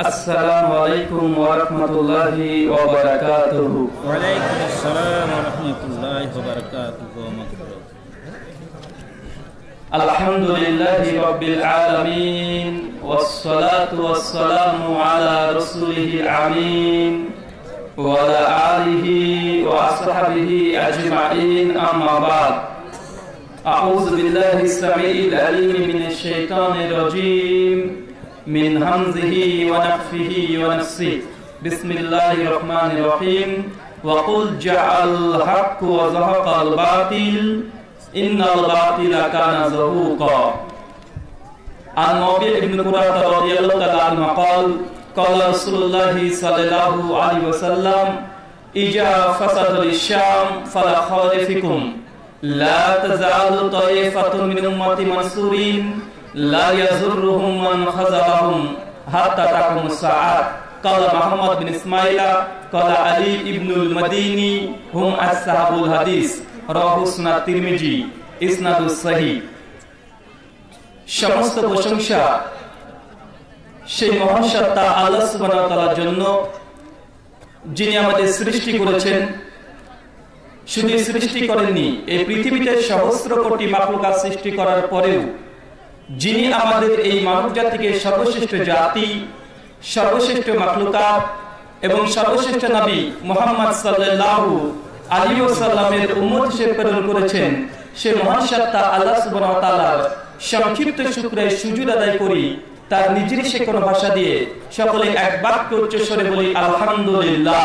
السلام عليكم ورحمة الله وبركاته. وعليكم السلام ورحمة الله وبركاته. الحمد لله رب العالمين والصلاة والسلام على رسوله العمين وعلى آله وأصحابه أجمعين أما بعد. أعوذ بالله السميع العليم من الشيطان الرجيم. من همزه ونفه ونفسه. بسم الله الرحمن الرحيم. وقل جعل الحق وزهق الباطل. إن الباطل كان زهوقا. عن موضع بن قرة رضي الله تعالى عنه قال قال رسول الله صلى الله عليه وسلم إجا فسد للشام فلا خالفكم لا تزال طائفة من أمتي منصورين لا يزرهم من خذلهم حتى تقوم الساعة قال محمد بن إسماعيل قال علي بن المديني هم أصحاب الحديث رواه سنة الترمذي إسناد الصحيح সমস্ত প্রশংসা সেই মহান সত্তা আল্লাহ সুবহানাহু ওয়া তাআলার জন্য যিনি আমাদের সৃষ্টি করেছেন শুধু সৃষ্টি করেননি এই পৃথিবীতে সহস্র কোটি মাকলুকাত সৃষ্টি করার পরেও যিনি আমাদের এই মানব জাতিকে সর্বশ্রেষ্ঠ জাতি, সর্বশ্রেষ্ঠ মাকলুকাত এবং সর্বশ্রেষ্ঠ নবী মোহাম্মদ সাল্লাল্লাহু আলী সাল্লামের উম্মত হিসেবে প্রেরণ করেছেন, সে মহান সত্তা আল্লাহ সুবহানাহু সংক্ষিপ্ত শুক্রে সুজুদ আদায় করি, তার নিজের সে কোন ভাষা দিয়ে সকলে এক বাক্য উচ্চস্বরে বলি আলহামদুলিল্লাহ।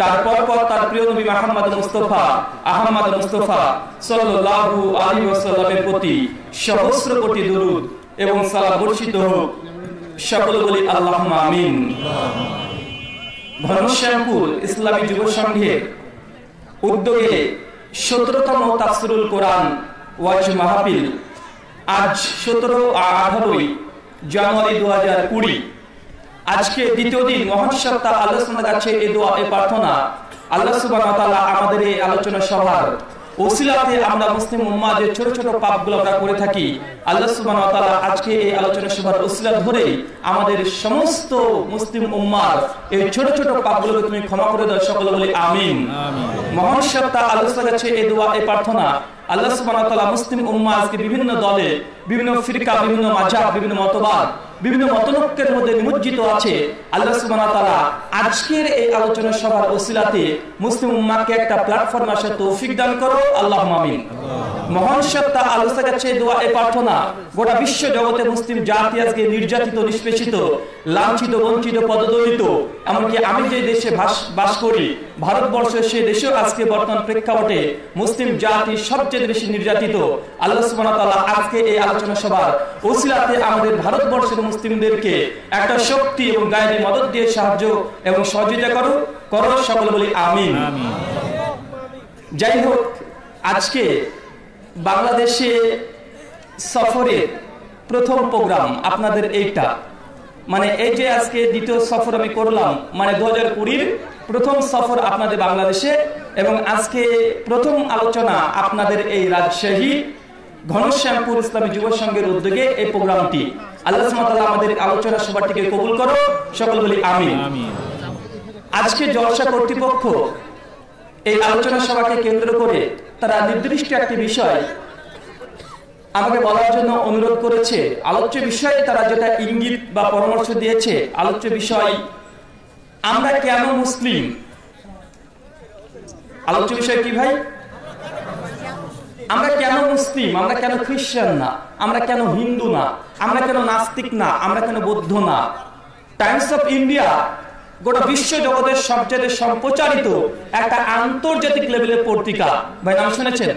তারপর পর তার প্রিয় নবী আহমদ মুস্তফা আহমদ মুস্তফা সাল্লাল্লাহু আলাইহি ওয়াসাল্লামের প্রতি সহস্র কোটি দরুদ এবং সালাম বর্ষিত হোক। সকলে বলি আল্লাহুম্মা আমিন। ঘনশ্যামপুর ইসলামী যুব সংঘের উদ্যোগে সতেরোতম তাফসিরুল কোরআন ওয়াজ মাহফিল আজ সতেরো আঠারোই জানুয়ারি দু হাজার কুড়ি। আজকে দ্বিতীয় দিন মহান আলোচনা কাছে এ দোয়া এ প্রার্থনা। আল্লাহ তাআলা আমাদের এই আলোচনা সভার ওসিলাতে আমরা মুসলিম উম্মাহ যে ছোট ছোট পাপগুলো আমরা করে থাকি। আল্লাহ সুবহানাহু ওয়া তাআলা আজকে এই আলোচনা সভার ওসিলা ধরে আমাদের সমস্ত মুসলিম উম্মার এই ছোট ছোট পাপগুলোকে তুমি ক্ষমা করে দাও সকলে বলি আমিন। মহান সত্তা আলোচনা কাছে এই দোয়া এই প্রার্থনা। আল্লাহ সুবহানাহু ওয়া তাআলা মুসলিম উম্মা আজকে বিভিন্ন দলে বিভিন্ন ফিরকা, বিভিন্ন মাযহাব বিভিন্ন মতবাদ, বিভিন্ন মতনৈক্যের মধ্যে নিমজ্জিত আছে। আল্লাহ সুবহানাহু ওয়া তাআলা আজকের এই আলোচনা সভার ওসিলাতে মুসলিম উম্মাহকে একটা প্ল্যাটফর্ম আসে তৌফিক দান করো। আল্লাহুম্মা আমিন। মহান সত্তা আল্লাহর কাছে দোয়া এই প্রার্থনা। গোটা বিশ্ব জগতে মুসলিম জাতি আজকে নির্যাতিত, নিষ্পেষিত, লাঞ্ছিত, বঞ্চিত, পদদলিত। এমনকি আমি যে দেশে বাস করি ভারতবর্ষ সে দেশেও আজকে বর্তমান প্রেক্ষাপটে মুসলিম জাতি সবচেয়ে বেশি নির্যাতিত। আল্লাহ সুবহানাহু ওয়া তাআলা আজকে এই আলোচনা সভার ওসিলাতে আমাদের ভারতবর্ষের মুসলিমদেরকে একটা শক্তি এবং গায়ের মদত দিয়ে সাহায্য এবং সহযোগিতা করো করো সকল বলি আমিন। যাই হোক আজকে বাংলাদেশে সফরে প্রথম প্রোগ্রাম আপনাদের এইটা। মানে এই যে আজকে দ্বিতীয় সফর আমি করলাম মানে দু হাজার প্রথম সফর আপনাদের বাংলাদেশে এবং আজকে প্রথম আলোচনা আপনাদের এই রাজশাহী ঘনশ্যামপুর ইসলামী যুব সংঘের উদ্যোগে এই প্রোগ্রামটি। আল্লাহ আমাদের আলোচনা সভাটিকে কবুল করো, সকল বলি আমি আজকে জলসা কর্তৃপক্ষ এই আলোচনা সভাকে কেন্দ্র করে তারা নির্দিষ্ট একটি বিষয় আমাকে বলার জন্য অনুরোধ করেছে। আলোচ্য বিষয়ে তারা যেটা ইঙ্গিত বা পরামর্শ দিয়েছে, আলোচ্য বিষয়, আমরা কেন মুসলিম? আলোচ্য বিষয় কি ভাই? আমরা কেন মুসলিম? আমরা কেন খ্রিস্টান না? আমরা কেন হিন্দু না? আমরা কেন নাস্তিক না? আমরা কেন বৌদ্ধ না? টাইমস অফ ইন্ডিয়া গোটা বিশ্ব জগতের সবচেয়ে সম্প্রচারিত একটা আন্তর্জাতিক লেভেলের পত্রিকা। ভাই নাম শুনেছেন?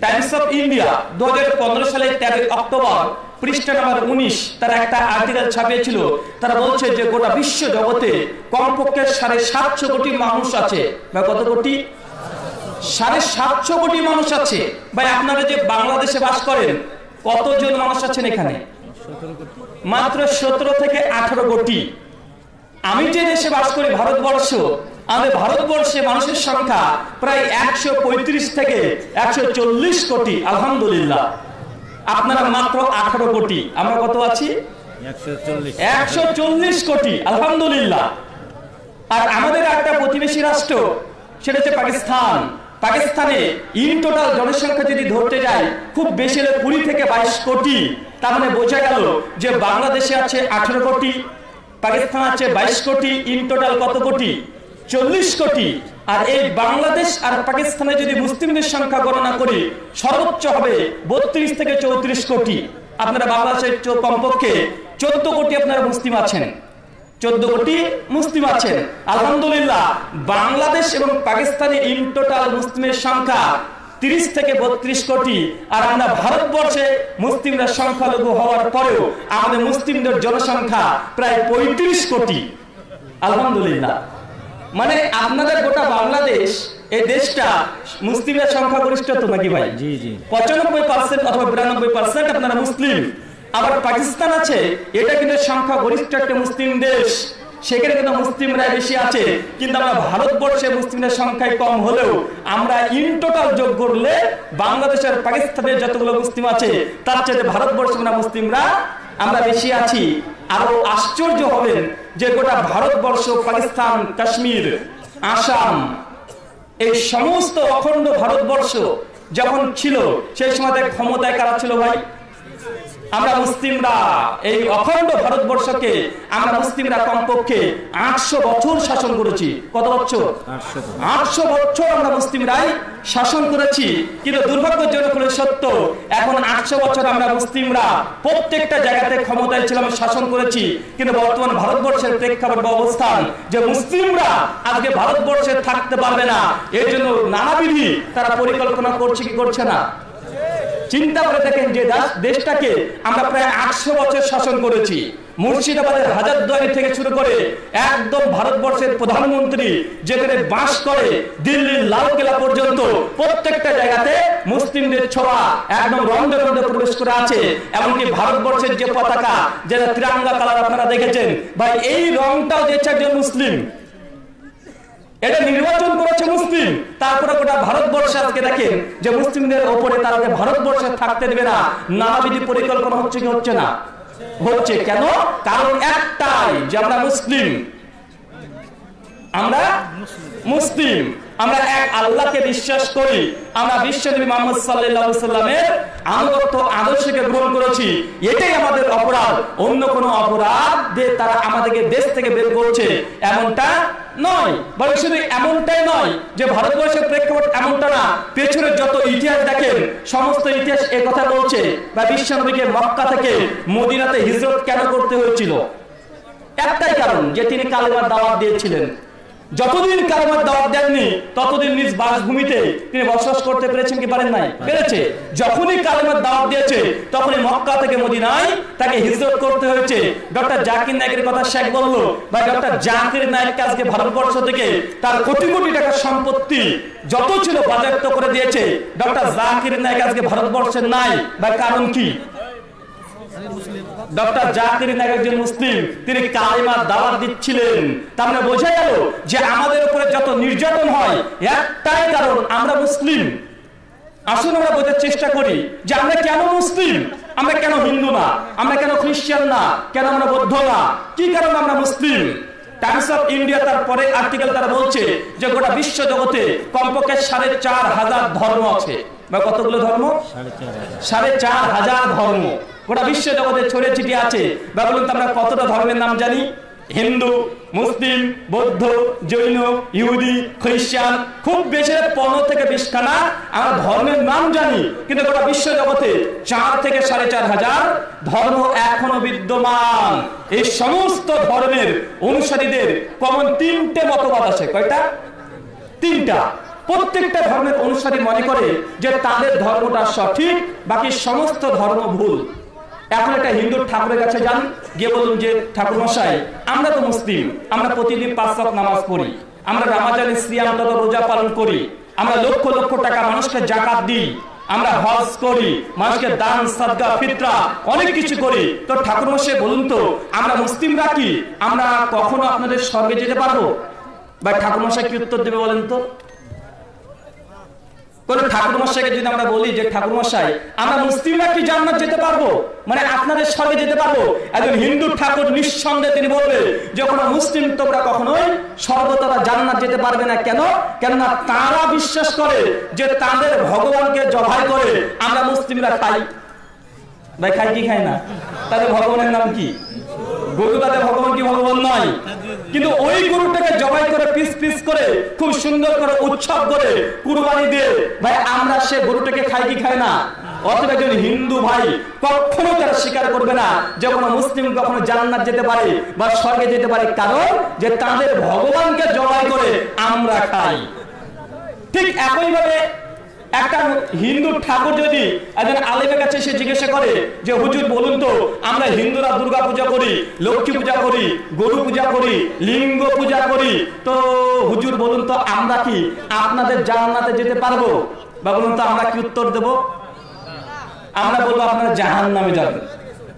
টাইমস অফ ইন্ডিয়া দু হাজার পনেরো সালের তেরোই অক্টোবর পৃষ্ঠা নাম্বার উনিশ তারা একটা আর্টিকেল ছাপিয়েছিল। তারা বলছে যে গোটা বিশ্ব জগতে কমপক্ষে সাড়ে সাতশো কোটি মানুষ আছে। বা কত কোটি? সাড়ে সাতশো কোটি মানুষ আছে। ভাই আপনারা যে বাংলাদেশে বাস করেন কতজন মানুষ আছেন এখানে? মাত্র সতেরো থেকে আঠারো কোটি। আমি যে দেশে বাস করি ভারতবর্ষ আমাদের ভারতবর্ষে মানুষের সংখ্যা প্রায় একশো পঁয়ত্রিশ থেকে একশো চল্লিশ কোটি আলহামদুলিল্লাহ। আপনারা মাত্র আঠারো কোটি। আমরা কত আছি? একশো একশো চল্লিশ কোটি আলহামদুলিল্লাহ। আর আমাদের একটা প্রতিবেশী রাষ্ট্র সেটা হচ্ছে পাকিস্তান। পাকিস্তানে ইন টোটাল জনসংখ্যা যদি ধরতে যাই, খুব বেশি হলে কুড়ি থেকে বাইশ কোটি। তার মানে বোঝা গেল যে বাংলাদেশে আছে আঠেরো কোটি, পাকিস্তান আছে বাইশ কোটি, ইন টোটাল কত কোটি? চল্লিশ কোটি। আর এই বাংলাদেশ আর পাকিস্তানে যদি মুসলিমদের সংখ্যা গণনা করি, সর্বোচ্চ হবে বত্রিশ থেকে চৌত্রিশ কোটি। আপনারা বাংলাদেশের কমপক্ষে চোদ্দ কোটি আপনারা মুসলিম আছেন। চোদ্দ কোটি মুসলিম আছেন। আলহামদুলিল্লাহ বাংলাদেশ এবং পাকিস্তানে ইন টোটাল মুসলিমের সংখ্যা তিরিশ থেকে বত্রিশ কোটি। আর আমরা ভারতবর্ষে মুসলিমরা সংখ্যালঘু হওয়ার পরেও আমাদের মুসলিমদের জনসংখ্যা প্রায় পঁয়ত্রিশ কোটি। আলহামদুলিল্লাহ। মানে আপনাদের গোটা বাংলাদেশ এই দেশটা মুসলিমের সংখ্যাগরিষ্ঠ তো নাকি ভাই? জি জি। পঁচানব্বই পার্সেন্ট অথবা বিরানব্বই পার্সেন্ট আপনারা মুসলিম। আবার পাকিস্তান আছে, এটা কিন্তু সংখ্যা গরিষ্ঠ একটা মুসলিম দেশ। সেখানে কিন্তু মুসলিমরা বেশি আছে। কিন্তু আমরা ভারতবর্ষে মুসলিমের সংখ্যায় কম হলেও আমরা ইন টোটাল যোগ করলে বাংলাদেশের পাকিস্তানের যতগুলো মুসলিম আছে, তার চাইতে ভারতবর্ষে আমরা মুসলিমরা আমরা বেশি আছি। আরও আশ্চর্য হবেন যে গোটা ভারতবর্ষ, পাকিস্তান, কাশ্মীর, আসাম, এই সমস্ত অখণ্ড ভারতবর্ষ যখন ছিল, সেই সময় ক্ষমতায় কারা ছিল ভাই? আমরা মুসলিমরা এই অখণ্ড ভারতবর্ষকে আমরা মুসলিমরা কমপক্ষে আটশো বছর শাসন করেছি। কত বছর? আটশো বছর। আমরা মুসলিমরাই শাসন করেছি। কিন্তু দুর্ভাগ্যজনক হলে সত্য এখন আটশো বছর আমরা মুসলিমরা প্রত্যেকটা জায়গাতে ক্ষমতায় ছিলাম শাসন করেছি। কিন্তু বর্তমান ভারতবর্ষের প্রেক্ষাপট বা অবস্থান যে মুসলিমরা আজকে ভারতবর্ষে থাকতে পারবে না এর জন্য নানাবিধি তারা পরিকল্পনা করছে কি করছে না। চিন্তা করে দেখেন যে দেশটাকে আমরা প্রায় আটশো বছর শাসন করেছি। মুর্শিদাবাদের হাজারদুয়ারি থেকে শুরু করে একদম ভারতবর্ষের প্রধানমন্ত্রী যেখানে বাস করে দিল্লির লালকেলা পর্যন্ত প্রত্যেকটা জায়গাতে মুসলিমদের ছোঁয়া একদম রন্ধে রন্ধে প্রবেশ করে আছে। এমনকি ভারতবর্ষের যে পতাকা, যেটা তিরাঙ্গা কালার আপনারা দেখেছেন, ভাই, এই রংটাও দিয়েছে একজন মুসলিম এটা নির্বাচন করেছে মুসলিম। তারপরে গোটা ভারতবর্ষে আজকে দেখেন যে মুসলিমদের ওপরে তারা ভারতবর্ষে থাকতে দেবে না, নানাবিধি পরিকল্পনা হচ্ছে কি হচ্ছে না? হচ্ছে কেন? কারণ একটাই যে আমরা মুসলিম। আমরা মুসলিম। আমরা এক আল্লাহকে বিশ্বাস করি। আমরা বিশ্বনবী মোহাম্মদ সাল্লাল্লাহু সাল্লামের আনুগত্য আদর্শকে গ্রহণ করেছি। এটাই আমাদের অপরাধ। অন্য কোনো অপরাধ দিয়ে তারা আমাদেরকে দেশ থেকে বের করছে এমনটা নয়। শুধু এমনটাই নয় যে ভারতবর্ষের যত ইতিহাস দেখেন, সমস্ত ইতিহাস মক্কা থেকে হিজরত কেন করতে একটাই কারণ যে তিনি কালেমার দাওয়াত দিয়েছিলেন। যতদিন কালেমার দাওয়াত দেননি, ততদিন নিজ বাসভূমিতে তিনি বসবাস করতে পেরেছেন কি পারেন নাই? পেরেছে। যখনই কালেমার দাওয়াত দিয়েছে, তখনই মক্কা থেকে মদিনায় তাকে হিজরত করতে হয়েছে। ডক্টর জাকির নায়কের কথা শেখ বলল বা ডক্টর জাকির নায়ককে আজকে ভারতবর্ষ থেকে তার কোটি কোটি টাকার সম্পত্তি যত ছিল বাজেয়াপ্ত করে দিয়েছে, ডক্টর জাকির নায়ক আজকে ভারতবর্ষের নাই। বা কারণ কি? ডক্টর জাকির একজন মুসলিম। তিনি কালিমার দিচ্ছিলেন। বোঝা গেল যে আমাদের উপরে যত নির্যাতন হয়, একটাই কারণ, আমরা মুসলিম। আসুন আমরা বোঝার চেষ্টা করি যে আমরা কেন মুসলিম? আমরা কেন হিন্দু না? আমরা কেন খ্রিস্টান না? কেন আমরা বৌদ্ধ না? কি কারণে আমরা মুসলিম? টাইমস অফ ইন্ডিয়া তার পরে আর্টিকেল তারা বলছে যে গোটা বিশ্ব জগতে কমপক্ষে সাড়ে চার হাজার ধর্ম আছে। বা কতগুলো ধর্ম? সাড়ে চার হাজার ধর্ম। গোটা বিশ্ব জগতে ছড়িয়ে ছিটিয়ে আছে। বা বলুন তো আমরা কতটা ধর্মের নাম জানি? হিন্দু, মুসলিম, বৌদ্ধ, জৈন, ইহুদি, খ্রিস্টান, খুব বেশি পনেরো থেকে বিশ খানা আমরা ধর্মের নাম জানি। কিন্তু গোটা বিশ্ব জগতে চার থেকে সাড়ে চার হাজার ধর্ম এখনও বিদ্যমান। এই সমস্ত ধর্মের অনুসারীদের কমন তিনটে মতবাদ আছে। কয়টা? তিনটা। প্রত্যেকটা ধর্মের অনুসারী মনে করে যে তাদের ধর্মটা সঠিক, বাকি সমস্ত ধর্ম ভুল। এখন একটা হিন্দুর ঠাকুরের কাছে যান, গিয়ে বলুন যে, ঠাকুর মশাই, আমরা তো মুসলিম, আমরা প্রতিদিন পাঁচ ওয়াক্ত নামাজ পড়ি, আমরা রামাজান সিয়াম রোজা পালন করি, আমরা লক্ষ লক্ষ টাকা মানুষকে জাকাত দিই, আমরা হজ করি, মানুষকে দান সাদগা ফিতরা, অনেক কিছু করি। তো ঠাকুর মশাই বলুন তো, আমরা মুসলিমরা কি? আমরা কখনো আপনাদের স্বর্গে যেতে পারব? বা ঠাকুর মশাই কি উত্তর দেবে বলেন তো? কোন ঠাকুর মশাইকে যদি আমরা বলি যে ঠাকুর মশাই আমরা মুসলিমরা কি জান্নাত যেতে পারব? মানে আপনাদের স্বর্গে যেতে পারব? একজন হিন্দু ঠাকুর নিঃসন্দেহে তিনি বলবে যে, কোনো মুসলিম তোমরা কখনোই সর্বতরা জান্নাত যেতে পারবে না। কেন? কেননা তারা বিশ্বাস করে যে, তাদের ভগবানকে জবাই করে আমরা মুসলিমরা খাই। ভাই, খাই কি খাই না? তাদের ভগবানের নাম কি? ভগবান কি ভগবান নয়? কিন্তু ওই গরুটাকে জবাই করে, পিস পিস করে, খুব সুন্দর করে উৎসব করে কুরবানি দিয়ে, ভাই, আমরা সে গরুটাকে খাই কি খাই না? অথবা একজন হিন্দু ভাই কখনো তারা স্বীকার করবে না যে কোনো মুসলিম কখনো জান্নাত যেতে পারে বা স্বর্গে যেতে পারে। কারণ যে তাদের ভগবানকে জবাই করে আমরা খাই। ঠিক একইভাবে একটা হিন্দু ঠাকুর যদি একজন আলেমের কাছে এসে জিজ্ঞাসা করে যে, হুজুর, বলুন তো, আমরা হিন্দুরা দুর্গা পূজা করি, লক্ষ্মী পূজা করি, গরু পূজা করি, লিঙ্গ পূজা করি? তো, হুজুর, বলুন তো, আমরা কি আপনাদের জান্নাতে যেতে পারব? বা বলুন তো, আমরা কি উত্তর দেব? আমরা বলব, আপনারা জাহান নামে যাবেন।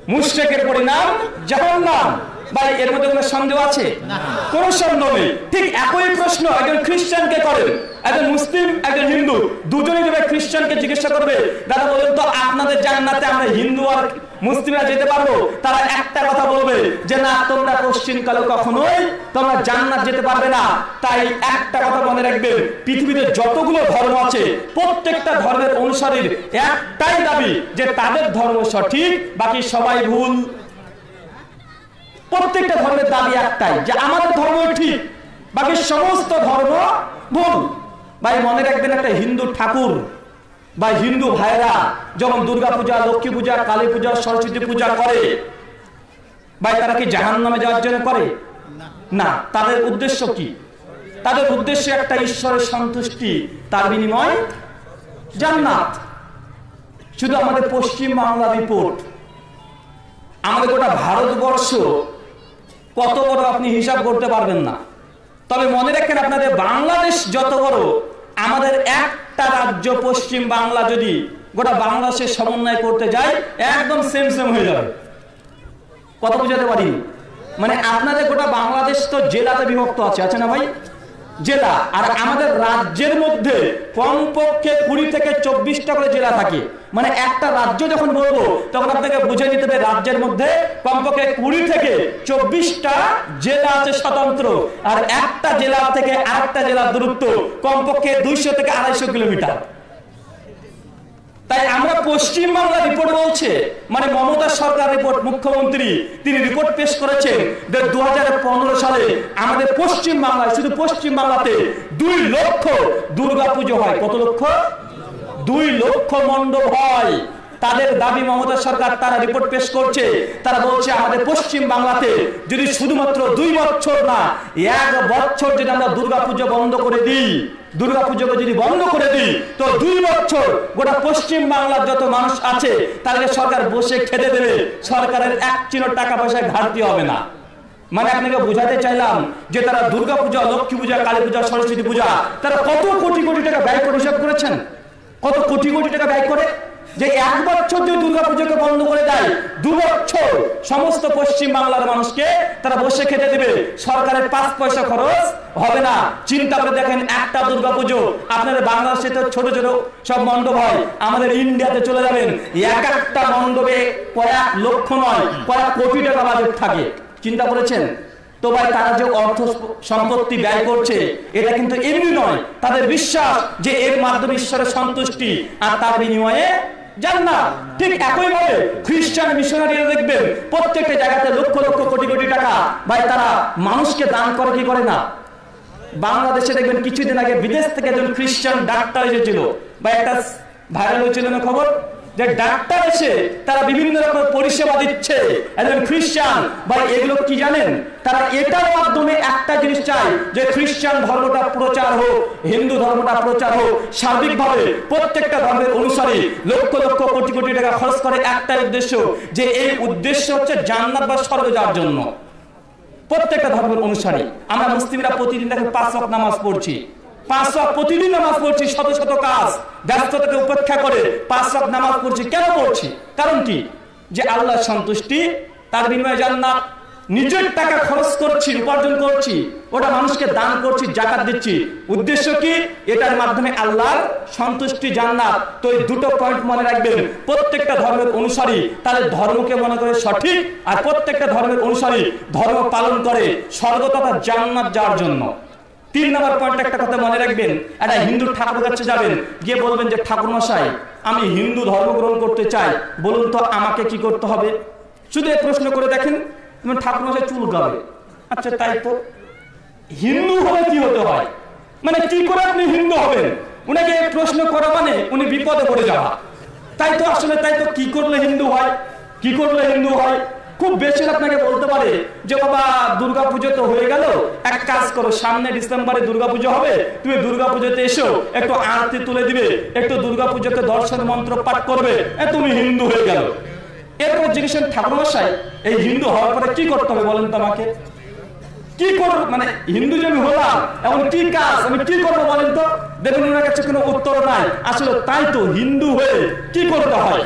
মুশ্রেকের পরিণাম জাহান নাম ভাই এর মধ্যে কোনো সন্দেহ আছে? কোন সন্দেহ নেই। ঠিক একই প্রশ্ন একজন খ্রিস্টানকে করেন। একজন মুসলিম একজন হিন্দু। দুজনেই যাবে খ্রিস্টানকে জিজ্ঞাসা করবে দাদা বলেন তো আপনাদের জান্নাতে আমরা হিন্দু আর মুসলিমরা যেতে পারব? তারা একটা কথা বলবে যে না তোমরা পশ্চিম কালে কখনোই তোমরা জান্নাত যেতে পারবে না। তাই একটা কথা মনে রাখবেন পৃথিবীতে যতগুলো ধর্ম আছে প্রত্যেকটা ধর্মের অনুসারীর একটাই দাবি যে তাদের ধর্ম সঠিক বাকি সবাই ভুল। প্রত্যেকটা ধর্মের দাবি একটাই, যে আমাদের ধর্ম ঠিক বাকি সমস্ত ধর্ম ভুল। ভাই, মনে রাখবেন একটা হিন্দু ঠাকুর বা হিন্দু ভাইরা যেমন দুর্গা পূজা লক্ষ্মী পূজা কালী পূজা সরস্বতী পূজা করে, ভাই, তারা কি জাহান নামে যাওয়ার জন্য করে? না। তাদের উদ্দেশ্য কি? তাদের উদ্দেশ্য একটা ঈশ্বরের সন্তুষ্টি, তার বিনিময় জান্নাত। শুধু আমাদের পশ্চিম বাংলা রিপোর্ট আমাদের গোটা ভারতবর্ষ কত বড় আপনি হিসাব করতে পারবেন না। তবে মনে রাখেন আপনাদের বাংলাদেশ যত বড়, আমাদের একটা রাজ্য পশ্চিম বাংলা যদি গোটা বাংলাদেশের সমন্বয় করতে যায়, একদম সেম সেম হয়ে যাবে। কত বুঝাতে পারি মানে আপনাদের গোটা বাংলাদেশ তো জেলাতে বিভক্ত আছে আছে না ভাই? জেলা। আর আমাদের রাজ্যের মধ্যে কমপক্ষে কুড়ি থেকে চব্বিশটা করে জেলা থাকে। মানে একটা রাজ্য যখন বলব, তখন আপনাকে বুঝে নিতে হবে রাজ্যের মধ্যে কমপক্ষে কুড়ি থেকে চব্বিশটা জেলা আছে স্বতন্ত্র। আর একটা জেলা থেকে আরেকটা জেলার দূরত্ব কমপক্ষে দুইশো থেকে আড়াইশো কিলোমিটার। তাই আমরা পশ্চিম বাংলা রিপোর্ট বলছে মানে মমতা সরকার রিপোর্ট মুখ্যমন্ত্রী, তিনি রিপোর্ট পেশ করেছেন যে দুহাজার পনেরো সালে আমাদের পশ্চিম বাংলায়, শুধু পশ্চিম বাংলাতে দুই লক্ষ দুর্গা পুজো হয়। কত লক্ষ? দুই লক্ষ মণ্ডপ হয়। তাদের দাবি মমতা সরকার তারা রিপোর্ট পেশ করছে। তারা বলছে, আমাদের পশ্চিম বাংলাতে যদি শুধুমাত্র দুই বছর না, এক বছর যদি আমরা দুর্গা পুজো বন্ধ করে দিই দুর্গা পুজোকে যদি বন্ধ করে দিই, তো দুই বছর গোটা পশ্চিম বাংলার যত মানুষ আছে, তাদেরকে সরকার বসে খেতে দেবে। সরকারের এক চির টাকা পয়সায় ঘাটতি হবে না। মানে আপনাকে বুঝাতে চাইলাম যে তারা দুর্গা পূজা লক্ষ্মী পূজা, কালী পূজা, সরস্বতী পূজা, তারা কত কোটি কোটি টাকা ব্যয় করে হিসাব করেছেন? কত কোটি কোটি টাকা ব্যয় করে? যে এক বছর যদি দুর্গা পুজোকে বন্ধ করে দেয় দু বছর সমস্ত পশ্চিম বাংলার মানুষকে তারা বসে খেতে দেবে। সরকারের পাঁচ পয়সা খরচ হবে না। চিন্তা করে দেখেন একটা দুর্গা পুজো আপনাদের বাংলাদেশে তো ছোট ছোট সব মণ্ডপ হয় আমাদের ইন্ডিয়াতে চলে যাবেন। এক একটা মণ্ডপে কয়েক লক্ষ নয় কয়েক কোটি টাকা বাজেট থাকে। চিন্তা করেছেন? তো ভাই, তারা যে অর্থ সম্পত্তি ব্যয় করছে, এটা কিন্তু এমনি নয়। তাদের বিশ্বাস যে এর মাধ্যমে ঈশ্বরের সন্তুষ্টি আর তার বিনিময়ে দেখবেন, প্রত্যেকটা জায়গাতে লক্ষ লক্ষ কোটি কোটি টাকা। তারা মানুষকে দান করে, কি করে না? বাংলাদেশে দেখবেন কিছুদিন আগে বিদেশ থেকে একজন খ্রিস্টান ডাক্তার এসেছিল। বা একটা ভাইরাল হয়েছিল না খবর? যে ডাক্তার এসে তারা বিভিন্ন রকম পরিষেবা দিচ্ছে। একজন খ্রিস্টান বা এগুলো কি জানেন? তারা এটার মাধ্যমে একটা জিনিস চায় যে খ্রিস্টান ধর্মটা প্রচার হোক, হিন্দু ধর্মটা প্রচার হোক। সার্বিকভাবে প্রত্যেকটা ধর্মের অনুসারী লক্ষ লক্ষ কোটি কোটি টাকা খরচ করে একটা উদ্দেশ্য, যে এই উদ্দেশ্য হচ্ছে জান্নাত বা স্বর্গে যাওয়ার জন্য। প্রত্যেকটা ধর্মের অনুসারী। আমরা মুসলিমরা প্রতিদিন দেখে পাঁচ নামাজ পড়ছি। শত শত উপেক্ষা করে কারণ কি? যে সন্তুষ্টি, তার বিনিময়ে টাকা খরচ করছি, উপার্জন করছি, ওটা মানুষকে দান করছি, জাকাত দিচ্ছি। উদ্দেশ্য কি? এটার মাধ্যমে আল্লাহর সন্তুষ্টি, জান্নাত। তো এই দুটো পয়েন্ট মনে রাখবেন। প্রত্যেকটা ধর্মের অনুসারী তাদের ধর্মকে মনে করে সঠিক, আর প্রত্যেকটা ধর্মের অনুসারী ধর্ম পালন করে স্বর্গ তথা জান্নাত যাওয়ার জন্য। তিন নম্বর পয়েন্ট একটা কথা মনে রাখবেন, একটা হিন্দু ঠাকুর কাছে যাবেন, গিয়ে বলবেন যে, ঠাকুর মশাই, আমি হিন্দু ধর্ম গ্রহণ করতে চাই, বলুন তো আমাকে কি করতে হবে? শুধু প্রশ্ন করে দেখেন ঠাকুর মশাই চুল গাবে। আচ্ছা তাই তো। হিন্দু হলে কি হতে হয়? মানে কি করে আপনি হিন্দু হবেন? উনাকে প্রশ্ন করা মানে উনি বিপদে পড়ে যাওয়া। তাই তো আসলে, তাই তো কি করলে হিন্দু হয়? কি করলে হিন্দু হয়? খুব বেশি আপনাকে বলতে পারে যে, বাবা দুর্গা পুজো তো হয়ে গেল। এক কাজ করো, সামনে ডিসেম্বরে দুর্গা পুজো হবে। তুমি দুর্গা পুজোতে এসো, একটু আরতি তুলে দিবে, একটু দুর্গা পুজোতে দর্শন মন্ত্র পাঠ করবে। তুমি হিন্দু হয়ে গেল। এরপর জিজ্ঞেস ঠাকুর মশাই এই হিন্দু হওয়ার পরে কি করতে হবে বলেন তো আমাকে? কি করব মানে হিন্দু যে আমি হলাম, এমন কি কাজ? আমি কি করব বলেন তো? দেখুন, ওনার কাছে কোনো উত্তর নাই। আসলে তাই তো হিন্দু হয়ে কি করতে হয়?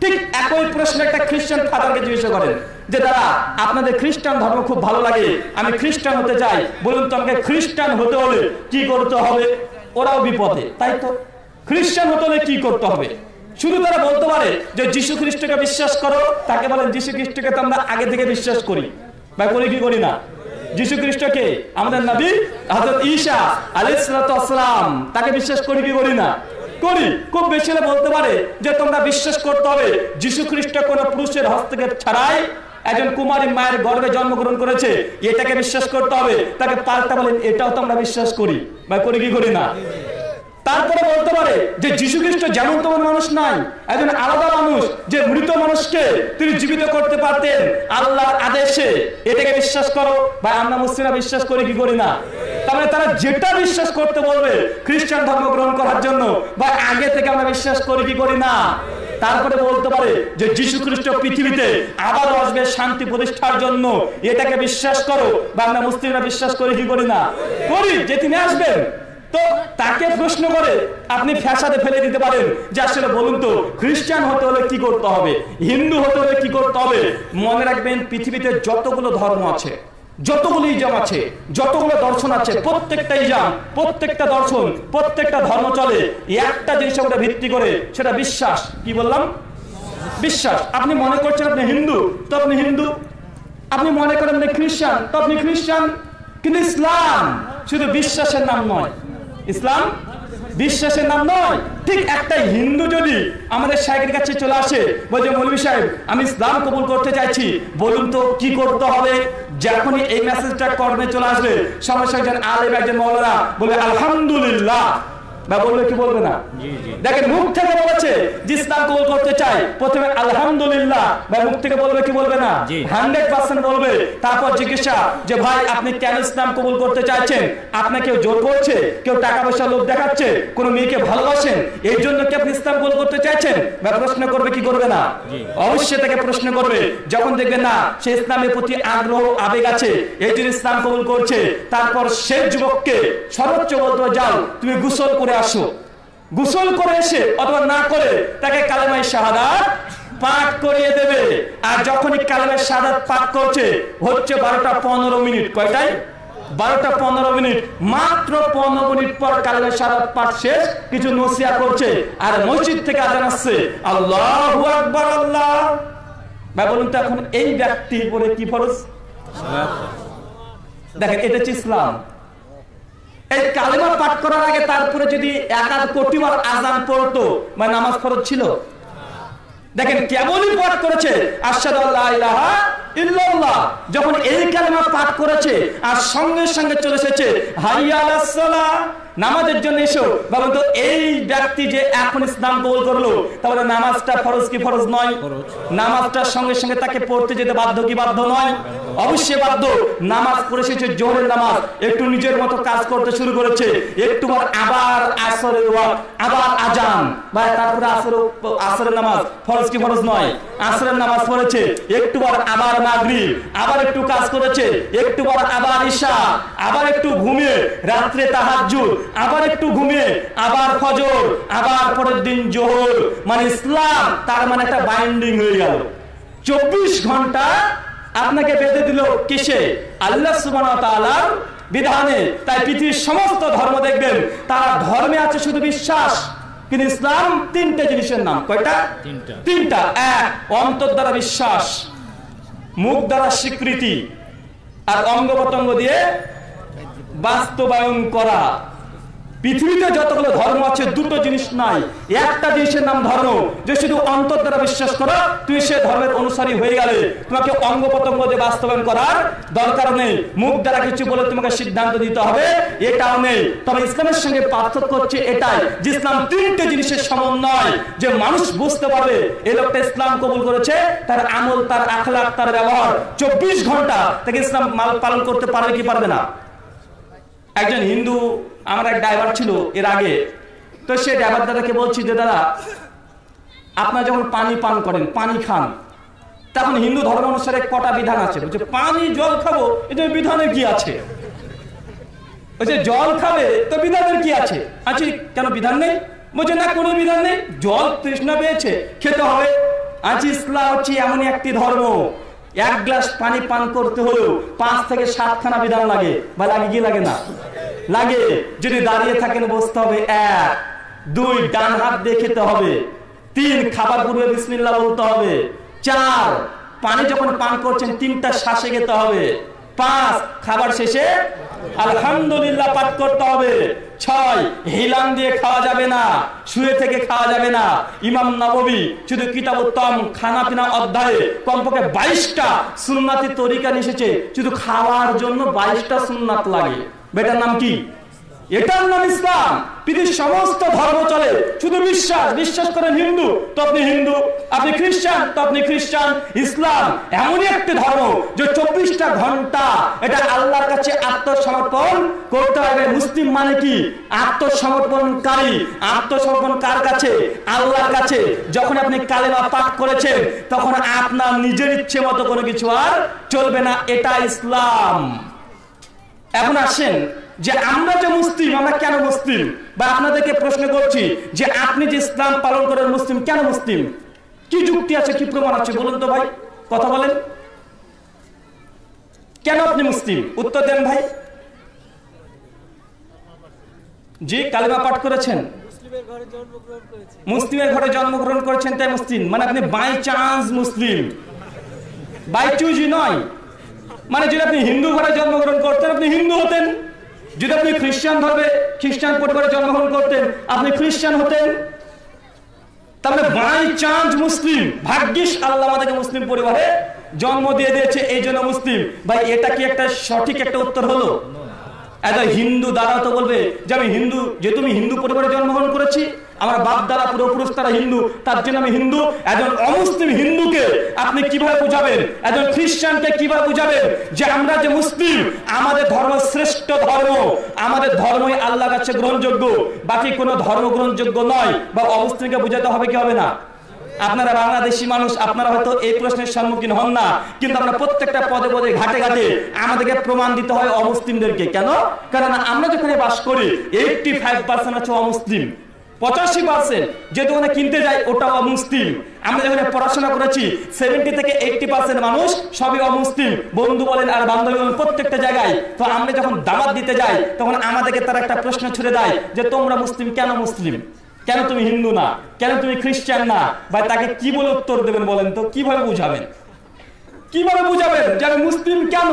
ঠিক একই প্রশ্ন একটা খ্রিস্টান ফাদারকে জিজ্ঞাসা করেন যে, দাদা, আপনাদের খ্রিস্টান ধর্ম খুব ভালো লাগে। আমি খ্রিস্টান হতে চাই। বলুন তো আমাকে খ্রিস্টান হতে হলে কি করতে হবে? ওরাও বিপদে, তাই তো? খ্রিস্টান হতে হলে কি করতে হবে? শুধু তারা বলতে পারে যে, যিশু খ্রিস্টকে বিশ্বাস করো। তাকে বলেন, যিশু খ্রিস্টকে তো আমরা আগে থেকে বিশ্বাস করি। বা করি কি করি না? যিশু খ্রিস্টকে আমাদের নবী হযরত ঈসা আলাইহিস সালাম, তাকে বিশ্বাস করি কি করি না? করি। খুব বেশি বলতে পারে যে তোমরা বিশ্বাস করতে হবে যীশু খ্রিস্ট কোন পুরুষের হস্তক্ষেপ ছাড়াই একজন কুমারী মায়ের গর্ভে জন্মগ্রহণ করেছে, এটাকে বিশ্বাস করতে হবে। তাকে পাল্টা বলেন, এটাও তো আমরা বিশ্বাস করি। বা করি কি, করি না? তারপরে বলতে পারে যে যীশু খ্রিস্ট যেমন তেমন মানুষ নাই, একজন আলাদা মানুষ যে মৃত মানুষকে তিনি জীবিত করতে পারতেন। আল্লাহর আদেশে এটাকে বিশ্বাস করো বা আমরা মুসলিমরা বিশ্বাস করি কি করি না? তাহলে তারা যেটা বিশ্বাস করতে বলবে খ্রিস্টান ধর্ম গ্রহণ করার জন্য বা আগে থেকে আমরা বিশ্বাস করি কি করি না? তারপরে বলতে পারে যে যীশু খ্রিস্ট পৃথিবীতে আবার আসবে শান্তি প্রতিষ্ঠার জন্য। এটাকে বিশ্বাস করো বা আমরা মুসলিমরা বিশ্বাস করি কি করি না? করি যে তিনি আসবেন। তো তাকে প্রশ্ন করে, আপনি ফ্যাসাদে ফেলে দিতে পারেন। যে আসলে বলুন তো, খ্রিস্টান হতে হলে কি করতে হবে? হিন্দু হতে হলে কি করতে হবে? মনে রাখবেন, পৃথিবীতে যতগুলো ধর্ম আছে, যতগুলো ইজাম আছে, যতগুলো দর্শন আছে, প্রত্যেকটা ইজাম প্রত্যেকটা দর্শন, প্রত্যেকটা ধর্ম চলে। একটা জিনিস উপরে ভিত্তি করে সেটা বিশ্বাস। কি বললাম? বিশ্বাস। আপনি মনে করছেন আপনি হিন্দু, তো আপনি হিন্দু। আপনি মনে করেন আপনি খ্রিস্টান, তো আপনি খ্রিস্টান। কিন্তু ইসলাম শুধু বিশ্বাসের নাম নয়। ইসলাম বিশ্বাসের নাম নয়। ঠিক একটা হিন্দু যদি আমাদের সাহেবের কাছে চলে আসে বলছে মৌলভী সাহেব, আমি ইসলাম কবুল করতে চাইছি, বলুন তো কি করতে হবে? যখনই এই মেসেজটা কর্মে চলে আসবে সঙ্গে একজন আলেম, একজন মৌলানা বলবে, আলহামদুলিল্লাহ। বা বলবে কি বলবে না? দেখেন মুখ থেকে বলেছে যে ইসলাম কবুল করতে চাই প্রথমে আলহামদুলিল্লাহ। বা মুখ থেকে বলবে কি বলবে না? হান্ড্রেড পার্সেন্ট বলবে। তারপর জিজ্ঞাসা যে ভাই আপনি কেন ইসলাম কবুল করতে চাইছেন? আপনাকে কেউ জোর করছে? কেউ টাকা পয়সা লোক দেখাচ্ছে? কোন মেয়েকে ভালোবাসেন? এই জন্য কি আপনি ইসলাম কবুল করতে চাইছেন? বা প্রশ্ন করবে কি করবে না? অবশ্যই তাকে প্রশ্ন করবে। যখন দেখবে না সে ইসলামের প্রতি আগ্রহ আবেগ আছে এই জন্য ইসলাম কবুল করছে। তারপর সে যুবককে সর্বোচ্চ বলতে যাও তুমি গোসল করে আসো গোসল করে এসে অথবা না করে তাকে কালেমাই শাহাদাত পাঠ করিয়ে দেবে। আর যখনই কালেমাই শাহাদাত পাঠ করছে, হচ্ছে বারোটা পনেরো মিনিট। কয়টাই বারোটা পনেরো মিনিট। মাত্র পনেরো মিনিট পর কালেমাই শাহাদাত পাঠ শেষ, কিছু নসিয়া করছে। আর মসজিদ থেকে আজান আসছে। আল্লাহ আকবার, আল্লাহ। ভাই, বলুন তো এখন এই ব্যক্তির উপরে কি ফরজ? দেখেন, এটা হচ্ছে ইসলাম। এই কালেমা পাঠ করার আগে তারপরে যদি এক আধ কোটি আজান পড়তো মানে নামাজ ফরজ ছিল? দেখেন, কেবলই পাঠ করেছে আশাদ ইল্লাল্লাহ। যখন এই কালেমা পাঠ করেছে, আর সঙ্গে সঙ্গে চলে এসেছে হাইয়া আলাস সালাহ। নামাজের জন্য এসো। বলুন তো এই ব্যক্তি যে এখন ইসলাম কবুল করল তাহলে নামাজটা ফরজ কি ফরজ নয়। নামাজটার সঙ্গে সঙ্গে তাকে পড়তে যেতে বাধ্য কি বাধ্য নয়? অবশ্যই বাধ্য। নামাজ পড়ে এসেছে জোহরের নামাজ একটু নিজের মতো কাজ করতে শুরু করেছে। একটু আবার আসরের আবার আজান। বা তারপরে আসর আসরের নামাজ ফরজ কি ফরজ নয়? আসরের নামাজ পড়েছে একটু আবার মাগরিব আবার একটু কাজ করেছে একটু আবার ঈশা আবার একটু ঘুমিয়ে রাত্রে তাহাজ্জুদ আবার একটু ঘুমিয়ে আবার ফজর আবার পরের দিন জোহর। মানে ইসলাম তার মানে একটা বাইন্ডিং হয়ে গেল। চব্বিশ ঘণ্টা আপনাকে বেঁধে দিল কিসে? আল্লাহ ওয়া বিধানে। তাই পৃথিবীর সমস্ত ধর্ম দেখবেন তারা ধর্মে আছে শুধু বিশ্বাস কিন্তু ইসলাম তিনটে জিনিসের নাম। কয়টা? তিনটা। তিনটা। এক অন্তর দ্বারা বিশ্বাস মুখ দ্বারা স্বীকৃতি আর অঙ্গ প্রত্যঙ্গ দিয়ে বাস্তবায়ন করা। পৃথিবীতে যতগুলো ধর্ম আছে, দুটো জিনিস নাই। একটা জিনিসের নাম ধর্ম, যে শুধু অন্তর দ্বারা বিশ্বাস করো, তুমি সে ধর্মের অনুসারী হয়ে গেলে, তোমাকে অঙ্গ প্রত্যঙ্গ দিয়ে বাস্তবায়ন করার দরকার নেই। মুখ দ্বারা কিছু বলে তোমাকে সিদ্ধান্ত দিতে হবে, এটাও নেই। তবে ইসলামের সঙ্গে পার্থক্য হচ্ছে এটাই, যে ইসলাম তিনটে জিনিসের সমন্বয় যে মানুষ বুঝতে পারবে এই লোকটা ইসলাম কবুল করেছে, তার আমল, তার আখলাক তার ব্যবহার, চব্বিশ ঘণ্টা তাকে ইসলাম মাল পালন করতে পারবে কি পারবে না। একজন হিন্দু, আমার এক ড্রাইভার ছিল এর আগে। তো সে ড্রাইভার দাদাকে বলছি যে, দাদা, আপনারা যখন পানি পান করেন, পানি খান, তখন হিন্দু ধর্ম অনুসারে কটা বিধান আছে? বলছে, পানি, জল খাব এটা বিধানের কি আছে? বলছে, জল খাবে, তো বিধানের কি আছে? আছে কেন বিধান নেই? বলছে, না, কোনো বিধান নেই, জল তৃষ্ণা পেয়েছে, খেতে হবে। আজ ইসলাম হচ্ছে এমনই একটি ধর্ম। এক গ্লাস পানি পান করতে হলেও পাঁচ থেকে সাতখানা বিধান লাগে, বা লাগে কি লাগে না? লাগে। যদি দাঁড়িয়ে থাকেন বসতে হবে এক, দুই, ডান হাত দিয়ে খেতে হবে, তিন, খাবার পূর্বে বিসমিল্লা বলতে হবে, চার, পানি যখন পান করছেন তিনটা শ্বাসে খেতে হবে পাঁচ, খাবার শেষে আলহামদুলিল্লাহ পাঠ করতে হবে। ছয় হিলান দিয়ে খাওয়া যাবে না, শুয়ে থেকে খাওয়া যাবে না। ইমাম নবী শুধু কিতাব উত্তম খানা পিনা অধ্যায়ে, কমপক্ষে বাইশটা সুন্নাতি তরিকা এসেছে শুধু খাওয়ার জন্য বাইশটা সুন্নাত লাগে। বেটার নাম কি? এটার নাম ইসলাম। পৃথিবীর সমস্ত ধর্ম চলে। শুধু বিশ্বাস বিশ্বাস করেন হিন্দু তো আপনি হিন্দু। আপনি খ্রিস্টান তো আপনি খ্রিস্টান। ইসলাম এমনই একটি ধর্ম যে চব্বিশটা ঘণ্টা এটা আল্লাহর কাছে আত্মসমর্পণ করতে হবে। মুসলিম মানে কি? আত্মসমর্পণকারী। আত্মসমর্পণ কার কাছে? আল্লাহর কাছে। যখন আপনি কালেমা পাঠ করেছেন, তখন আপনার নিজের ইচ্ছে মতো কোনো কিছু আর চলবে না। এটা ইসলাম। এখন আসেন। যে আমরা যে মুসলিম, আমরা কেন মুসলিম? বা আপনাদেরকে প্রশ্ন করছি যে আপনি যে ইসলাম পালন করেন মুসলিম, কেন মুসলিম? কি যুক্তি আছে, কি প্রমাণ আছে? বলুন তো ভাই, কথা বলেন। কেন আপনি মুসলিম? উত্তর দেন ভাই। জি, কালিমা পাঠ করেছেন? মুসলিমের ঘরে জন্মগ্রহণ করেছেন, তাই মুসলিম। মানে আপনি বাই চান্স মুসলিম। বাই চুজি নয়। মানে যদি আপনি হিন্দু ঘরে জন্মগ্রহণ করতেন, আপনি হিন্দু হতেন। যদি আপনি খ্রিস্টান ধর্মে, খ্রিস্টান পরিবারে জন্মগ্রহণ করতেন, আপনি খ্রিস্টান হতেন? তাহলে বাই চান্স মুসলিম, ভাগ্যিস আল্লাহ আমাদেরকে মুসলিম পরিবারে জন্ম দিয়ে দিয়েছে এই জন্য মুসলিম। ভাই, এটা কি একটা সঠিক একটা উত্তর হলো? এত হিন্দু দ্বারা তো বলবে যে আমি হিন্দু যেহেতু আমি হিন্দু পরিবারে জন্মগ্রহণ করেছি আমার বাপ দ্বারা পূর্বপুরুষ তারা হিন্দু তার জন্য আমি হিন্দু একজন অমুসলিম হিন্দুকে আপনি কীভাবে বুঝাবেন? একজন খ্রিস্টানকে কীভাবে বুঝাবেন? যে আমরা যে মুসলিম আমাদের ধর্ম শ্রেষ্ঠ ধর্ম আমাদের ধর্মই আল্লাহ কাছে গ্রহণযোগ্য বাকি কোনো ধর্ম গ্রহণযোগ্য নয় বা অমুসলিমকে বুঝাতে হবে কি হবে না? আপনারা বাংলাদেশি মানুষ, আপনারা হয়তো এই প্রশ্নের সম্মুখীন হন না, কিন্তু আমরা প্রত্যেকটা পদে পদে ঘাটে ঘাটে আমাদেরকে প্রমাণ দিতে হয় অমুসলিমদেরকে। কেন? কারণ আমরা যেখানে বাস করি এইটটি ফাইভ পার্সেন্ট হচ্ছে অমুসলিম। পঁচাশি পার্সেন্ট যে দোকানে কিনতে যাই ওটা অমুসলিম। আমরা যেখানে পড়াশোনা করেছি সেভেন্টি থেকে এইটটি পার্সেন্ট মানুষ সবই অমুসলিম। বন্ধু বলেন আর বান্ধবী বলেন প্রত্যেকটা জায়গায়। তো আমরা যখন দাওয়াত দিতে যাই, তখন আমাদেরকে তারা একটা প্রশ্ন ছুড়ে দেয় যে তোমরা মুসলিম, কেন মুসলিম? কেন তুমি হিন্দু না? কেন তুমি খ্রিস্টান না? ভাই তাকে কি বলে উত্তর দেবেন বলেন তো? কীভাবে বুঝাবেন? কীভাবে বুঝাবেন? যে আমি মুসলিম কেন?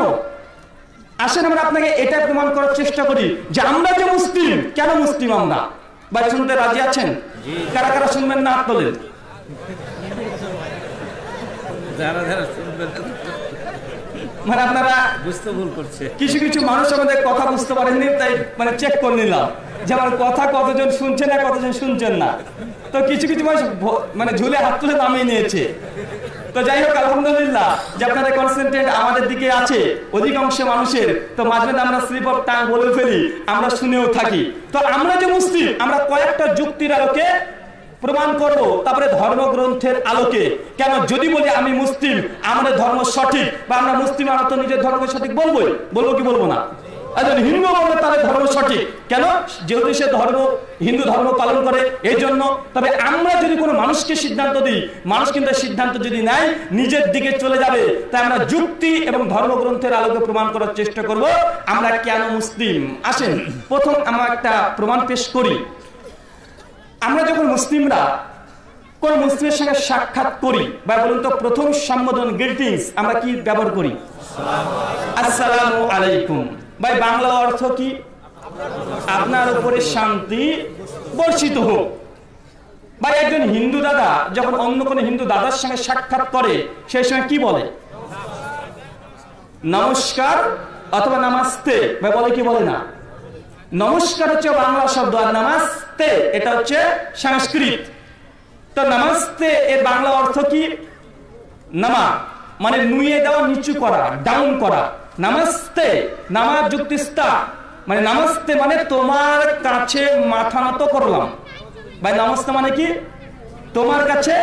আসেন আমরা আপনাকে এটা প্রমাণ করার চেষ্টা করি যে আমরা যে মুসলিম কেন মুসলিম আমরা? ভাই শুনতে রাজি আছেন? কারা কারা শুনবেন না তোলেন যারা যারা শুনবেন। মানে আপনারা বুঝতে ভুল করছে। কিছু কিছু মানুষ আমাদের কথা বুঝতে পারেননি তাই মানে চেক করে নিলাম যে আমার কথা কতজন শুনছেন না কতজন শুনছেন না। তো কিছু কিছু মানুষ মানে ঝুলে হাত তুলে নামিয়ে নিয়েছে। তো যাই হোক আলহামদুলিল্লাহ যে আপনাদের কনসেন্ট্রেট আমাদের দিকে আছে অধিকাংশ মানুষের। তো মাঝে মাঝে আমরা স্লিপ অফ টাং বলে ফেলি আমরা শুনেও থাকি। তো আমরা যে মুসলিম আমরা কয়েকটা যুক্তির আলোকে প্রমাণ করব তারপরে ধর্মগ্রন্থের আলোকে। কেন? যদি বলি আমি মুসলিম, আমাদের ধর্ম সঠিক বা আমরা মুসলিম, আমরা তো নিজের ধর্মকে সঠিক বলবোই। বলব কি বলব না? একজন হিন্দু বললে তাদের ধর্ম সঠিক। কেন? যেহেতু সে ধর্ম, হিন্দু ধর্ম পালন করে এই জন্য তবে আমরা যদি কোনো মানুষকে সিদ্ধান্ত দিই, মানুষ কিন্তু সিদ্ধান্ত যদি নেয়, নিজের দিকে চলে যাবে। তাই আমরা যুক্তি এবং ধর্মগ্রন্থের আলোকে প্রমাণ করার চেষ্টা করব। আমরা কেন মুসলিম? আসেন, প্রথম আমরা একটা প্রমাণ পেশ করি। আমরা যখন মুসলিমরা কোন মুসলিমের সঙ্গে সাক্ষাৎ করি বা বলুন তো প্রথম সম্বোধন গ্রিটিংস আমরা কি ব্যবহার করি? আসসালামু আলাইকুম। ভাই, বাংলা অর্থ কি? আপনার উপরে শান্তি বর্ষিত হোক। ভাই, একজন হিন্দু দাদা যখন অন্য কোনো হিন্দু দাদার সঙ্গে সাক্ষাৎ করে সেই সময় কি বলে? নমস্কার অথবা নামাস্তে। ভাই, বলে কি বলে না? নমস্কার হচ্ছে বাংলা শব্দ আর নামাজতে এটা হচ্ছে সংস্কৃত। তো নামাজতে এর বাংলা অর্থ কি? নামা মানে নুয়ে দেওয়া, নিচু করা, ডাউন করা। নামাজতে নামা যুক্তিস্তা। মানে নামাজতে মানে তোমার কাছে মাথা নত করলাম। ভাই নামাজতে মানে কি? তোমার কাছে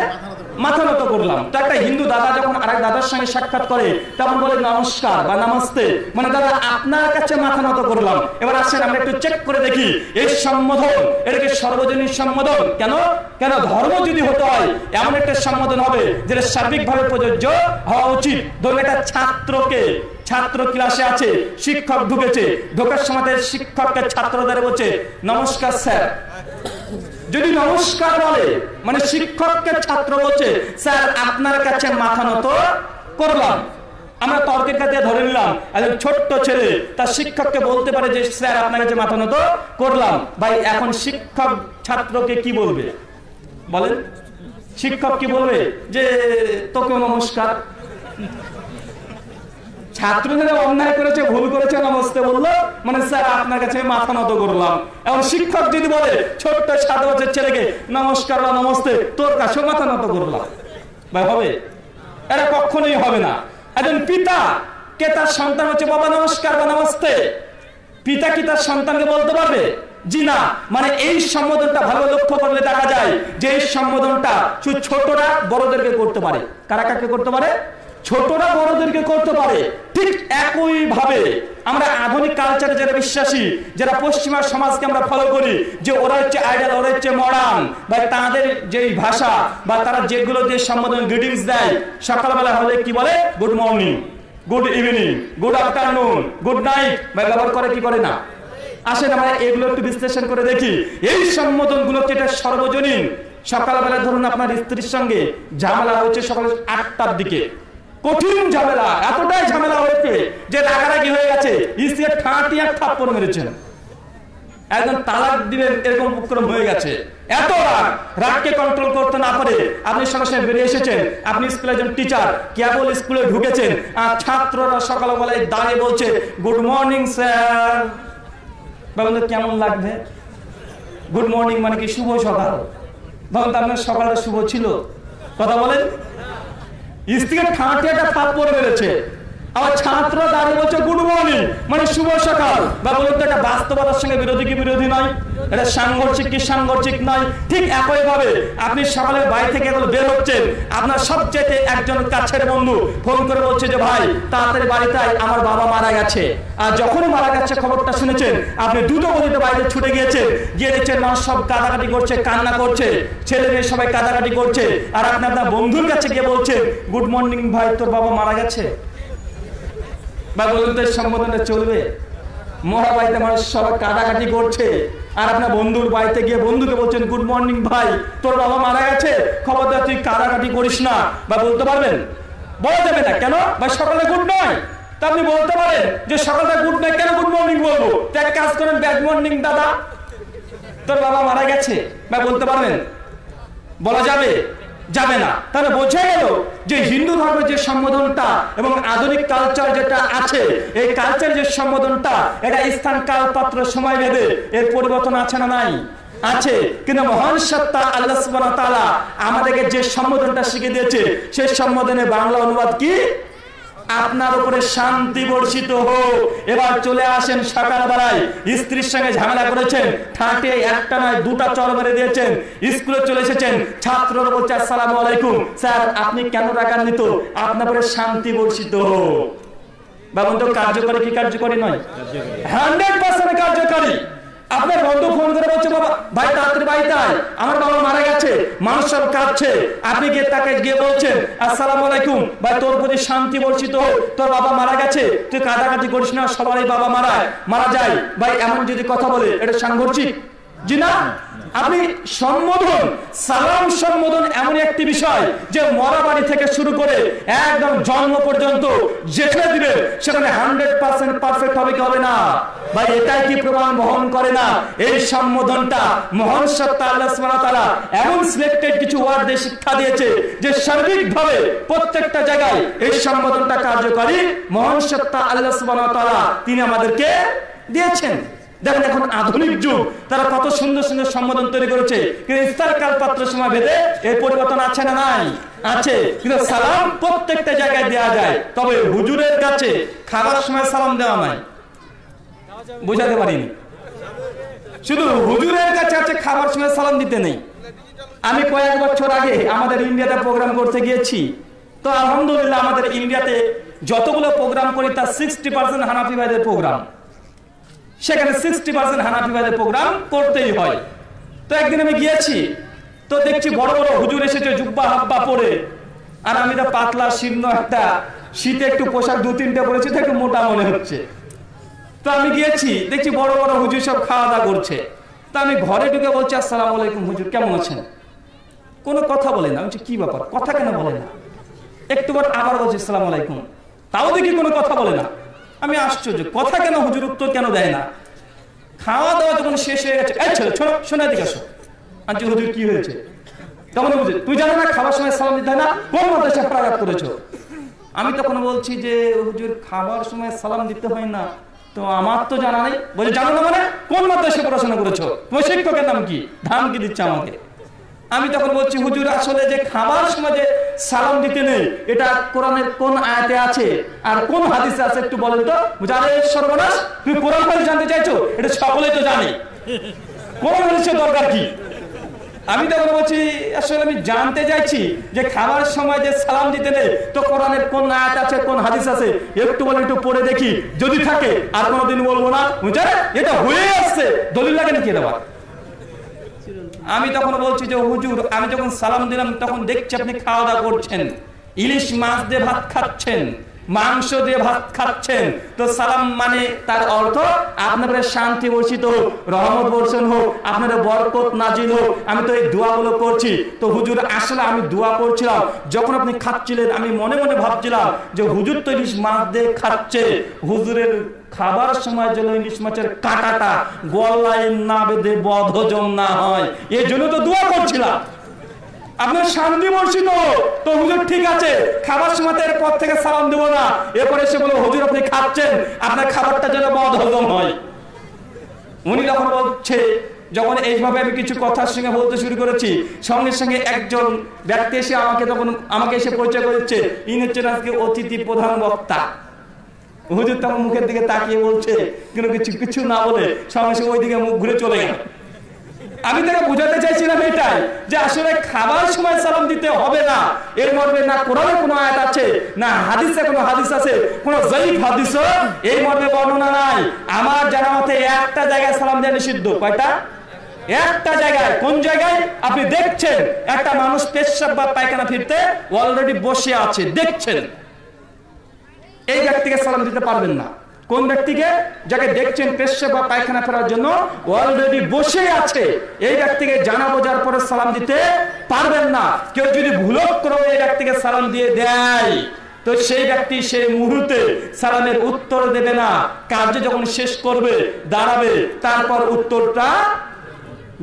মাথা নত করলাম। তো একটা হিন্দু দাদা যখন আরেক দাদার সঙ্গে সাক্ষাৎ করে, তখন বলে, নমস্কার বা নমস্তে মানে দাদা, আপনার কাছে মাথা নত করলাম। এবার আসেন, আমরা একটু চেক করে দেখি। এই সম্বোধন এটাকে সর্বজনীন সম্বোধন? কেন? কেন ধর্ম যদি হতে হয়, এমন একটা সম্বোধন হবে যেটা সার্বিকভাবে প্রযোজ্য হওয়া উচিত। ধরুন, একটা ছাত্রকে, ছাত্র ক্লাসে আছে, শিক্ষক ঢুকেছে। ঢোকার সময় শিক্ষককে ছাত্রদের বলছে, নমস্কার, স্যার। যদি নমস্কার বলে মানে শিক্ষককে ছাত্র বলছে স্যার আপনার কাছে মাথা নত করলাম। আমরা তর্কের কাছে ধরে নিলাম একজন ছোট্ট ছেলে তার শিক্ষককে বলতে পারে যে স্যার আপনার কাছে মাথা নত করলাম। ভাই এখন শিক্ষক ছাত্রকে কি বলবে? বলেন। শিক্ষক কি বলবে? যে তোকে নমস্কার। মানে কখনোই হবে না। একজন পিতা, কে তার সন্তান হচ্ছে, বাবা, নমস্কার বা নমস্তে। পিতা কি তার সন্তানকে বলতে পারবে? জি না। মানে এই সম্বোধনটা ভালো লক্ষ্য করলে দেখা যায় যে এই সম্বোধনটা শুধু ছোটরা বড়দেরকে করতে পারে। কারা কাকে করতে পারে? ছোটরা বড়দেরকে করতে পারে। ঠিক একই ভাবে আমরা আধুনিক কালচারে যারা বিশ্বাসী, যারা পশ্চিমা সমাজকে আমরা ফলো করি, যে ওরা হচ্ছে আইডাল ওরা হচ্ছে মডার্ন বা তাদের যেই ভাষা, বা তারা যেগুলো যে সম্বোধন গ্রিটিংস দেয়, সকালবেলা হলে কি বলে? Good morning good evening good afternoon good night বা ব্যবহার করে কি করে না? আসেন আমরা এগুলো একটু বিশ্লেষণ করে দেখি। এই সম্বোধনগুলো যেটা সর্বজনীন। সকালবেলা ধরুন আপনার স্ত্রীর সঙ্গে ঝামেলা হচ্ছে সকাল আটটার দিকে। কঠিন ঝামেলা, এতটাই ঝামেলা হয়েছে যে রাগারাগি হয়ে গেছে। স্ত্রীর ঠাঁটি এক থাপ্পড় মেরেছেন একদম তালাক দিবেন এরকম উপক্রম হয়ে গেছে। এত রাগ, রাগকে কন্ট্রোল করতে না পারে। আপনি সঙ্গে সঙ্গে বেরিয়ে এসেছেন, আপনি স্কুলে একজন টিচার কেবল স্কুলে ঢুকেছেন, আর ছাত্ররা সকালবেলায় দাঁড়িয়ে বলছে গুড মর্নিং স্যার বলুন কেমন লাগবে? গুড মর্নিং মানে কি শুভ সকাল? বলুন তো আপনার সকালটা শুভ ছিল? কথা বলেন। স্ত্রীকে ঠাঁটি একটা থাপ্পড় মেরেছে আমার ছাত্র দাঁড়িয়ে বলছে গুড মর্নিং। মানে শুভ সকাল। বা বলুন তো এটা বাস্তবতার সঙ্গে বিরোধী কি বিরোধী নয়? এটা সাংঘর্ষিক কি সাংঘর্ষিক নয়? ঠিক একই ভাবে আপনি সকালে বাড়ি থেকে এগুলো বের হচ্ছেন। আপনার সবচেয়ে একজন কাছের বন্ধু ফোন করে বলছে যে ভাই তাড়াতাড়ি বাড়িতে আমার বাবা মারা গেছে। আর যখনই মারা গেছে খবরটা শুনেছেন আপনি দ্রুত গতিতে বাইরে ছুটে গিয়েছেন। গিয়ে দেখছেন মানুষ সব কাদাকাটি করছে কান্না করছে ছেলে মেয়ে সবাই কাদাকাটি করছে। আর আপনি আপনার বন্ধুর কাছে গিয়ে বলছেন গুড মর্নিং ভাই তোর বাবা মারা গেছে? বা বলুন তো সম্বোধনটা চলবে। মহা বাড়িতে মানুষ সবাই কাটাকাটি করছে। আর আপনার বন্ধুর বাড়িতে গিয়ে বন্ধুকে বলছেন, গুড মর্নিং ভাই, তোর বাবা মারা গেছে। খবরদার, তুই কাটাকাটি করিস না। বা বলতে পারবেন? বলা যাবে না। কেন? বা সকালে গুড নয়। তা আপনি বলতে পারেন যে সকালটা গুড নয়। কেন গুড মর্নিং বলব? এক কাজ করেন, ব্যাড মর্নিং দাদা, তোর বাবা মারা গেছে। বা বলতে পারবেন? বলা যাবে? যাবে না। তাহলে বোঝা গেল যে হিন্দু ধর্মের যে সম্বোধনটা এবং আধুনিক কালচার যেটা আছে, এই কালচার যে সম্বোধনটা, এটা স্থান কাল পাত্র সময় ভেবে এর পরিবর্তন আছে না নাই? আছে। কিন্তু মহান সত্তা আল্লাহ সুবাহ আমাদেরকে যে সম্বোধনটা শিখে দিয়েছে, সেই সম্বোধনে বাংলা অনুবাদ কি? আপনার উপরে শান্তি বর্ষিত হোক। এবার চলে আসেন সকাল বেলায় স্ত্রীর সঙ্গে ঝামেলা করেছেন। ঠাঁটে একটা নয়, দুটা চর মেরে দিয়েছেন। স্কুলে চলে এসেছেন। ছাত্ররা বলছে, আসসালামু আলাইকুম। স্যার, আপনি কেন রাগান্বিত? আপনার উপরে শান্তি বর্ষিত হোক। বাবন তো কার্যকরী কি কার্যকরী নয়? হান্ড্রেড পার্সেন্ট কার্যকরী। আপনার বন্ধু ফোন করে বলছে, বাবা, ভাই তাড়াতাড়ি বাড়িতে আয়। আমার বাবা মারা গেছে, মানুষ সব কাঁদছে। আপনি গিয়ে তাকে গিয়ে বলছেন, আসসালামু আলাইকুম, ভাই, তোর প্রতি শান্তি বলছি তো তোর বাবা মারা গেছে, তুই কাটাকাটি করিস না, সবারই বাবা মারা মারা যায়। ভাই, এমন যদি কথা বলে, এটা সাংঘর্ষিক। জি না? আপনি সম্বোধন, সালাম সম্বোধন এমন একটি বিষয় যে মরা বাড়ি থেকে শুরু করে একদম জন্ম পর্যন্ত যেখানে দিবে, সেখানে হান্ড্রেড পার্সেন্ট পারফেক্ট হবে কি হবে না? ভাই, এটাই কি প্রমাণ বহন করে না? এই সম্বোধনটা মহান সত্তা আল্লাহ তাআলা এমন সিলেক্টেড কিছু ওয়ার্ড দিয়ে শিক্ষা দিয়েছে যে সার্বিকভাবে প্রত্যেকটা জায়গায় এই সম্বোধনটা কার্যকরী মহান সত্তা আল্লাহ তাআলা তিনি আমাদেরকে দিয়েছেন। দেখেন এখন আধুনিক যুগ। তারা কত সুন্দর সুন্দর সম্বোধন তৈরি করেছে। কিন্তু ইফতার কাল পাত্র সময় ভেদে এর পরিবর্তন আছে না নাই? আছে। কিন্তু সালাম প্রত্যেকটা জায়গায় দেওয়া যায়। তবে হুজুরের কাছে খাবার সময় সালাম দেওয়া নাই। বুঝাতে পারিনি। শুধু হুজুরের কাছে আছে খাবার সময় সালাম দিতে নেই। আমি কয়েক বছর আগে আমাদের ইন্ডিয়াতে প্রোগ্রাম করতে গিয়েছি। তো আলহামদুলিল্লাহ আমাদের ইন্ডিয়াতে যতগুলো প্রোগ্রাম করি, তার সিক্সটি পার্সেন্ট হানাফি ভাইদের প্রোগ্রাম সেখানে সিক্সটি পার্সেন্ট হানাফি ভাইদের প্রোগ্রাম করতেই হয়। তো একদিন আমি গিয়েছি তো দেখছি বড় বড় হুজুর এসেছে জুব্বা হাব্বা পরে। আর আমি তো পাতলা শীর্ণ একটা শীতে একটু পোশাক দু তিনটে পরেছি তো মোটা মনে হচ্ছে। তো আমি গিয়েছি দেখছি বড় বড় হুজুর সব খাওয়া দাওয়া করছে। তো আমি ঘরে ঢুকে বলছি আসসালাম আলাইকুম হুজুর কেমন আছেন? কোনো কথা বলে না। বলছি, কি ব্যাপার? কথা কেন বলে না? একটু আবার বলছি আসসালামু আলাইকুম। তাও দেখি কোনো কথা বলে না। আমি আশ্চর্য। কথা কেন হুজুর উত্তর কেন দেয় না? খাওয়া দাওয়া যখন শেষ হয়ে গেছে শোনা দিকে আসো। হুজুর কি হয়েছে? তখন বুঝে তুই জানো না খাবার সময় সালাম দিতে হয় না? কোন মাদ্রাসা প্রাঘাত করেছ? আমি তখন বলছি যে হুজুর খাবার সময় সালাম দিতে হয় না। তো আমার তো জানা নেই। বলছে জানো না মানে? কোন মাদ্রাসায় পড়াশোনা করেছ? তোমার শিক্ষকের নাম কি? ধান কি দিচ্ছে আমাকে। আমি তখন বলছি, হুজুর, আসলে যে খাবার সময় যে সালাম দিতে নেই, এটা কোরআনের কোন আয়াতে আছে? আর কোন হাদিসে আছে একটু বলেন তো? জানে সর্বনাশ, তুমি কোরআন হাদিস জানতে চাইছো? এটা সকলেই তো জানে। কোরআন হাদিসের দরকার কি? আমি তখন বলছি, আসলে আমি জানতে চাইছি যে খাবার সময় যে সালাম দিতে নেই, তো কোরআনের কোন আয়াত আছে, কোন হাদিস আছে? একটু বলে একটু পড়ে দেখি। যদি থাকে, আর কোনোদিন বলব না। এটা হয়ে আসছে। দলিল লাগে নাকি দেওয়া আমি তখন বলছি যে হুজুর আমি যখন সালাম দিলাম তখন দেখছি আপনি খাওয়া দাওয়া করছেন। ইলিশ মাছ দিয়ে ভাত খাচ্ছেন মাংস দিয়ে ভাত খাচ্ছেন। তো সালাম মানে তার অর্থ আপনাদের শান্তি বর্ষিত হোক রহমত বর্ষণ হোক আপনাদের বরকত নাজিল হোক। আমি তো এই দোয়াগুলো করছি। তো হুজুর আসলে আমি দোয়া করছিলাম। যখন আপনি খাচ্ছিলেন আমি মনে মনে ভাবছিলাম যে হুজুর তো ইলিশ মাছ দিয়ে খাচ্ছে। হুজুরের খাবার সময় যেন ইলিশ মাছের কাঁটাটা গলায় না বেঁধে বদহজম না হয়। এই জন্য তো দোয়া করছিলাম। আপনার শান্তি বর্ষিত তো হুজুর ঠিক আছে, খাবার সময় তো এরপর থেকে সালাম দেবো না। এরপরে এসে বলো হুজুর, আপনি খাচ্ছেন, আপনার খাবারটা যেন বদ হজম হয়। উনি তখন বলছে, যখন এইভাবে আমি কিছু কথার সঙ্গে বলতে শুরু করেছি, সঙ্গে সঙ্গে একজন ব্যক্তি এসে আমাকে তখন, আমাকে এসে পরিচয় করছে। ইনি হচ্ছেন আজকে অতিথি প্রধান বক্তা। হুজুর তখন মুখের দিকে তাকিয়ে বলছে কিন্তু কিছু কিছু না বলে সঙ্গে সঙ্গে ওইদিকে মুখ ঘুরে চলে গেল। আমি তাকে বোঝাতে চাইছিলাম এটাই যে আসলে খাবার সময় সালাম দিতে হবে না। এর মর্মে না কোরআনে কোনো আয়াত আছে, না হাদিসে কোনো হাদিস আছে, কোনো জয়ীফ হাদিস এই মর্মে বর্ণনা নাই। আমার জানা মতে একটা জায়গায় সালাম দেওয়া নিষিদ্ধ। কয়টা? একটা জায়গায়। কোন জায়গায়? আপনি দেখছেন, একটা মানুষ পেশাব বা পায়খানা ফিরতে অলরেডি বসে আছে, দেখছেন। এই ব্যক্তিকে সালাম দিতে পারবেন না। কোন ব্যক্তিকে? যাকে দেখছেন পেশা বা পায়খানা ফেরার জন্য অলরেডি বসে আছে। এই ব্যক্তিকে জানা বোঝার পরে সালাম দিতে পারবেন না। কেউ যদি ভুলক করে এই ব্যক্তিকে সালাম দিয়ে দেয়, তো সেই ব্যক্তি সেই মুহূর্তে সালামের উত্তর দেবে না। কার্য যখন শেষ করবে, দাঁড়াবে, তারপর উত্তরটা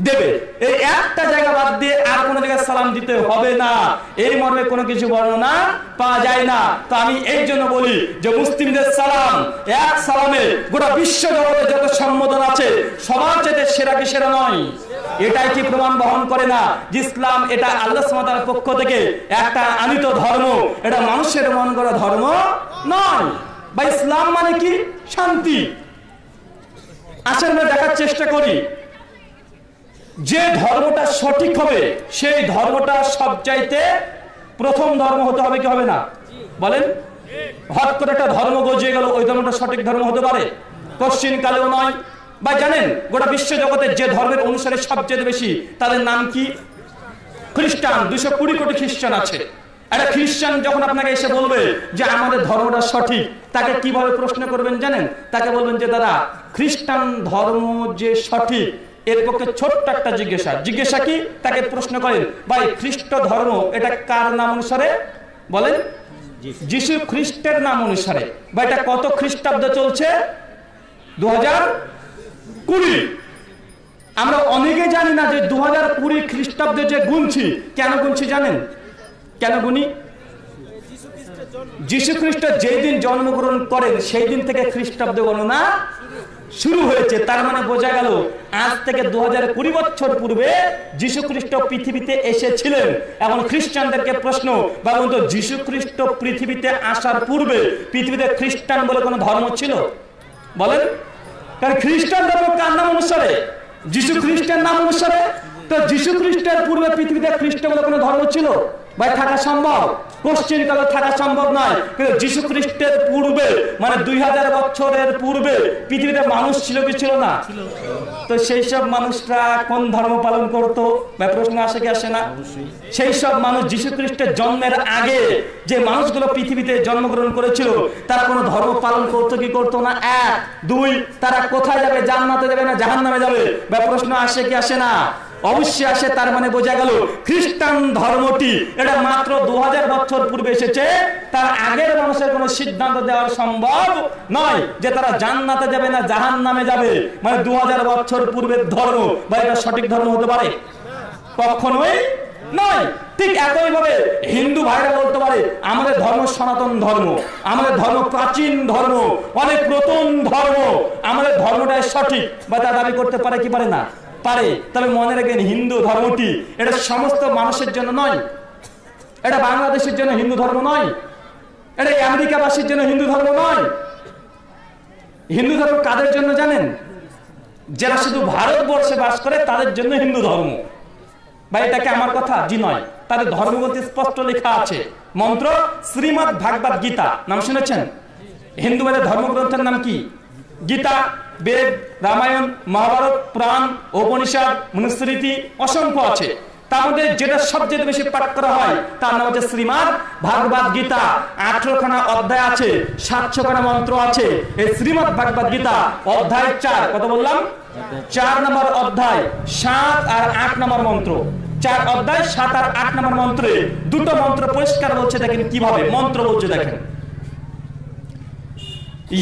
দেবে। এই একটা জায়গা বাদ দিয়ে আর কোনো জায়গায় সালাম দিতে হবে না। এই মর্মে কোনো কিছু বর্ণনা পাওয়া যায় না। তো আমি এই জন্য বলি যে মুসলিমদের সালাম, এক সালামে গোটা বিশ্ব জগতে যত সম্বোধন আছে, সবার চেয়ে সেরা কি সেরা নয়? এটাই কি প্রমাণ বহন করে না যে ইসলাম এটা আল্লাহ সুবহানাহু পক্ষ থেকে একটা আনিত ধর্ম, এটা মানুষের মন করা ধর্ম নয়। বা ইসলাম মানে কি? শান্তি। আসলে দেখার চেষ্টা করি। যে ধর্মটা সঠিক হবে, সেই ধর্মটা সব চাইতে প্রথম ধর্ম হতে হবে কি হবে না? বলেন। হট করে একটা ধর্ম গজিয়ে গেল, ওই ধর্মটা সঠিক ধর্ম হতে পারে? কোশ্চিন কালেও নয়। বা জানেন, গোটা বিশ্ব জগতের যে ধর্মের অনুসারে সবচেয়ে বেশি তাদের নাম কি? খ্রিস্টান। দুশো কুড়ি কোটি খ্রিস্টান আছে। একটা খ্রিস্টান যখন আপনাকে এসে বলবে যে আমাদের ধর্মটা সঠিক, তাকে কীভাবে প্রশ্ন করবেন জানেন? তাকে বলবেন যে, দাদা, খ্রিস্টান ধর্ম যে সঠিক এর পক্ষে ছোট্ট একটা জিজ্ঞাসা। জিজ্ঞাসা কি? তাকে প্রশ্ন করেন, ভাই, খ্রিস্ট ধর্ম, এটা কার নাম অনুসারে? বলেন, যিশু খ্রিস্টের নাম অনুসারে। বা এটা কত খ্রিস্টাব্দ চলছে? দু কুড়ি। আমরা অনেকে জানি না যে দু হাজার কুড়ি খ্রিস্টাব্দে যে গুনছি। কেন গুনছি জানেন? কেন গুনি? যিশু খ্রিস্ট যেই দিন জন্মগ্রহণ করেন সেই দিন থেকে খ্রিস্টাব্দ গণনা শুরু হয়েছে, তার মানে বোঝা গেল, আজ থেকে দু কুড়ি বছর পূর্বে যিশু খ্রিস্ট পৃথিবীতে এসেছিলেন। এখন খ্রিস্টানদেরকে প্রশ্ন বা বলতো যিশু খ্রিস্ট পৃথিবীতে আসার পূর্বে পৃথিবীতে খ্রিস্টান বলে কোনো ধর্ম ছিল? বলেন। কারণ খ্রিস্টান ধর্ম কার নাম অনুসারে? যিশু খ্রিস্টের নাম অনুসারে। তো যিশু খ্রিস্টের পূর্বে পৃথিবীতে খ্রিস্ট বলে কোনো ধর্ম ছিল? ভাই থাকা সম্ভব? কোশ্চিন কালে থাকা সম্ভব নয়। কিন্তু যিশু খ্রিস্টের পূর্বে মানে দুই হাজার বছরের পূর্বে পৃথিবীতে মানুষ ছিল কি ছিল না? তো সেই সব মানুষরা কোন ধর্ম পালন করতো? বা প্রশ্ন আসে কি আসে না? সেই সব মানুষ যিশু খ্রিস্টের জন্মের আগে যে মানুষগুলো পৃথিবীতে জন্মগ্রহণ করেছিল তারা কোনো ধর্ম পালন করতো কি করতো না? এক। দুই তারা কোথায় যাবে? জান্নাতে যাবে না জাহান নামে যাবে? বা প্রশ্ন আসে কি আসে না? অবশ্যই আসে তার মানে বোঝা গেল খ্রিস্টান ধর্মটি, এটা মাত্র দু হাজার বছর পূর্বে এসেছে, তার আগের মানুষের কোনো সিদ্ধান্ত দেওয়া সম্ভব নয় যে তারা জান্নাতে যাবে না জাহান নামে যাবে। মানে দু হাজার বছর পূর্বের ধর্ম, বা এটা সঠিক ধর্ম হতে পারে? কখনোই নয়। ঠিক একই ভাবে হিন্দু ভাইরা বলতে পারে, আমাদের ধর্ম সনাতন ধর্ম, আমাদের ধর্ম প্রাচীন ধর্ম, অনেক নতুন ধর্ম, আমাদের ধর্মটাই সঠিক, বা তা দাবি করতে পারে কি পারে না? পারে, তবে মনে রাখবেন হিন্দু ধর্মটি এটা সমস্ত মানুষের জন্য নয়। এটা বাংলাদেশের জন্য হিন্দু ধর্ম নয়। এটা আমেরিকাবাসীর জন্য হিন্দু ধর্ম নয়। হিন্দু ধর্ম কাদের জন্য জানেন? যারা শুধু ভারতবর্ষে বাস করে, তাদের জন্য হিন্দু ধর্ম। বা এটাকে আমার কথা? জি নয়। তাদের ধর্মগ্রন্থে স্পষ্ট লেখা আছে। মন্ত্র শ্রীমৎ ভাগবত গীতা। নাম শুনেছেন? হিন্দুবাদের ধর্মগ্রন্থের নাম কি? গীতা বেদ, রামায়ণ, মহাভারত, পুরাণ, উপনিষদ, মনুস্মৃতি অসংখ্য আছে। তার মধ্যে যেটা সবচেয়ে বেশি পাঠ করা হয়, তার নাম হচ্ছে শ্রীমৎ ভাগবত গীতা। আঠারো খানা অধ্যায় আছে সাতশো খানা মন্ত্র আছে। এই শ্রীমৎ ভাগবত গীতা অধ্যায় চার, কত বললাম? চার নম্বর অধ্যায়, সাত আর আট নম্বর মন্ত্র। চার অধ্যায়, সাত আর আট নম্বর মন্ত্রে দুটো মন্ত্র পরিষ্কার বলছে দেখেন কীভাবে। মন্ত্র বলছে দেখেন।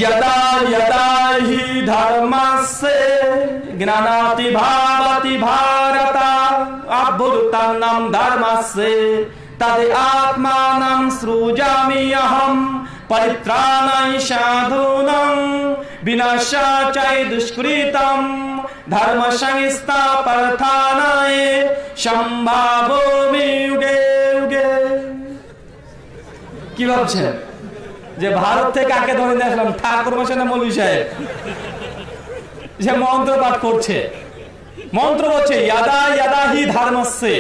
यदा यदा हि धर्मस्य ज्ञानाति भावति भारत अभ्युत्थानं धर्मस्य तद् आत्मानं सृजामि अहं परित्राणाय साधूनां विनाशाय दुष्कृतं धर्म संस्थापर्थानाय সম্ভাবমি युगे युगे কি ভাবছেন যে ভারত থেকে কাকে ধরে নিয়ে আসলাম? ঠাকুর মশাই না মৌলী সাহেব? যে মন্ত্র পাঠ করছে। মন্ত্র বলছে ইয়াদা ইয়াদা হি ধর্মস্যে।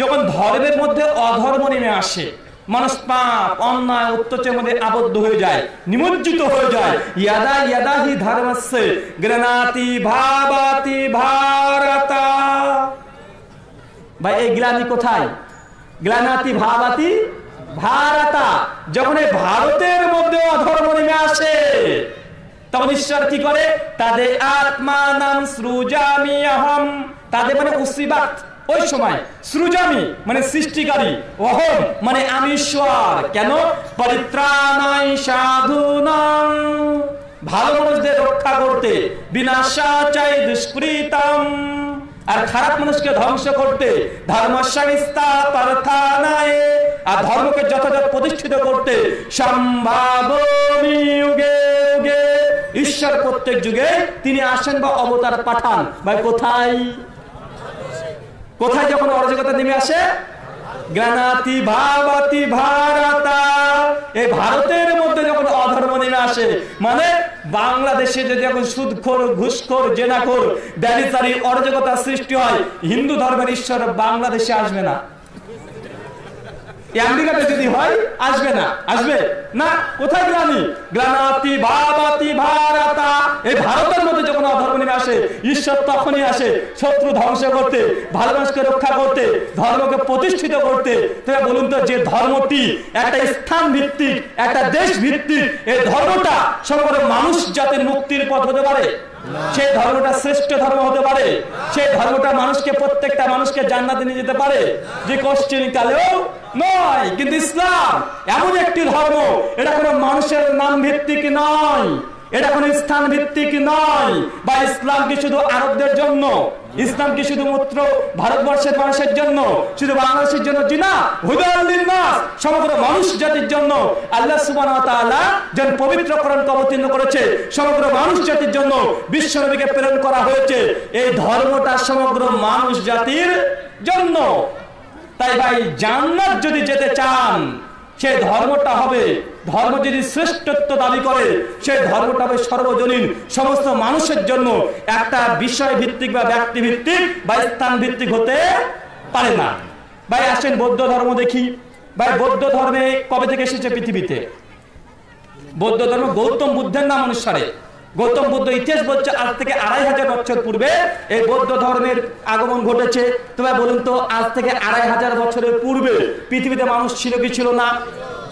যখন ধর্মের মধ্যে অধর্ম নেমে আসে মানুষ পাপ অন্যায়, অত্যাচারের মধ্যে আবদ্ধ হয়ে যায়, নিমজ্জিত হয়ে যায়, ইয়াদা ইয়াদা হি ধর্মস্যে গ্রনাতি ভাবাতি ভারতা। ভাই, এই গ্লানি কোথায়? গ্লানাতি ভাবাতি ভারতা যখন ভারতের মধ্যে অধর্ম নেমে আসে, তখন ঈশ্বর কি করে? তাদের আত্মা নাম সৃজামি অহম। তাদের মানে উসিবাত। ওই সময় সৃজামি মানে সৃষ্টিকারী, অহম মানে আমি ঈশ্বর। কেন? পরিত্রাণায় সাধু নাম ভালো মানুষদের রক্ষা করতে বিনাশা চাই দুষ্কৃতম। আর খারাপ মানুষকে ধ্বংস করতে আর ধর্মকে যথাযথ প্রতিষ্ঠিত করতে সম্ভাব ঈশ্বর প্রত্যেক যুগে তিনি আসেন বা অবতার পাঠান। ভাই, কোথায়? কোথায় যখন অরাজকতা নেমে আসে? জ্ঞানাতি ভাবাতি ভারতা। এই ভারতের মধ্যে যখন অধর্ম নেমে আসে মানে বাংলাদেশে যদি এখন সুদখোর, ঘুষখোর, জেনাখোর ব্যারিচারি অরাজকতা সৃষ্টি হয়, হিন্দু ধর্মের ঈশ্বর বাংলাদেশে আসবে না। আমেরিকাতে যদি হয়, আসবে না আসবে। না, কোথায় ভারাতা। এই ভারতের মধ্যে যখন অধর্ম নেমে আসে, ঈশ্বর তখনই আসে শত্রু ধ্বংস করতে ভালো মানুষকে রক্ষা করতে, ধর্মকে প্রতিষ্ঠিত করতে। তবে বলুন তো, যে ধর্মটি একটা স্থান ভিত্তিক, একটা দেশ ভিত্তিক, এই ধর্মটা সমগ্র মানুষ জাতির মুক্তির পথ হতে পারে? সেই ধর্মটা শ্রেষ্ঠ ধর্ম হতে পারে সেই ধর্মটা মানুষকে, প্রত্যেকটা মানুষকে জান্নাতে নিয়ে যেতে পারে, যে কোশ্চেন কালেও নয়, কিন্তু ইসলাম এমন একটি ধর্ম, এটা কোনো মানুষের নাম ভিত্তিক নয়, এটা কোনো স্থান ভিত্তিক নয়, বা ইসলাম কি শুধু আরবদের জন্য ইসলাম কি শুধুমাত্র ভারতবর্ষের মানুষের জন্য, শুধু বাংলাদেশের জন্য জি না হুদাউদ্দিন নাস সমগ্র মানুষ জাতির জন্য আল্লাহ তাআলা যেন পবিত্র কোরআনকে অবতীর্ণ করেছে, সমগ্র মানুষ জাতির জন্য বিশ্বনবীকে প্রেরণ করা হয়েছে। এই ধর্মটা সমগ্র মানুষ জাতির জন্য। তাই ভাই, জান্নাত যদি যেতে চান সেই ধর্মটা হবে, ধর্ম যদি শ্রেষ্ঠত্ব দাবি করে সেই ধর্মটা হবে সর্বজনীন, সমস্ত মানুষের জন্য একটা বিষয় ভিত্তিক বা ব্যক্তি ভিত্তিক বা স্থান ভিত্তিক হতে পারে না। ভাই, আসেন বৌদ্ধ ধর্ম দেখি। ভাই, বৌদ্ধ ধর্মে কবে থেকে এসেছে পৃথিবীতে? বৌদ্ধ ধর্ম গৌতম বুদ্ধের নাম অনুসারে। গৌতম বুদ্ধ ইতিহাস বলছে, আজ থেকে আড়াই হাজার বছর পূর্বে এই বৌদ্ধ ধর্মের আগমন ঘটেছে। তবে বলুন তো, আজ থেকে আড়াই হাজার বছরের পূর্বে পৃথিবীতে মানুষ ছিল কি ছিল না?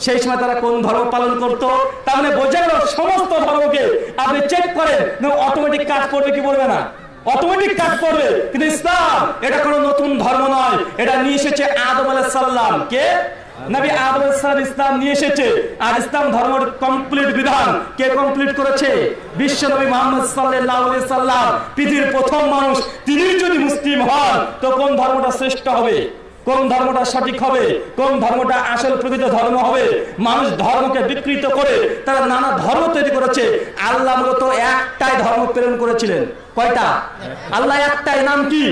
সেই সময় তারা কোন ধর্ম পালন করত? তার মানে বোঝা গেল সমস্ত ধর্মকে আপনি চেক করেন অটোমেটিক কাজ করবে কি বলবে না? অটোমেটিক কাজ করবে, কিন্তু ইসলাম এটা কোনো নতুন ধর্ম নয়। এটা নিয়ে এসেছে আদম আলাইহিস সাল্লাম কে? নবী আদম আলাইহিস সালাম ইসলাম নিয়ে এসেছে। আর ইসলাম ধর্মের কমপ্লিট বিধান কে কমপ্লিট করেছে? বিশ্ব নবী মুহাম্মদ আলাইহি সাল্লাম, পৃথিবীর প্রথম মানুষ। তিনি যদি মুসলিম হন, তো কোন ধর্মটা শ্রেষ্ঠ হবে? কোন ধর্মটা সঠিক হবে? কোন ধর্মটা আসল প্রকৃত ধর্ম হবে? মানুষ ধর্মকে বিকৃত করে তারা নানা ধর্ম তৈরি করেছে। আল্লাহ মূলত একটাই ধর্ম প্রেরণ করেছিলেন। কয়টা? আল্লাহ একটাই নাম কি?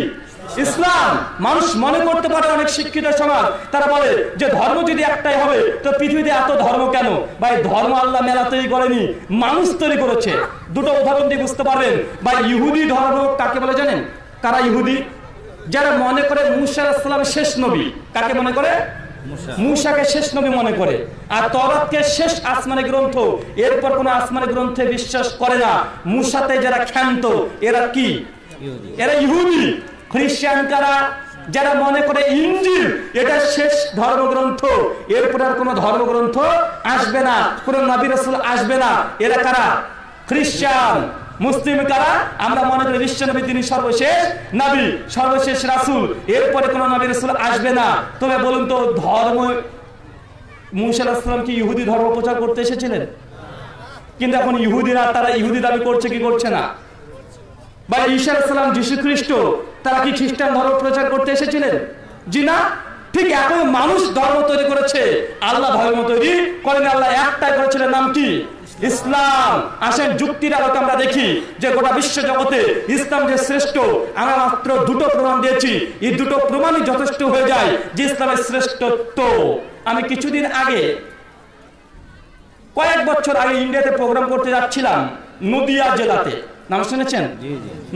ইসলাম মানুষ মনে করতে পারে অনেক শিক্ষিত সমাজ। তারা বলে যে ধর্ম যদি একটাই হবে তো পৃথিবীতে এত ধর্ম কেন? ভাই ধর্ম আল্লাহ মেলা তৈরি করেনি মানুষ তৈরি করেছে। দুটো উদাহরণ দিয়ে বুঝতে পারবেন। বা ইহুদি ধর্ম কাকে বলে জানেন? কারা ইহুদি? যারা মনে করে মুসা শেষ নবী। কাকে মনে করে? মুসাকে শেষ নবী মনে করে। আর তরাতকে শেষ আসমানি গ্রন্থ। এরপর কোন আসমানি গ্রন্থে বিশ্বাস করে না। মুসাতে যারা ক্ষান্ত এরা কি? এরা ইহুদি। খ্রিস্টান কারা? যারা মনে করে ইঞ্জিল, এটা শেষ ধর্মগ্রন্থ। এরপর আর কোন ধর্মগ্রন্থ আসবে না, কোন নবী রাসূল আসবে না। এরা কারা? খ্রিস্টান মুসলিম কারা? আমরা মনে করি বিশ্ব নবী, তিনি সর্বশেষ নবী, সর্বশেষ রাসূল। এরপরে কোন নবী রাসূল আসবে না। তবে বলুন তো, ধর্ম, মুসা কি ইহুদি ধর্ম প্রচার করতে এসেছিলেন? কিন্তু এখন ইহুদিরা, তারা ইহুদি দাবি করছে কি করছে না? বা ঈশা সালাম যীশু খ্রিস্ট তারা কি খ্রিস্টান ধর্ম প্রচার করতে এসেছিলেন? জি না। ঠিক এখন মানুষ ধর্ম তৈরি করেছে। আল্লাহ ধর্ম তৈরি করেন, আল্লাহ একটাই করেছিলেন, নাম কি? ইসলাম। আসেন যুক্তির আলোকে আমরা দেখি যে গোটা বিশ্ব জগতে ইসলাম যে শ্রেষ্ঠ, আমরা মাত্র দুটো প্রমাণ দিয়েছি। এই দুটো প্রমাণই যথেষ্ট হয়ে যায় যে ইসলামের শ্রেষ্ঠত্ব। আমি কিছুদিন আগে, কয়েক বছর আগে ইন্ডিয়াতে প্রোগ্রাম করতে যাচ্ছিলাম, নদিয়া জেলাতে। নাম শুনেছেন?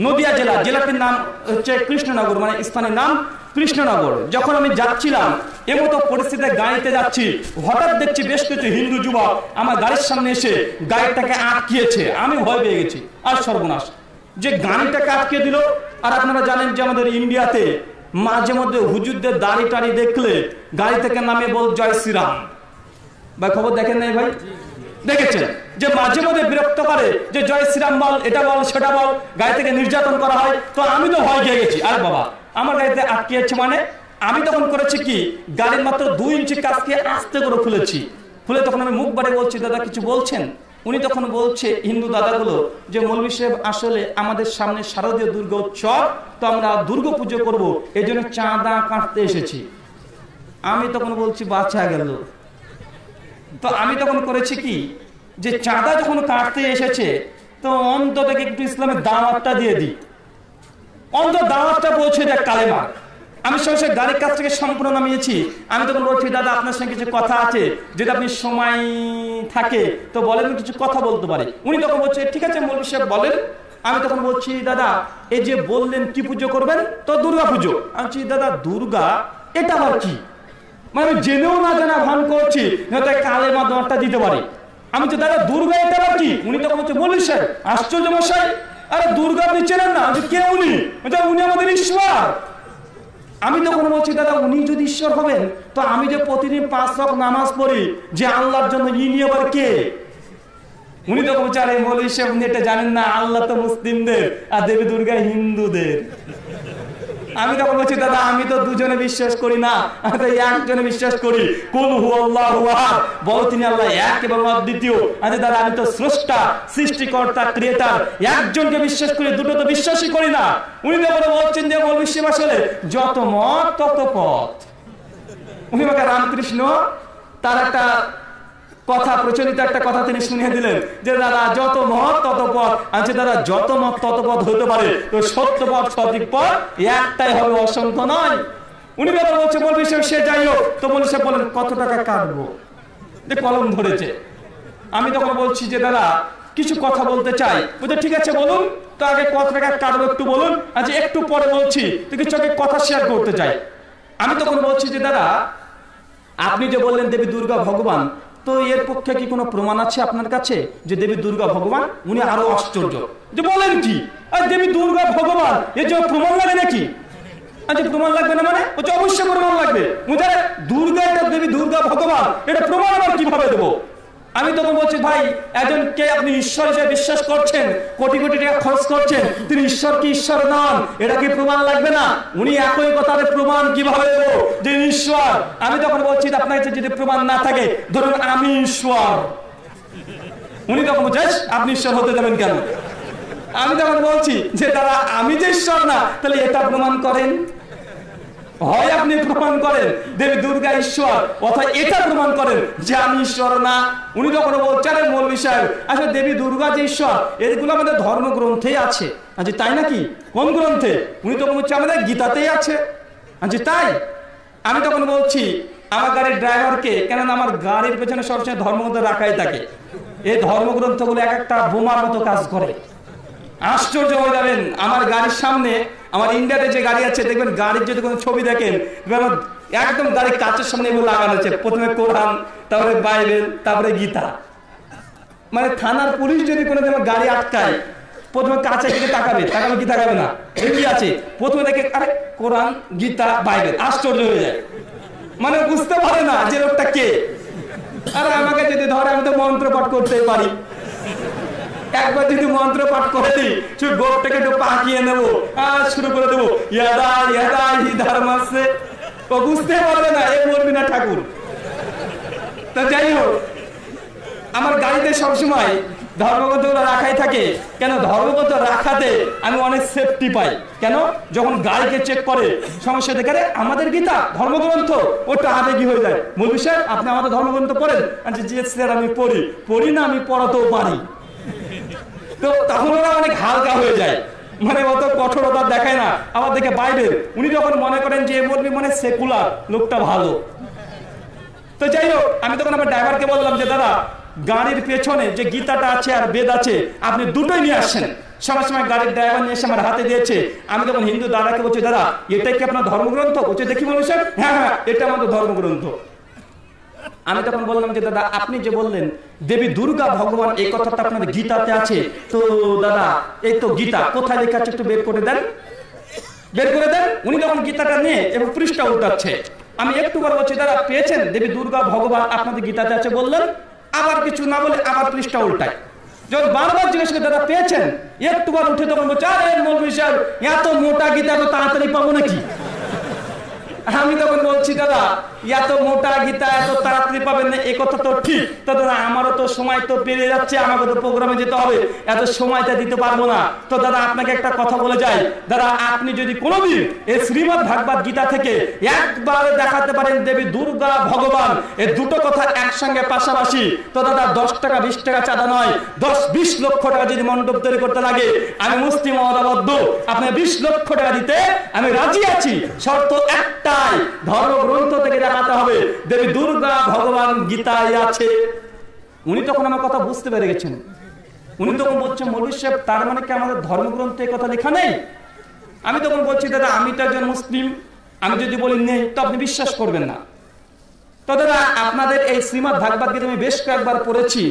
নদিয়া জেলা জেলাটির নাম হচ্ছে কৃষ্ণনগর মানে স্থানের নাম কৃষ্ণনগর। যখন আমি যাচ্ছিলাম এমতো পরিস্থিতিতে গাড়িতে যাচ্ছি হঠাৎ দেখছি বেশ কিছু হিন্দু যুবক আমার গাড়ির সামনে এসে গাড়িটাকে আটকিয়েছে। আমি ভয় পেয়ে গেছি আর সর্বনাশ। যে গাড়িটাকে আটকে দিল আর আপনারা জানেন যে আমাদের ইন্ডিয়াতে মাঝে মধ্যে হুজুরদের দাড়ি টাড়ি দেখলে গাড়ি থেকে নামে বল জয় শ্রীরাম। ভাই খবর দেখেন নাই ভাই? দেখেছেন যে মাঝে মধ্যে বিরক্ত করে যে জয় শ্রীরাম বল, এটা বল, সেটা বল, গায়ে থেকে নির্যাতন করা হয়। তো আমি তো ভয় খেয়ে গেছি। আর বাবা, আমার গাড়িতে আটকিয়েছে মানে? আমি তখন করেছি কি? গাড়ির মাত্র দুই ইঞ্চি কাজকে আস্তে করে খুলেছি খুলে তখন আমি মুখ বাড়ি বলছি, দাদা, কিছু বলছেন? উনি তখন বলছে, হিন্দু দাদাগুলো, যে মৌলভী সাহেব আসলে আমাদের সামনে শারদীয় দুর্গা উৎসব, তো আমরা দুর্গা পুজো করব। এই জন্য চাঁদা কাটতে এসেছি। আমি তখন বলছি বাচ্চা গেল। তো আমি তখন করেছি কি? যে চাঁদা যখন কাটতে এসেছে তো অন্তত একটু ইসলামের দাওয়াতটা দিয়ে দিই। অন্তত দাওয়াতটা পৌঁছে দেয় কালেমা। আমি সঙ্গে গাড়ির কাছ থেকে সম্পূর্ণ নামিয়েছি। আমি তখন বলছি দাদা আপনার সঙ্গে কিছু কথা আছে। যদি আপনি সময় থাকে তো বলেন কিছু কথা বলতে পারি। উনি তখন বলছে ঠিক আছে মৌলী সাহেব বলেন। আমি তখন বলছি দাদা এই যে বললেন কি পুজো করবেন তো দুর্গা পুজো আমি দাদা দুর্গা এটা আবার কি? মানে জেনেও না জানা ভান করছি হয়তো কালে মাধ্যমটা দিতে পারি। আমি তো দাদা দুর্গা এটা কি উনি তখন হচ্ছে বলিস স্যার আশ্চর্য মশাই, আরে দুর্গা আপনি চেনেন না? কে উনি? উনি আমাদের ঈশ্বর। আমি তখন বলছি, দাদা, উনি যদি ঈশ্বর হবেন, তো আমি যে প্রতিদিন পাঁচ রক নামাজ পড়ি, যে আল্লাহর জন্য ইনি আবার কে? উনি তখন মৌলী সাহেব, উনি এটা জানেন না, আল্লাহ তো মুসলিমদের, আর দেবী দুর্গা হিন্দুদের। আমি তখন বলছি, দাদা, আমি তো দুজনে বিশ্বাস করি না একজনে বিশ্বাস করি। আল্লাহ বলো তিনি আল্লাহ, এক এবং অদ্বিতীয়। আচ্ছা দাদা, আমি তো স্রষ্টা, সৃষ্টিকর্তা, ক্রিয়েটার। একজনকে বিশ্বাস করি, দুটো তো বিশ্বাসই করি না। উনি তখন বলছেন যে মৌলী সাহেব আসলে, যত মত, তত পথ। উনি আমাকে রামকৃষ্ণ, তার একটা কথা, প্রচলিত একটা কথা তিনি শুনিয়ে দিলেন যে, দাদা, যত মত তত পথ। আছে দাদা, যত মত তত পথ হতে পারে, তো সত্য পথ, সঠিক পথ একটাই হবে অসংখ্য নয়। উনি ব্যাপার বলছে, বলবি সে যাই হোক। তো বলি, সে বলেন, কত টাকা কাটবো? যে, কলম ধরেছে। আমি তখন বলছি যে, দাদা, কিছু কথা বলতে চাই। বলছে, ঠিক আছে, বলুন। তো আগে কত টাকা কাটবো একটু বলুন। আচ্ছা একটু পরে বলছি, তো কিছু আগে কথা শেয়ার করতে চাই। আমি তখন বলছি যে, দাদা, আপনি যে বললেন দেবী দুর্গা ভগবান তো এর পক্ষে কি কোনো প্রমাণ আছে আপনার কাছে যে দেবী দুর্গা ভগবান, উনি আরও আশ্চর্য? যে বলেন কি? আর দেবী দুর্গা ভগবান এর যে প্রমাণ লাগে নাকি? আচ্ছা প্রমাণ লাগবে না মানে? অবশ্যই প্রমাণ লাগবে। দুর্গা দেবী দুর্গা ভগবান, এটা প্রমাণ আবার কীভাবে দেবো? আমি তখন বলছি ভাই একজনকে আপনি ঈশ্বর হিসেবে বিশ্বাস করছেন? কোটি কোটি টাকা খরচ করছেন? তিনি ঈশ্বর কি ঈশ্বর নন? এটা কি প্রমাণ লাগবে না? উনি একই কথার প্রমাণ কীভাবে দেবো? যে ঈশ্বর। আমি তখন বলছি যে আপনার কাছে যদি প্রমাণ না থাকে ধরুন আমি ঈশ্বর। উনি তখন বলছে আপনি ঈশ্বর হতে যাবেন কেন? আমি তখন বলছি যে তারা আমি যে ঈশ্বর না তাহলে এটা প্রমাণ করেন? হয় আপনি প্রমাণ করেন, দেবী দুর্গা ঈশ্বর, অথবা এটা প্রমাণ করেন যে আমি ঈশ্বর না। উনি তখন বলছেন "আরে মৌলভী সাহেব আসলে দেবী দুর্গা যে ঈশ্বর, এগুলো আমাদের ধর্মগ্রন্থেই আছে। আচ্ছা তাই নাকি? কোন গ্রন্থে? উনি তখন বলছে, আমাদের গীতাতেই আছে। আচ্ছা তাই? আমি তখন বলছি, আমার গাড়ির ড্রাইভারকে, কেননা আমার গাড়ির পেছনে সবসময় ধর্মগ্রন্থ রাখাই থাকে। এই ধর্মগ্রন্থগুলো এক একটা বোমার মতো কাজ করে। আশ্চর্য হয়ে যাবেন। আমার গাড়ির সামনে, আমার ইন্ডিয়াতে যে গাড়ি আছে, দেখবেন গাড়ির যদি কোনো ছবি দেখেন একদম গাড়ির কাচের সামনে এগুলো লাগানো আছে। প্রথমে কোরআন, তারপরে বাইবেল, তারপরে গীতা। মানে থানার পুলিশ যদি কোনো গাড়ি আটকায়, প্রথমে কাছে দিকে তাকাবে তাকাবে কি তাকাবে না? এ কি আছে? প্রথমে দেখে, আরে, কোরআন, গীতা, বাইবেল। আশ্চর্য হয়ে যায়। মানে বুঝতে পারে না যে লোকটা কে। আরে আমাকে যদি ধরে, আমি তো মন্ত্র পাঠ করতে পারি। একবার যদি মন্ত্র পাঠ করে দিই শুধু গোপটাকে একটু পাকিয়ে নেব, আর শুরু করে দেবো ইয়াদা ইয়াদা হি ধর্মাসে ও বুঝতে পারবে না, এ বলবি না ঠাকুর। তা যাই হোক, আমার গাড়িতে সবসময় ধর্মগত রাখাই থাকে। কেন? ধর্মগত রাখাতে আমি অনেক সেফটি পাই। কেন? যখন গাড়িকে চেক করে, সমস্যা দেখে আমাদের গীতা, ধর্মগ্রন্থ। ওটা আবেগী হয়ে যায়? বলবি স্যার আপনি আমাদের ধর্মগ্রন্থ পড়েন? আচ্ছা জি স্যার আমি পড়ি। পড়ি না, আমি পড়াতেও পারি। তো তখন ওরা অনেক হালকা হয়ে যায়। মানে অত কঠোরতা দেখায় না। আবার দেখে বাইবেল, উনি যখন মনে করেন যে বলবি মানে সেকুলার, লোকটা ভালো। তো যাই হোক, আমি তখন আমার ড্রাইভারকে বললাম যে, দাদা, গাড়ির পেছনে যে গীতাটা আছে আর বেদ আছে, আপনি দুটোই নিয়ে আসছেন। সময় সময় গাড়ির ড্রাইভার নিয়ে এসে আমার হাতে দিয়েছে। আমি তখন হিন্দু দাদাকে বলছি, দাদা এটাই কি আপনার ধর্মগ্রন্থ? বলছে দেখি স্যার? হ্যাঁ হ্যাঁ এটা আমাদের ধর্মগ্রন্থ। আমি তখন বললাম যে, দাদা, আপনি যে বললেন, দেবী দুর্গা ভগবান, এই কথাটা আপনাদের গীতাতে আছে। তো, দাদা, এই তো গীতা, কোথায় লেখা আছে একটু বের করে দেন। বের করে দেন। উনি যখন গীতাটা নিয়ে এবং পৃষ্ঠা উল্টাচ্ছে, আমি একটু বার বলছি, দাদা, পেয়েছেন? দেবী দুর্গা ভগবান আপনাদের গীতাতে আছে বললেন, আবার কিছু না বলে আবার পৃষ্ঠা উল্টায়। যখন বারবার জিজ্ঞেস করে, দাদা, পেয়েছেন? একটু বার উঠে তখন বলছে, আরে, মৌলভী সাহেব, এত মোটা গীতা তো তাড়াতাড়ি পাবো নাকি? আমি তখন বলছি, দাদা এত মোটা গীতা, এত তাড়াতাড়ি পাবেন না, এ কথা তো ঠিক। দাদা আমারও তো সময় তো পেরিয়ে যাচ্ছে, আমাকে তো প্রোগ্রামে যেতে হবে। এত সময়টা দিতে পারব না। তো দাদা, আপনাকে একটা কথা বলে যাই। দাদা, আপনি যদি কোনোদিন এই শ্রীমদ ভাগবত গীতা থেকে একবার দেখাতে পারেন দেবী দুর্গা ভগবান এই দুটো কথা একসঙ্গে পাশাপাশি, তো দাদা, দশ টাকা, বিশ টাকা চাঁদা নয়, দশ, বিশ লক্ষ টাকা যদি মণ্ডপ তৈরি করতে লাগে, আমি মুসলিম মহদাবদ্ধ আপনি বিশ লক্ষ টাকা দিতে আমি রাজি আছি। শর্ত একটাই, ধর্মগ্রন্থ থেকে দেখাতে হবে। দেবী দুর্গা ভগবান গীতায় আছে। উনি তখন আমার কথা বুঝতে পেরে গেছেন। উনি তখন বলছেন মৌলী সাহেব, তার মানে কি আমাদের ধর্মগ্রন্থে কথা লেখা নেই? আমি তখন বলছি, দাদা, আমি তো একজন মুসলিম। আমি যদি বলি নেই তো আপনি বিশ্বাস করবেন না। তো দাদা, আপনাদের এই শ্রীমদ ভাগবত গীতা আমি বেশ কয়েকবার পড়েছি।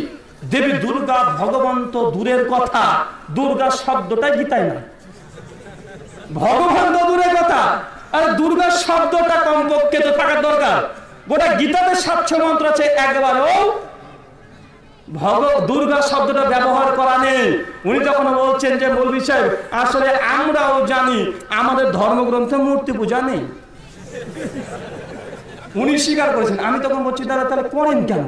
দেবী দুর্গা ভগবন্ত দূরের কথা। দুর্গা শব্দটাই গীতায় না ভগবান তো দূরের কথা। আর দুর্গা শব্দটা কমপক্ষে তো থাকার দরকার। গোটা গীতাতে সাতশো মন্ত্র আছে, একবারও ভগ দুর্গা শব্দটা ব্যবহার করা নেই। উনি তখন বলছেন যে মৌলভী সাহেব, আসলে আমরাও জানি, আমাদের ধর্মগ্রন্থে মূর্তি পূজা নেই। উনি স্বীকার করেছেন। আমি তখন বলছি, দাদা, তাহলে করেন কেন?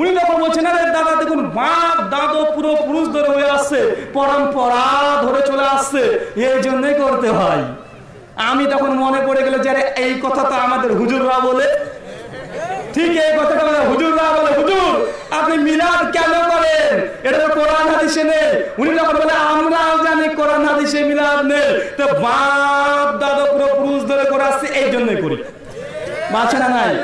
উনি তখন বলছেন, আরে দাদা, দেখুন, বাপ, দাদু, পুরো পুরুষ ধরে হয়ে আসছে, পরম্পরা ধরে চলে আসছে, এই জন্যই করতে হয়। আমি তখন মনে পড়ে গেল যে এই কথা তো আমাদের হুজুররা বলে। ঠিক এই কথাটা বলে, হুজুররা বলে, হুজুর, আপনি মিলাদ কেন করেন? এটা তো কোরআন হাদিসে নেই। উনি যখন বলে, আমরাও জানি কোরআন হাদিসে মিলাদ নেই। তো বাপ, দাদা, পুরো পুরুষ ধরে করে আসছে, এই জন্যই করি। না নাই।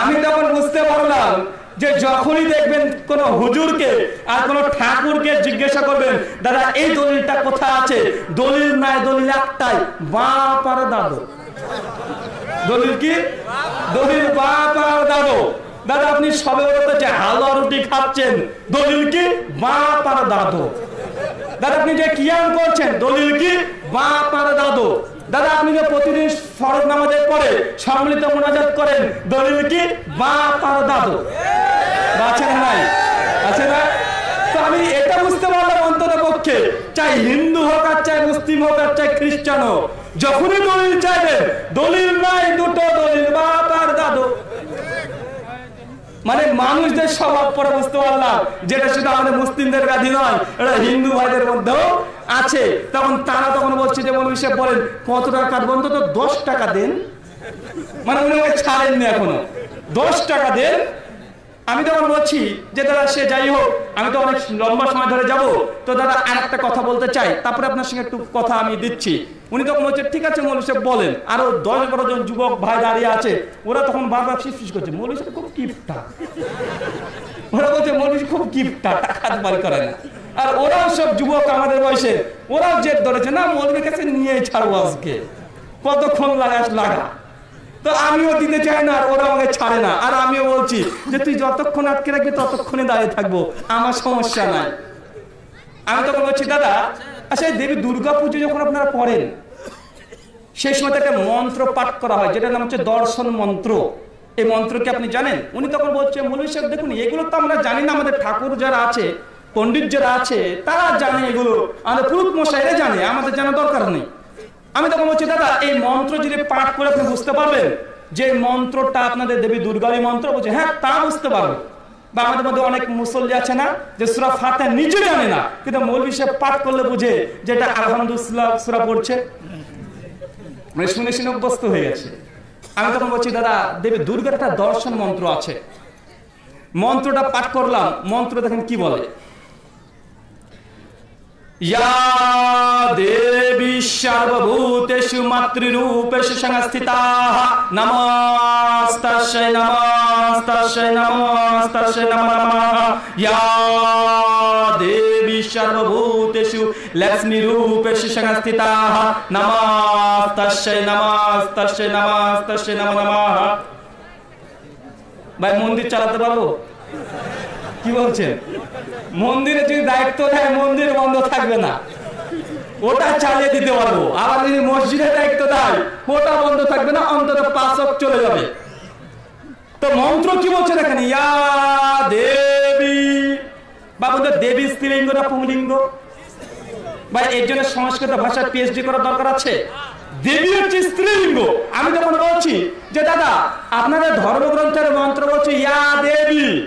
আমি তখন বুঝতে পারলাম যে যখনই দেখবেন কোন হুজুরকে আর কোন ঠাকুরকে জিজ্ঞাসা করবেন, দাদা, এই দলিলটা কোথায় আছে? দলিল নাই, দলিল একটাই, বাপ আর দাদু। দলিল কি? দলিল আর দাদু। দাদা, আপনি সবে যে হালুয়া রুটি খাচ্ছেন। দলিল কি? বাপ আর দাদু। দাদা, আপনি যে কিয়াম করছেন, দলিল কি? বাপ আর দাদু। দাদা, আপনি যে প্রতিদিন ফরজ নামাজের পরে সম্মিলিত মোনাজাত করেন, দলিল কি? বাপ আর দাদু। আছে না নাই? আছে না? আমি এটা বুঝতে পারলাম অন্তত পক্ষে। চাই হিন্দু হোক আর চাই মুসলিম হোক আর চাই খ্রিস্টান হোক, যখনই দলিল চাইবে দলিল নাই, দুটো দলিল, বা আর দাদু। মানে মানুষদের স্বভাব পরে বুঝতে পারলাম, যেটা শুধু আমাদের মুসলিমদের ব্যাধি নয়, এটা হিন্দু ভাইদের মধ্যেও আছে। তখন তারা তখন বলছে যে মৌলভী সাহেব, বলেন, কত টাকা কাটবো? অন্তত দশ টাকা দেন। মানে উনি আমাকে ছাড়েননি এখনও। দশ টাকা দেন। আমি তখন বলছি যে, দাদা, সে যাই হোক, আমি তো অনেক লম্বা সময় ধরে যাব। তো দাদা আর একটা কথা বলতে চাই। তারপরে আপনার সঙ্গে একটু কথা আমি দিচ্ছি। উনি তখন বলছে, ঠিক আছে মৌলী সাহেব, বলেন। আরও দশ বারো জন যুবক ভাই দাঁড়িয়ে আছে, ওরা তখন বারবার ফিস করছে মৌলী সাহেব, খুব কিপটা। ওরা বলছে মৌলী খুব কিপটা, টাকা করে না। আর ওরাও সব যুবক আমাদের বয়সে, ওরাও জেদ ধরেছে, না মৌলবীর কাছে নিয়ে ছাড়বো আজকে। কতক্ষণ লাগাস লাগা তো আমিও দিতে চাই না, আর ওরা আমাকে ছাড়ে না। আর আমিও বলছি যে, তুই যতক্ষণ আটকে রাখবি ততক্ষণে দাঁড়িয়ে থাকব। আমার সমস্যা নাই। আমি তখন বলছি, দাদা আচ্ছা দেবী দুর্গা পুজো যখন আপনারা পড়েন সেই সময় একটা মন্ত্র পাঠ করা হয়, যেটার নাম হচ্ছে দর্শন মন্ত্র। এই মন্ত্র কি আপনি জানেন? উনি তখন বলছে মৌলী সাহেব, দেখুন, এগুলো তো আমরা জানি না, আমাদের ঠাকুর যারা আছে পণ্ডিত যারা আছে, তারা জানে এগুলো। আমাদের পুরুত মশাইরা জানে, আমাদের জানা দরকার নেই। আমি তখন বলছি, দাদা, এই মন্ত্র যদি পাঠ করে আপনি বুঝতে পারবেন, যে মন্ত্রটা আপনাদের দেবী দুর্গারী মন্ত্র, বলছে হ্যাঁ তা বুঝতে পারব। বা আমাদের মধ্যে অনেক মুসল্লি আছে না, যে সুরা ফাতে নিজে জানে না, কিন্তু পাঠ করলে বুঝে সুরা পড়ছে। মানে শুনে শুনে অভ্যস্ত হয়ে গেছে। আমি তখন বলছি, দাদা, দেবী দুর্গার একটা দর্শন মন্ত্র আছে। মন্ত্রটা পাঠ করলাম, মন্ত্র দেখেন কি বলে? या देवी सर्वभूतेषु मातृरूपेषु संस्थिताः नमस्तस्यै नमस्तस्यै नमस्तस्यै नमो नमः या देवी सर्वभूतेषु लक्ष्मीरूपेषु संस्थिताः नमस्तस्यै नमस्तस्यै नमस्तस्यै नमो नमः ভাই মন্দির চালাতে পারবো কি বলছেন মন্দিরে যদি দায়িত্ব দেয়, মন্দির বন্ধ থাকবে না। ওটা চালিয়ে দিতে পারব। আবার যদি মসজিদের দায়িত্ব দেয়, ওটা বন্ধ থাকবে না, অন্তত পাঁচক চলে যাবে। তো মন্ত্র কি বলছে দেখেন? ইয়া দেবী। বা বলতে দেবী স্ত্রীলিঙ্গ না পুংলিঙ্গ? বা এর জন্য সংস্কৃত ভাষায় পিএইচডি করার দরকার আছে? দেবী হচ্ছে স্ত্রীলিঙ্গ। আমি যখন বলছি যে, দাদা, আপনাদের ধর্মগ্রন্থের মন্ত্র বলছে, ইয়া দেবী।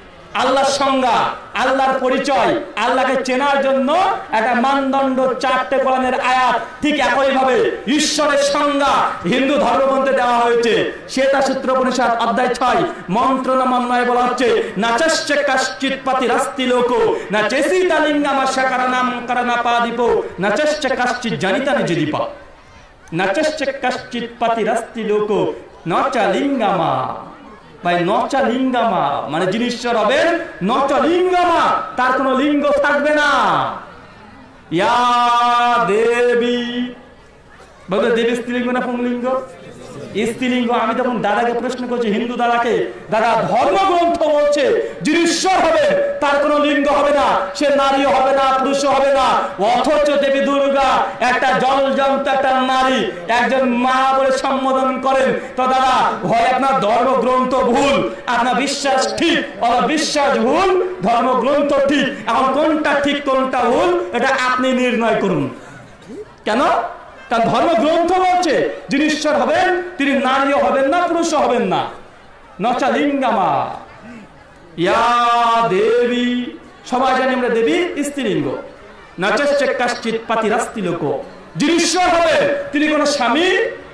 আল্লাহর সংজ্ঞা, আল্লাহর পরিচয়, আল্লাহকে চেনার জন্য একটা মানদণ্ড চারটে কোরআনের আয়াত। ঠিক একই ভাবে ঈশ্বরের সংজ্ঞা হিন্দু ধর্মগ্রন্থে দেওয়া হয়েছে। সেটা সূত্র পরিষদ অধ্যায় ছয়। মন্ত্রণামন্বয়ে বলা হচ্ছে নাচস্য কাশ্চিৎ পাতি রাস্তি লোক, না চেসিতা লিঙ্গামা শাকারানাম কারণা পাদিপ নাচস্য কাশ্চিৎ জানিতা নিজে দীপা নাচস্য কাশ্চিৎ পাতি রাস্তি লোক নচা লিঙ্গামা ভাই নচা লিঙ্গামা মানে যিনি ঈশ্বর হবেন নচা লিঙ্গামা তার কোনো লিঙ্গ থাকবে না। ইয়া দেবী। বলবে দেবী স্ত্রীলিঙ্গ না পুংলিঙ্গ? স্ত্রীলিঙ্গ, আমি তখন দাদাকে প্রশ্ন করছি, হিন্দু দাদাকে, দাদা, ধর্মগ্রন্থ বলছে, যিনি ঈশ্বর হবে তার কোনো লিঙ্গ হবে না, সে নারী হবে না পুরুষ হবে না, অথচ দেবী দুর্গা একটা জল জন্ত একটা নারী, একজন মা বলে সম্বোধন করেন। তো দাদা, হয় আপনার ধর্মগ্রন্থ ভুল, আপনার বিশ্বাস ঠিক, অথবা বিশ্বাস ভুল, ধর্মগ্রন্থ ঠিক, এখন কোনটা ঠিক, কোনটা ভুল, এটা আপনি নির্ণয় করুন। কেন? তার ধর্মগ্রন্থ বলছে যিনি ঈশ্বর হবেন, তিনি নারীও হবেন না, পুরুষও হবেন না। নচা লিঙ্গামা। ইয়া দেবী, সবাই জানি আমরা দেবী, স্ত্রীলিঙ্গ। যিনি ঈশ্বর হবেন, তিনি কোনো স্বামী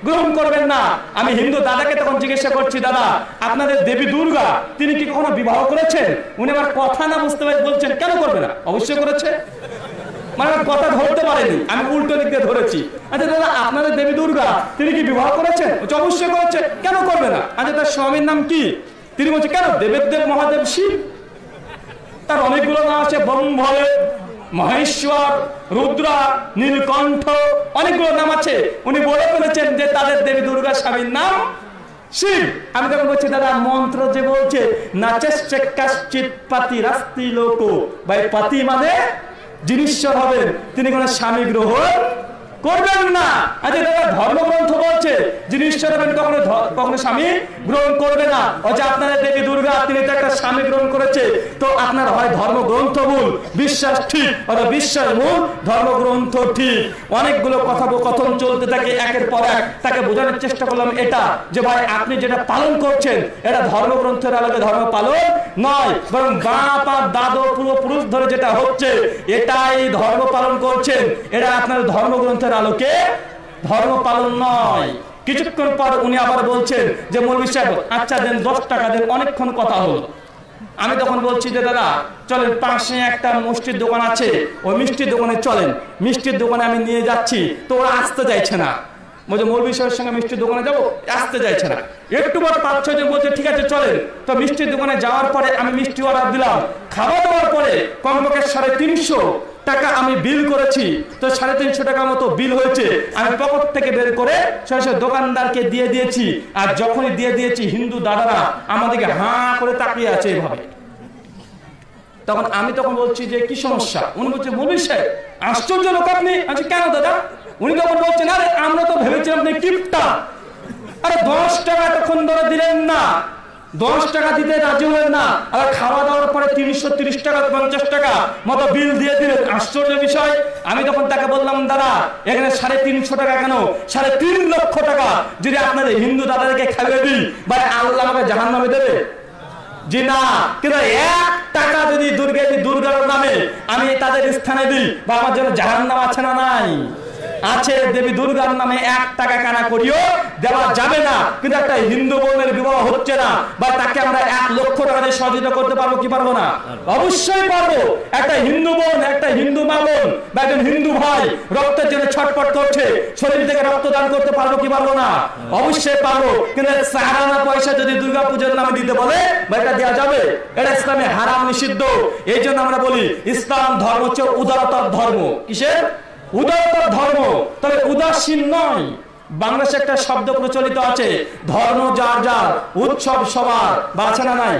গ্রহণ করবেন না। আমি হিন্দু দাদাকে তখন জিজ্ঞাসা করছি, দাদা, আপনাদের দেবী দুর্গা, তিনি কি কখনো বিবাহ করেছেন? উনি আমার কথা না বুঝতে পারে বলছেন, কেন করবে না? অবশ্যই করেছে। মানে আমার কথা ধরতে পারেনি। আমি উল্টো দিক দিয়ে ধরেছি। আচ্ছা দাদা আপনাদের দেবী দুর্গা তিনি কি বিবাহ করেছেন? অবশ্যই করেছে। কেন করবে না? আচ্ছা তার স্বামীর নাম কি? তিনি বলছে কেন? দেবের দেব মহাদেব শিব। তার অনেকগুলো নাম আছে ব্রহ্মলে মহেশ্বর রুদ্রা নীলকণ্ঠ অনেকগুলো নাম আছে। উনি বলে ফেলেছেন যে তাদের দেবী দুর্গা স্বামীর নাম শিব। আমি তখন বলছি দাদা মন্ত্র যে বলছে নাচেশ্চে কাশ্চিৎ পাতি রাস্তি লোক। ভাই পাতি মানে যিনি ঈশ্বর হবেন তিনি কোন স্বামী গ্রহণ করবেন না। আচ্ছা ধর্মগ্রন্থ বলছে, যিনি ঈশ্বর হবেন, কখনো কখনো স্বামী গ্রহণ করবে না। অথচ আপনাদের দেবী দুর্গা, তিনি তো একটা স্বামী গ্রহণ করেছে। তো আপনার হয় ধর্মগ্রন্থ বিশ্বাস ঠিক, অথবা বিশ্বাস ধর্মগ্রন্থ ঠিক। অনেকগুলো কথোপকথন চলতে থাকে, একের পর এক। তাকে বোঝানোর চেষ্টা করলাম এটা, যে ভাই, আপনি যেটা পালন করছেন, এটা ধর্মগ্রন্থের আলোকে ধর্ম পালন নয়, বরং বাপ আর দাদু পূর্বপুরুষ ধরে যেটা হচ্ছে, এটাই ধর্ম পালন করছেন। এটা আপনার ধর্মগ্রন্থের আলোকে ধর্ম পালন নয়। কিছুক্ষণ পর উনি আবার বলছেন যে মৌলভী সাহেব আচ্ছা দেন, দশ টাকা দেন, অনেকক্ষণ কথা হলো। আমি তখন বলছি যে, দাদা, চলেন, পাশে একটা মিষ্টির দোকান আছে। ওই মিষ্টির দোকানে চলেন। মিষ্টির দোকানে আমি নিয়ে যাচ্ছি। তো ওরা আসতে চাইছে না। বলছে মৌলভী সাহেবের সঙ্গে মিষ্টির দোকানে যাব? আসতে চাইছে না। একটু পর পাঁচ ছয় জন বলছে, ঠিক আছে, চলেন। তো মিষ্টির দোকানে যাওয়ার পরে আমি মিষ্টি অর্ডার দিলাম। খাওয়া দাওয়ার পরে কমপক্ষে সাড়ে তিনশো টাকা আমি বিল করেছি, তো সাড়ে তিনশো টাকা মতো বিল হয়েছে। আমি পকেট থেকে বের করে সরাসরি দোকানদারকে দিয়ে দিয়েছি। আর যখনই দিয়ে দিয়েছি, হিন্দু দাদারা আমাদেরকে হাঁ করে তাকিয়ে আছে এভাবে। তখন আমি তখন বলছি যে, কি সমস্যা? উনি বলছে মৌলী সাহেব, আশ্চর্য লোক আপনি। আচ্ছা কেন দাদা? উনি তখন বলছেন, আরে, আমরা তো ভেবেছিলাম আপনি কিপটা। আরে দশ টাকা এতক্ষণ ধরে দিলেন না। দশ টাকা দিতে রাজি হলেন না। আর খাওয়া দাওয়ার পরে তিনশো তিরিশ টাকা, পঞ্চাশ টাকা মতো বিল দিয়ে দিলেন। আশ্চর্য বিষয়। আমি তখন তাকে বললাম, দাদা, এখানে সাড়ে তিনশো টাকা কেন? সাড়ে তিন লক্ষ টাকা যদি আপনাদের হিন্দু দাদাদেরকে খাইয়ে দিই বা আল্লাহ আমাকে জাহান নামে দেবে? জি না। কিন্তু এক টাকা যদি দুর্গে দুর্গার নামে আমি তাদের স্থানে দিই বা আমার জন্য জাহান নাম আছে না নাই? আছে দেবী দুর্গার নামে এক টাকা কানা করিও, দেওয়া যাবে না। কিন্তু একটা হিন্দু বোনের বিবাহ হচ্ছে না, বা তাকে আমরা এক লক্ষ টাকা দিয়ে সহযোগিতা করতে পারব কি পারব না? অবশ্যই পারব। একটা হিন্দু বোন, একটা হিন্দু মা বোন, বা একজন হিন্দু ভাই রক্তের জন্য ছটপট করছে, শরীর থেকে রক্ত দান করতে পারব কি পারব না? অবশ্যই পারব। কিন্তু সাহারানা পয়সা যদি দুর্গা পূজার নামে দিতে বলে, বা এটা দেওয়া যাবে, এটা ইসলামে হারাম নিষিদ্ধ। এই জন্য আমরা বলি, ইসলাম ধর্ম হচ্ছে উদারতার ধর্ম। কিসের? উদারতার ধর্ম। তবে উদাসীন নয়। বাংলাদেশে একটা শব্দ প্রচলিত আছে, ধর্ম যার যার, উৎসব সবার। বা আছে না নাই?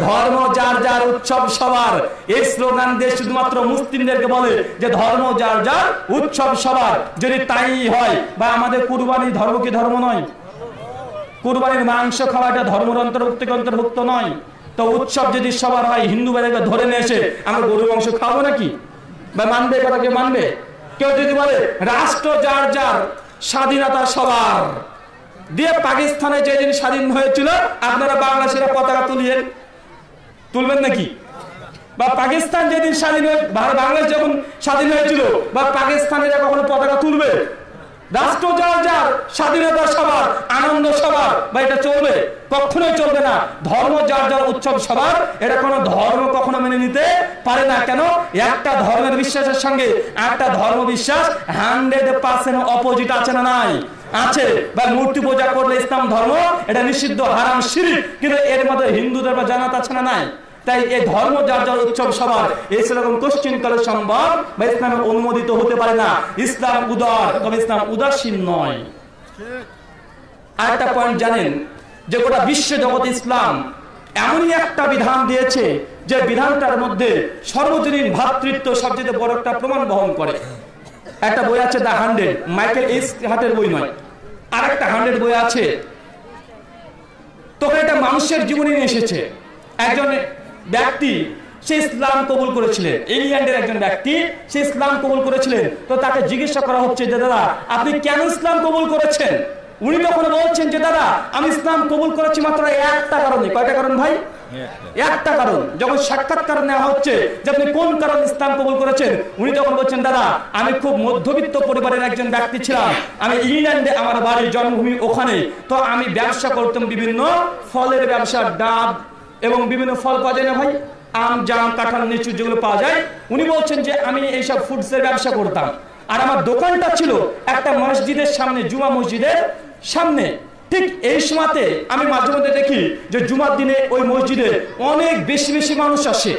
ধর্ম যার যার, উৎসব সবার। এই স্লোগান দিয়ে শুধুমাত্র মুসলিমদেরকে বলে যে ধর্ম যার যার, উৎসব সবার। যদি তাই হয়, বা আমাদের কুরবানি ধর্ম কি ধর্ম নয়? কুরবানির মাংস খাওয়াটা ধর্মের অন্তর্ভুক্ত কি অন্তর্ভুক্ত নয়। তো উৎসব যদি সবার হয়, হিন্দু বেলাকে ধরে নিয়ে এসে আমরা গরু মাংস খাব নাকি? বা মানবে কথা কেউ মানবে? কেউ যদি বলে, রাষ্ট্র যার যার, স্বাধীনতা সবার। দিয়ে পাকিস্তানে যেদিন স্বাধীন হয়েছিল, আপনারা বাংলাদেশের পতাকা তুলিয়েন। তুলবেন নাকি? বা পাকিস্তান যেদিন স্বাধীন হয়ে বাংলাদেশ যখন স্বাধীন হয়েছিল, বা পাকিস্তানিরা কখনো পতাকা তুলবে? রাষ্ট্র যার যার, স্বাধীনতা সবার, আনন্দ সবার, বা এটা চলবে, কখনোই চলবে না। ধর্ম যার যার, উৎসব সবার, এটা কোনো ধর্ম কখনো মেনে নিতে পারে না। কেন? একটা ধর্মের বিশ্বাসের সঙ্গে একটা ধর্ম বিশ্বাস হান্ড্রেড পার্সেন্ট অপোজিট আছে না নাই? আছে, বা মূর্তি পূজা করলে ইসলাম ধর্ম, এটা নিষিদ্ধ, হারাম, শিরিক, কিন্তু এর মধ্যে হিন্দুদের বা জানাত আছে না নাই? তাই এই ধর্ম যার যার উৎসব সবার, এই সেরকম কোশ্চিন কালে সম্ভব বা ইসলামে অনুমোদিত হতে পারে না। ইসলাম উদার, তবে ইসলাম উদাসীন নয়। আরেকটা পয়েন্ট জানেন যে গোটা বিশ্ব জগৎ ইসলাম এমনই একটা বিধান দিয়েছে যে বিধানটার মধ্যে সর্বজনীন ভ্রাতৃত্ব সবচেয়ে বড় একটা প্রমাণ বহন করে। একটা বই আছে দ্য হান্ড্রেড, মাইকেল এস হাতের বই নয়। আর একটা হান্ড্রেড বই আছে। তখন এটা মানুষের জীবনে এসেছে। একজন ব্যক্তি সে ইসলাম কবুল করেছিলেন। ইংল্যান্ডের একজন ব্যক্তি সে ইসলাম কবুল করেছিলেন। তো তাকে জিজ্ঞাসা করা হচ্ছে যে দাদা আপনি কেন ইসলাম কবুল করেছেন? উনি তখন বলছেন যে দাদা আমি ইসলাম কবুল করেছি মাত্র একটা কারণে। কয়টা কারণ ভাই? একটা। কারণ। যখন সাক্ষাৎকার নেওয়া হচ্ছে যে আপনি কোন কারণ ইসলাম কবুল করেছেন? উনি যখন বলছেন দাদা আমি খুব মধ্যবিত্ত পরিবারের একজন ব্যক্তি ছিলাম। আমি ইংল্যান্ডে আমার বাড়ির জন্মভূমি ওখানে। তো আমি ব্যবসা করতাম বিভিন্ন ফলের ব্যবসা ডাব এবং বিভিন্ন ফল পাওয়া যায় না ভাই। আম, জাম, কাঁঠাল, লিচু যেগুলো পাওয়া যায়, উনি বলছেন যে আমি এইসব ফুডসের ব্যবসা করতাম। আর আমার দোকানটা ছিল একটা মসজিদের সামনে, জুমা মসজিদের সামনে। ঠিক এই সময়তে আমি মাঝে মধ্যে দেখি যে জুমার দিনে ওই মসজিদে অনেক বেশি বেশি মানুষ আসে।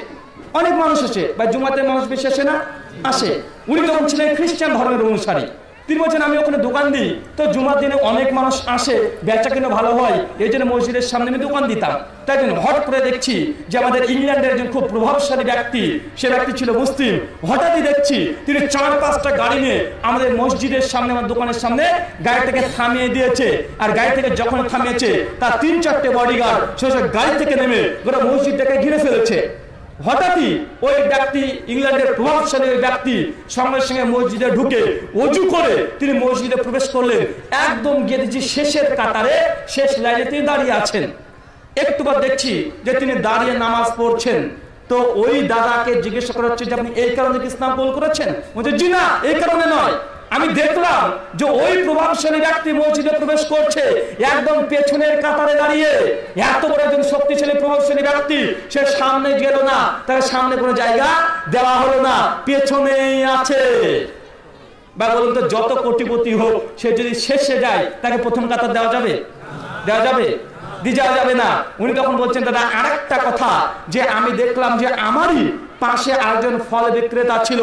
অনেক মানুষ আসে, বা জুমাতে মানুষ বেশি আসে না, আসে। উনি তখন ছিলেন খ্রিস্টান ধর্মের অনুসারী। তিনি বলছেন, আমি ওখানে দোকান দিই। তো জুমার দিনে অনেক মানুষ আসে, বেচা কিনা ভালো হয়, এই জন্য মসজিদের সামনে আমি দোকান দিতাম। তাই জন্য হট করে দেখছি যে আমাদের ইংল্যান্ডের একজন খুব প্রভাবশালী ব্যক্তি, সে ব্যক্তি ছিল মুসলিম। হঠাৎই দেখছি তিনি চার পাঁচটা গাড়ি নিয়ে আমাদের মসজিদের সামনে, আমার দোকানের সামনে গাড়িটাকে থামিয়ে দিয়েছে। আর গাড়ি থেকে যখন থামিয়েছে, তার তিন চারটে বডিগার্ড সে গাড়ি থেকে নেমে গোটা মসজিদটাকে ঘিরে ফেলেছে। হঠাৎই ওই ব্যক্তি, ইংল্যান্ডের প্রভাবশালী ব্যক্তি সঙ্গে সঙ্গে মসজিদে ঢুকে অজু করে তিনি মসজিদে প্রবেশ করলেন। একদম দেখছি শেষের কাতারে, শেষ লাইনে তিনি দাঁড়িয়ে আছেন। একটু একটুবার দেখছি যে তিনি দাঁড়িয়ে নামাজ পড়ছেন। তো ওই দাদাকে জিজ্ঞাসা করা হচ্ছে যে, আপনি এই কারণে ইসলাম কবুল করেছেন? বলছে, জি না, এই কারণে নয়। আমি দেখলাম যে ওই প্রভাবশালী ব্যক্তি মসজিদে প্রবেশ করছে একদম পেছনের কাতারে দাঁড়িয়ে। এত বড় একজন শক্তিশালী প্রভাবশালী ব্যক্তি সে সামনে গেল না। তার সামনে কোনো জায়গা দেওয়া হলো না পেছনেই আছে। বা বলুন তো যত কোটিপতি হোক সে যদি শেষে যায় তাকে প্রথম কাতার দেওয়া যাবে? দেওয়া যাবে? দিয়ে যাবে না। উনি তখন বলছেন দাদা আরেকটা কথা যে আমি দেখলাম যে আমারই পাশে আরেকজন ফল বিক্রেতা ছিল।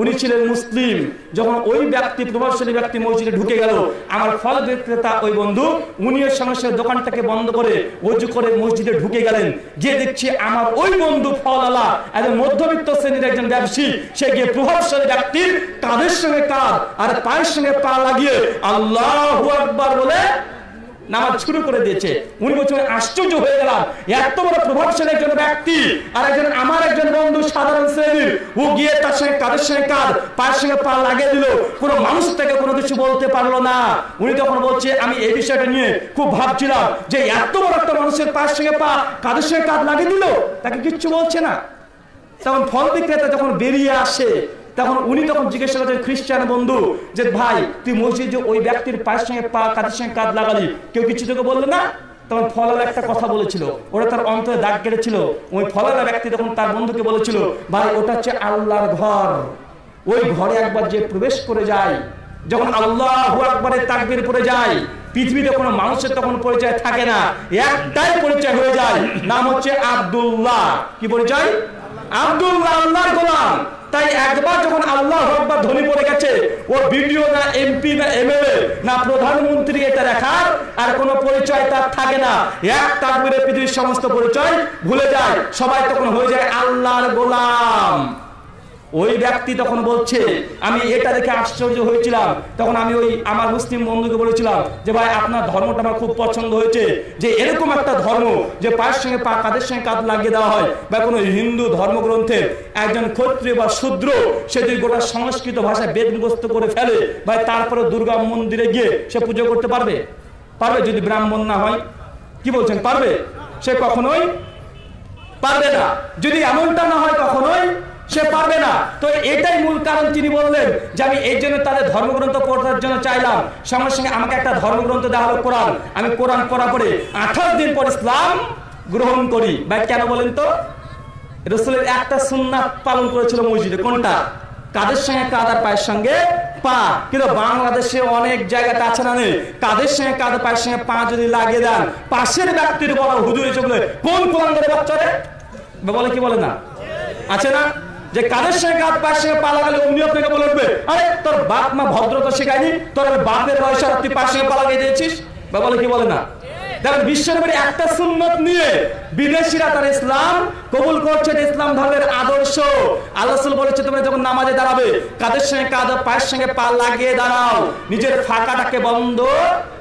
উনি ছিলেন মুসলিম। যখন ওই ব্যক্তি, প্রভাবশালী ব্যক্তি মসজিদে ঢুকে গেল, আমার ফল বিক্রেতা ওই বন্ধু উনি সঙ্গে সঙ্গে দোকানটাকে বন্ধ করে অজু করে মসজিদে ঢুকে গেলেন। গিয়ে দেখছি আমার ওই বন্ধু ফলওয়ালা একজন মধ্যবিত্ত শ্রেণির একজন ব্যবসায়ী। সে গিয়ে প্রভাবশালী ব্যক্তির কাঁধের সঙ্গে কাঁধ আর পায়ের সঙ্গে পা লাগিয়ে আল্লাহ আকবার বলে নামাজ শুরু করে দিয়েছে। উনি বলছেন, আশ্চর্য হয়ে গেলাম। এত বড় প্রভাবশালী একজন ব্যক্তি আর একজন আমার একজন বন্ধু সাধারণ শ্রেণির। ও গিয়ে তার সঙ্গে কাদের সঙ্গে কাঁধ পায়ের সঙ্গে পা লাগিয়ে দিল। কোনো মানুষ থেকে কোনো কিছু বলতে পারল না। উনি তখন বলছে, আমি এই বিষয়টা নিয়ে খুব ভাবছিলাম যে এত বড় একটা মানুষের পায়ের সঙ্গে পা কাদের সঙ্গে কাঁধ লাগিয়ে দিল? তাকে কিচ্ছু বলছে না। তখন ফল বিক্রেতা যখন বেরিয়ে আসে তখন উনি তখন জিজ্ঞাসা করছেন খ্রিস্টান বন্ধু, যে ভাই, তুই মসজিদ যে ওই ব্যক্তির পায়ের সঙ্গে পা কাঁধের সঙ্গে কাঁধ লাগালি, কেউ কিছু তোকে বলল না? তখন ফলালা একটা কথা বলেছিল, ওটা তার অন্তরে দাগ কেটেছিল। ওই ফলালা ব্যক্তি তখন তার বন্ধুকে বলেছিল, ভাই, ওটা হচ্ছে আল্লাহর ঘর। ওই ঘরে একবার যে প্রবেশ করে যায়, যখন আল্লাহ আকবরের তাকবির পড়ে যায়, পৃথিবীতে কোনো মানুষের তখন পরিচয় থাকে না। একটাই পরিচয় হয়ে যায়, নাম হচ্ছে আব্দুল্লাহ। কি পরিচয়? আব্দুল্লাহ, আল্লাহর গোলাম। তাই একবার যখন আল্লাহ একবার ধ্বনি পড়ে গেছে ও ভিডিও না এমপি না এমএলএ না প্রধানমন্ত্রী এটা দেখার আর কোনো পরিচয় তার থাকে না। এক তাকবিরে পৃথিবীর সমস্ত পরিচয় ভুলে যায়। সবাই তখন হয়ে যায় আল্লাহর গোলাম। ওই ব্যক্তি তখন বলছে, আমি এটা দেখে আশ্চর্য হয়েছিলাম। তখন আমি ওই আমার মুসলিম বন্ধুকে বলেছিলাম যে, ভাই, আপনার ধর্মটা আমার খুব পছন্দ হয়েছে। যে, এরকম একটা ধর্ম যে, পায়ের সঙ্গে পা কাদের সঙ্গে কাঁধ লাগিয়ে দেওয়া হয় বা কোনো হিন্দু ধর্মগ্রন্থের একজন ক্ষত্রিয় বা শূদ্র, সে যদি গোটা সংস্কৃত ভাষায় বেদ মুখস্থ করে ফেলে, ভাই, তারপরে দুর্গা মন্দিরে গিয়ে সে পুজো করতে পারবে? পারবে যদি ব্রাহ্মণ না হয়? কি বলছেন? পারবে? সে কখনোই পারবে না। যদি এমনটা না হয় কখনোই সে পারবে না। তো এটাই মূল কারণ তিনি বললেন যে আমি এই জন্য তাদের ধর্মগ্রন্থ পড়ার জন্য চাইলাম। সঙ্গে সঙ্গে আমাকে একটা ধর্মগ্রন্থ দেওয়া হলো কোরআন। আমি কোরআন পড়া পরে আঠাশ দিন পর ইসলাম গ্রহণ করি। ভাই, কেন বলেন তো? রসুলের একটা সুন্নাত পালন করেছিল মসজিদে। কোনটা? কাদের সঙ্গে? কাদার পায়ের সঙ্গে? পা। কিন্তু বাংলাদেশে অনেক জায়গাতে আছে না নেই। কাদের সঙ্গে? কাদের পায়ের সঙ্গে? পা যদি লাগিয়ে দেন, পাশের ব্যক্তির বড় হুজুর এসে বলে কোন কোরআন করে বাচ্চারে বলে কি বলে না? আছে না? যে কাদের সঙ্গে কাঁধ পায়ের সঙ্গে পা লাগালে অমনি আপনাকে বলে উঠবে, আরে, তোর বাপ মা ভদ্রতা শেখায়নি, তোর বাপের বয়স তুই পায়ের সঙ্গে পা লাগিয়ে দিয়েছিস বা বলে কি বলে না? ইসলাম কবুল ইসলাম আদর্শ। বলেছে, তোমরা যখন নামাজে দাঁড়াবে সঙ্গে সঙ্গে পা লাগিয়ে দাঁড়াও, নিজের ফাঁকাটাকে বন্ধ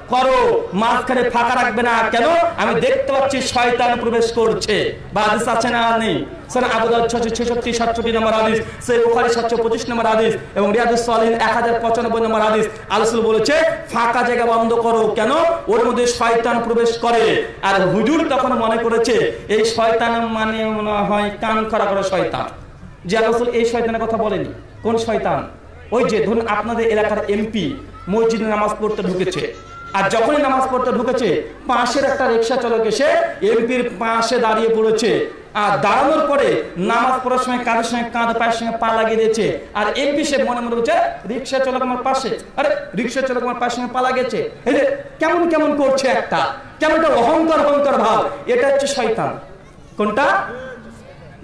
করো, মাঝখানে ফাঁকা রাখবে না। কেন? আমি দেখতে পাচ্ছি শয়তান প্রবেশ করছে। বা হাদিস আছে না নেই? সন আবু দাউদ 666 67 নম্বর হাদিস সহিহ বুখারী 725 নম্বর হাদিস এবং রিয়াদুস সালিহিন 1095 নম্বর হাদিস। আলসুল বলেছে, ফাঁকা জায়গা বন্ধ করো। কেন? ওর মধ্যে শয়তান প্রবেশ করে। আর হুজুর তখন মনে করেছে, এই শয়তান মানে মনে হয় কান করে শয়তান। যে আলসুল এই শয়তানের কথা বলেনি। কোন শয়তান? ওই যে ধরুন আপনাদের এলাকার এমপি মসজিদে নামাজ পড়তে ঢুকেছে। আর যখনই নামাজ পড়তে ঢুকেছে পাশের একটা রিক্সা চালক এসে এমপির পাশে দাঁড়িয়ে পড়েছে। আর দাঁড়ানোর পরে নামাজ পড়ার সময় কাঁধের সঙ্গে কাঁধ পায়ের সঙ্গে পা লাগিয়ে দিয়েছে। আর এমপি সে মনে মনে বলছে রিক্সা চালক আমার পাশে। আরে রিক্সা চালক আমার পায়ের সঙ্গে পা লাগিয়েছে। এই যে কেমন কেমন করছে একটা? কেমন একটা অহংকার অহংকার ভাব? এটা হচ্ছে শয়তান। কোনটা?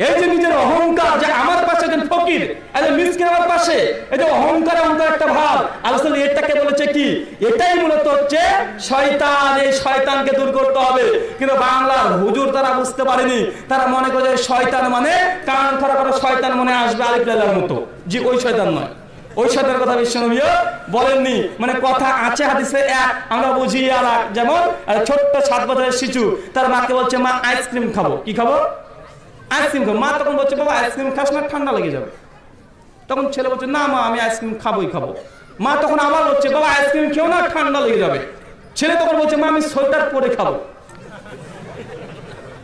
এই যে নিজের অহংকার যে আমার পাশে একজন ফকির একজন মিসকিন আমার পাশে, এই যে অহংকার অহংকার একটা ভাব। আসলে এটাকে বলেছে কি? এটাই মূলত হচ্ছে শয়তান, এই শয়তানকে দূর করতে হবে। কিন্তু বাংলার হুজুর তারা বুঝতে পারেনি। তারা মনে করে যে শয়তান মানে কান খারাপ করে শয়তান মনে আসবে আলিফ লাইলার মতো। জি, ওই শয়তান নয়। ওই শয়তানের কথা বিশ্বনবীও বলেননি। মানে কথা আছে, হাদিসে এক, আমরা বুঝি আর যেমন ছোট্ট সাত বছরের শিশু, তার মাকে বলছে, মা আইসক্রিম খাব। কি খাব? আইসক্রিম খাব। মা তখন বলছে, বাবা, আইসক্রিম খাস না, ঠান্ডা লেগে যাবে। তখন ছেলে বলছে, না মা, আমি আইসক্রিম খাবোই খাব। মা তখন আবার বলছে, বাবা, আইসক্রিম খেও না, ঠান্ডা লেগে যাবে। ছেলে তখন বলছে, মা, আমি সোয়েটার পরে খাব।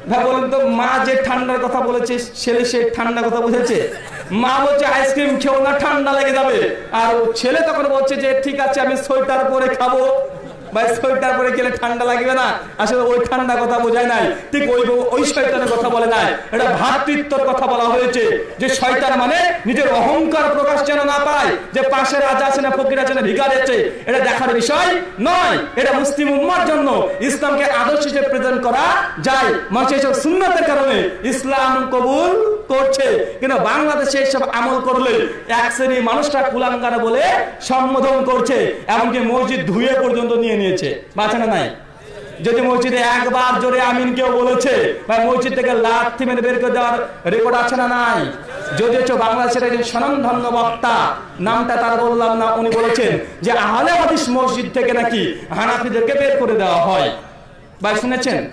ভাই বলেন তো, মা যে ঠান্ডার কথা বলেছে, ছেলে সে ঠান্ডা কথা বুঝেছে মা বলছে, আইসক্রিম খেও না, ঠান্ডা লেগে যাবে। আর ছেলে তখন বলছে যে, ঠিক আছে, আমি সোয়েটার পরে খাব। মানে মুসলিম উম্মার জন্য ইসলামকে আদর্শ হিসেবে প্রেজেন্ট করা যায়। মানুষ এইসব সুন্নতের কারণে ইসলাম কবুল করছে। কিন্তু বাংলাদেশে এইসব আমল করলে এক শ্রেণি মানুষটা কুলাঙ্গারা বলে সম্বোধন করছে, এমনকি মসজিদ ধুয়ে পর্যন্ত নিয়ে নিয়েছে। বাঁচে না নাই। যদি মসজিদে একবার জোরে আমিন কেউ বলেছে বা মসজিদ থেকে লাথি মেরে বের করে দেওয়ার রেকর্ড আছে না নাই? যদি হচ্ছে বাংলাদেশের একজন স্বনামধন্য বক্তা, নামটা তার বললাম না, উনি বলেছেন যে আহলে হাদিস মসজিদ থেকে নাকি হানাফিদেরকে বের করে দেওয়া হয়। ভাই শুনেছেন?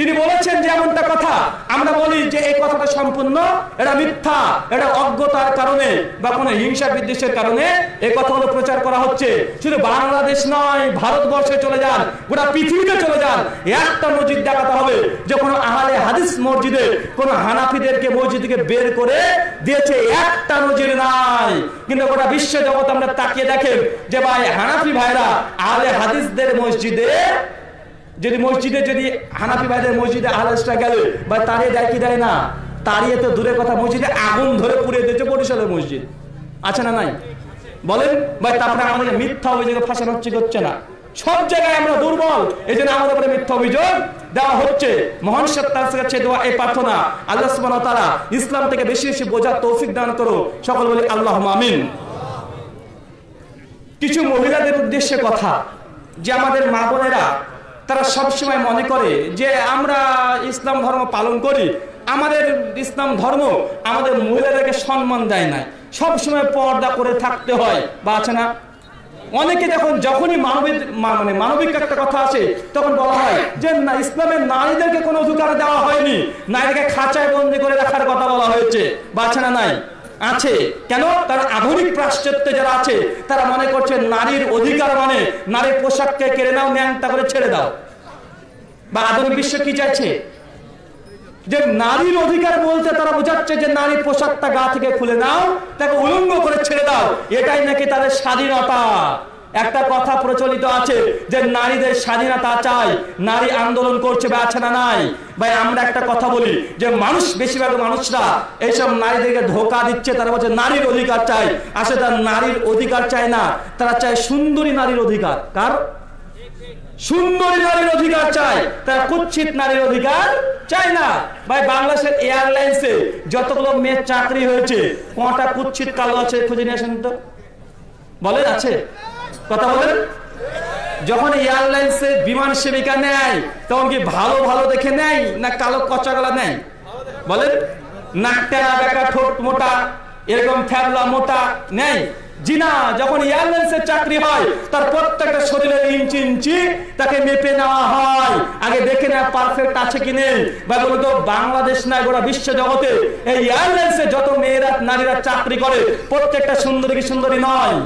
তিনি বলেছেন যে এমনটা কথা। আমরা বলি যে এই কথাটা সম্পূর্ণ, এটা মিথ্যা, এটা অজ্ঞতার কারণে বা কোনো হিংসা বিদ্বেষের কারণে এই কথাগুলো প্রচার করা হচ্ছে। শুধু বাংলাদেশ নয়, ভারতবর্ষে চলে যান, গোটা পৃথিবীতে চলে যান। একটা মসজিদ দেখাতে হবে, যে কোনো আহলে হাদিস মসজিদে কোনো হানাফিদেরকে মসজিদ থেকে বের করে দিয়েছে একটা নজির নাই। কিন্তু গোটা বিশ্ব জগৎ আমরা তাকিয়ে দেখেন যে ভাই হানাফি ভাইরা আহলে হাদিসদের মসজিদে যদি মসজিদে, যদি হানাফি ভাইদের মসজিদে আহলাসটা গেল, বা তাড়িয়ে দেয় কি দেয় না? তাড়িয়ে তো দূরের কথা, মসজিদে আগুন ধরে পুড়িয়ে দিয়েছে বরিশালের মসজিদ। আছে না নাই? বলেন, ভাই তারপরে আমাদের মিথ্যা অভিযোগে ফাঁসানো হচ্ছে হচ্ছে না। সব জায়গায় আমরা দুর্বল। এই জন্য আমাদের উপরে মিথ্যা অভিযোগ দেওয়া হচ্ছে। মহান সত্তার কাছে দেওয়া এই প্রার্থনা আল্লাহ সুবহানাহু তাআলা ইসলাম থেকে বেশি বেশি বোঝার তৌফিক দান করো সকল বলি আল্লাহ আমিন। কিছু মহিলাদের উদ্দেশ্যে কথা। যে আমাদের মা বোনেরা তারা সবসময় মনে করে যে আমরা ইসলাম ধর্ম পালন করি, আমাদের ইসলাম ধর্ম আমাদের মহিলাদেরকে সম্মান দেয় না সবসময় পর্দা করে থাকতে হয়, বা আছে না? অনেকে দেখুন, যখনই মানবিক মানে মানবিক একটা কথা আছে, তখন বলা হয় যে না, ইসলামের নারীদেরকে কোনো অধিকার দেওয়া হয়নি। নারীকে খাঁচায় বন্দি করে রাখার কথা বলা হয়েছে বাছানা নাই? আছে। কেন? কারণ আধুনিক পাশ্চাত্যে যারা আছে তারা মনে করছে নারীর অধিকার মানে নারীর পোশাককে কেড়ে নাও ন্যাংটা করে ছেড়ে দাও। বা আধুনিক বিশ্ব কি চাইছে? যে নারীর অধিকার বলতে তারা বোঝাচ্ছে যে নারীর পোশাকটা গা থেকে খুলে নাও তাকে উলঙ্গ করে ছেড়ে দাও। এটাই নাকি তাদের স্বাধীনতা। একটা কথা প্রচলিত আছে যে নারীদের স্বাধীনতা চাই, নারী আন্দোলন করছে বা আছে না নাই? ভাই, আমরা একটা কথা বলি যে মানুষ, বেশিরভাগ মানুষরা এইসব নারীদেরকে ধোকা দিচ্ছে, তারা বলছে নারীর অধিকার চাই। আসলে তারা নারীর অধিকার চায় না, তারা চায় সুন্দরী নারীর অধিকার। কার? সুন্দরী নারীর অধিকার চায়, তারা কুচ্ছিত নারীর অধিকার চায় না। ভাই, বাংলাদেশের এয়ারলাইন্সে যতগুলো মেয়ের চাকরি হয়েছে, কটা কুচ্ছিত কালো আছে, খুঁজে নিয়ে আসেন তো। বলেন, আছে? কথা বলেন। যখন এয়ারলাইন্সে বিমান সেবিকা নেয়, তখন কি ভালো ভালো দেখে নেয় না কালো কচাগলা নেয়? বলেন নাকটা বেকা, ঠোঁট মোটা, এরকম ফ্যাবলা মোটা নেয়? জি না যখন এয়ারলাইন্সের চাকরি হয়, তার প্রত্যেকটা শরীরের ইঞ্চি ইঞ্চি তাকে মেপে নেওয়া হয়। আগে দেখে নেওয়া পারফেক্ট আছে কি নেই? বা বলতো, বাংলাদেশ না গোটা বিশ্ব জগতে এই এয়ারলাইন্সে যত মেয়েরা, নারীরা চাকরি করে, প্রত্যেকটা সুন্দরী কি সুন্দরী নয়।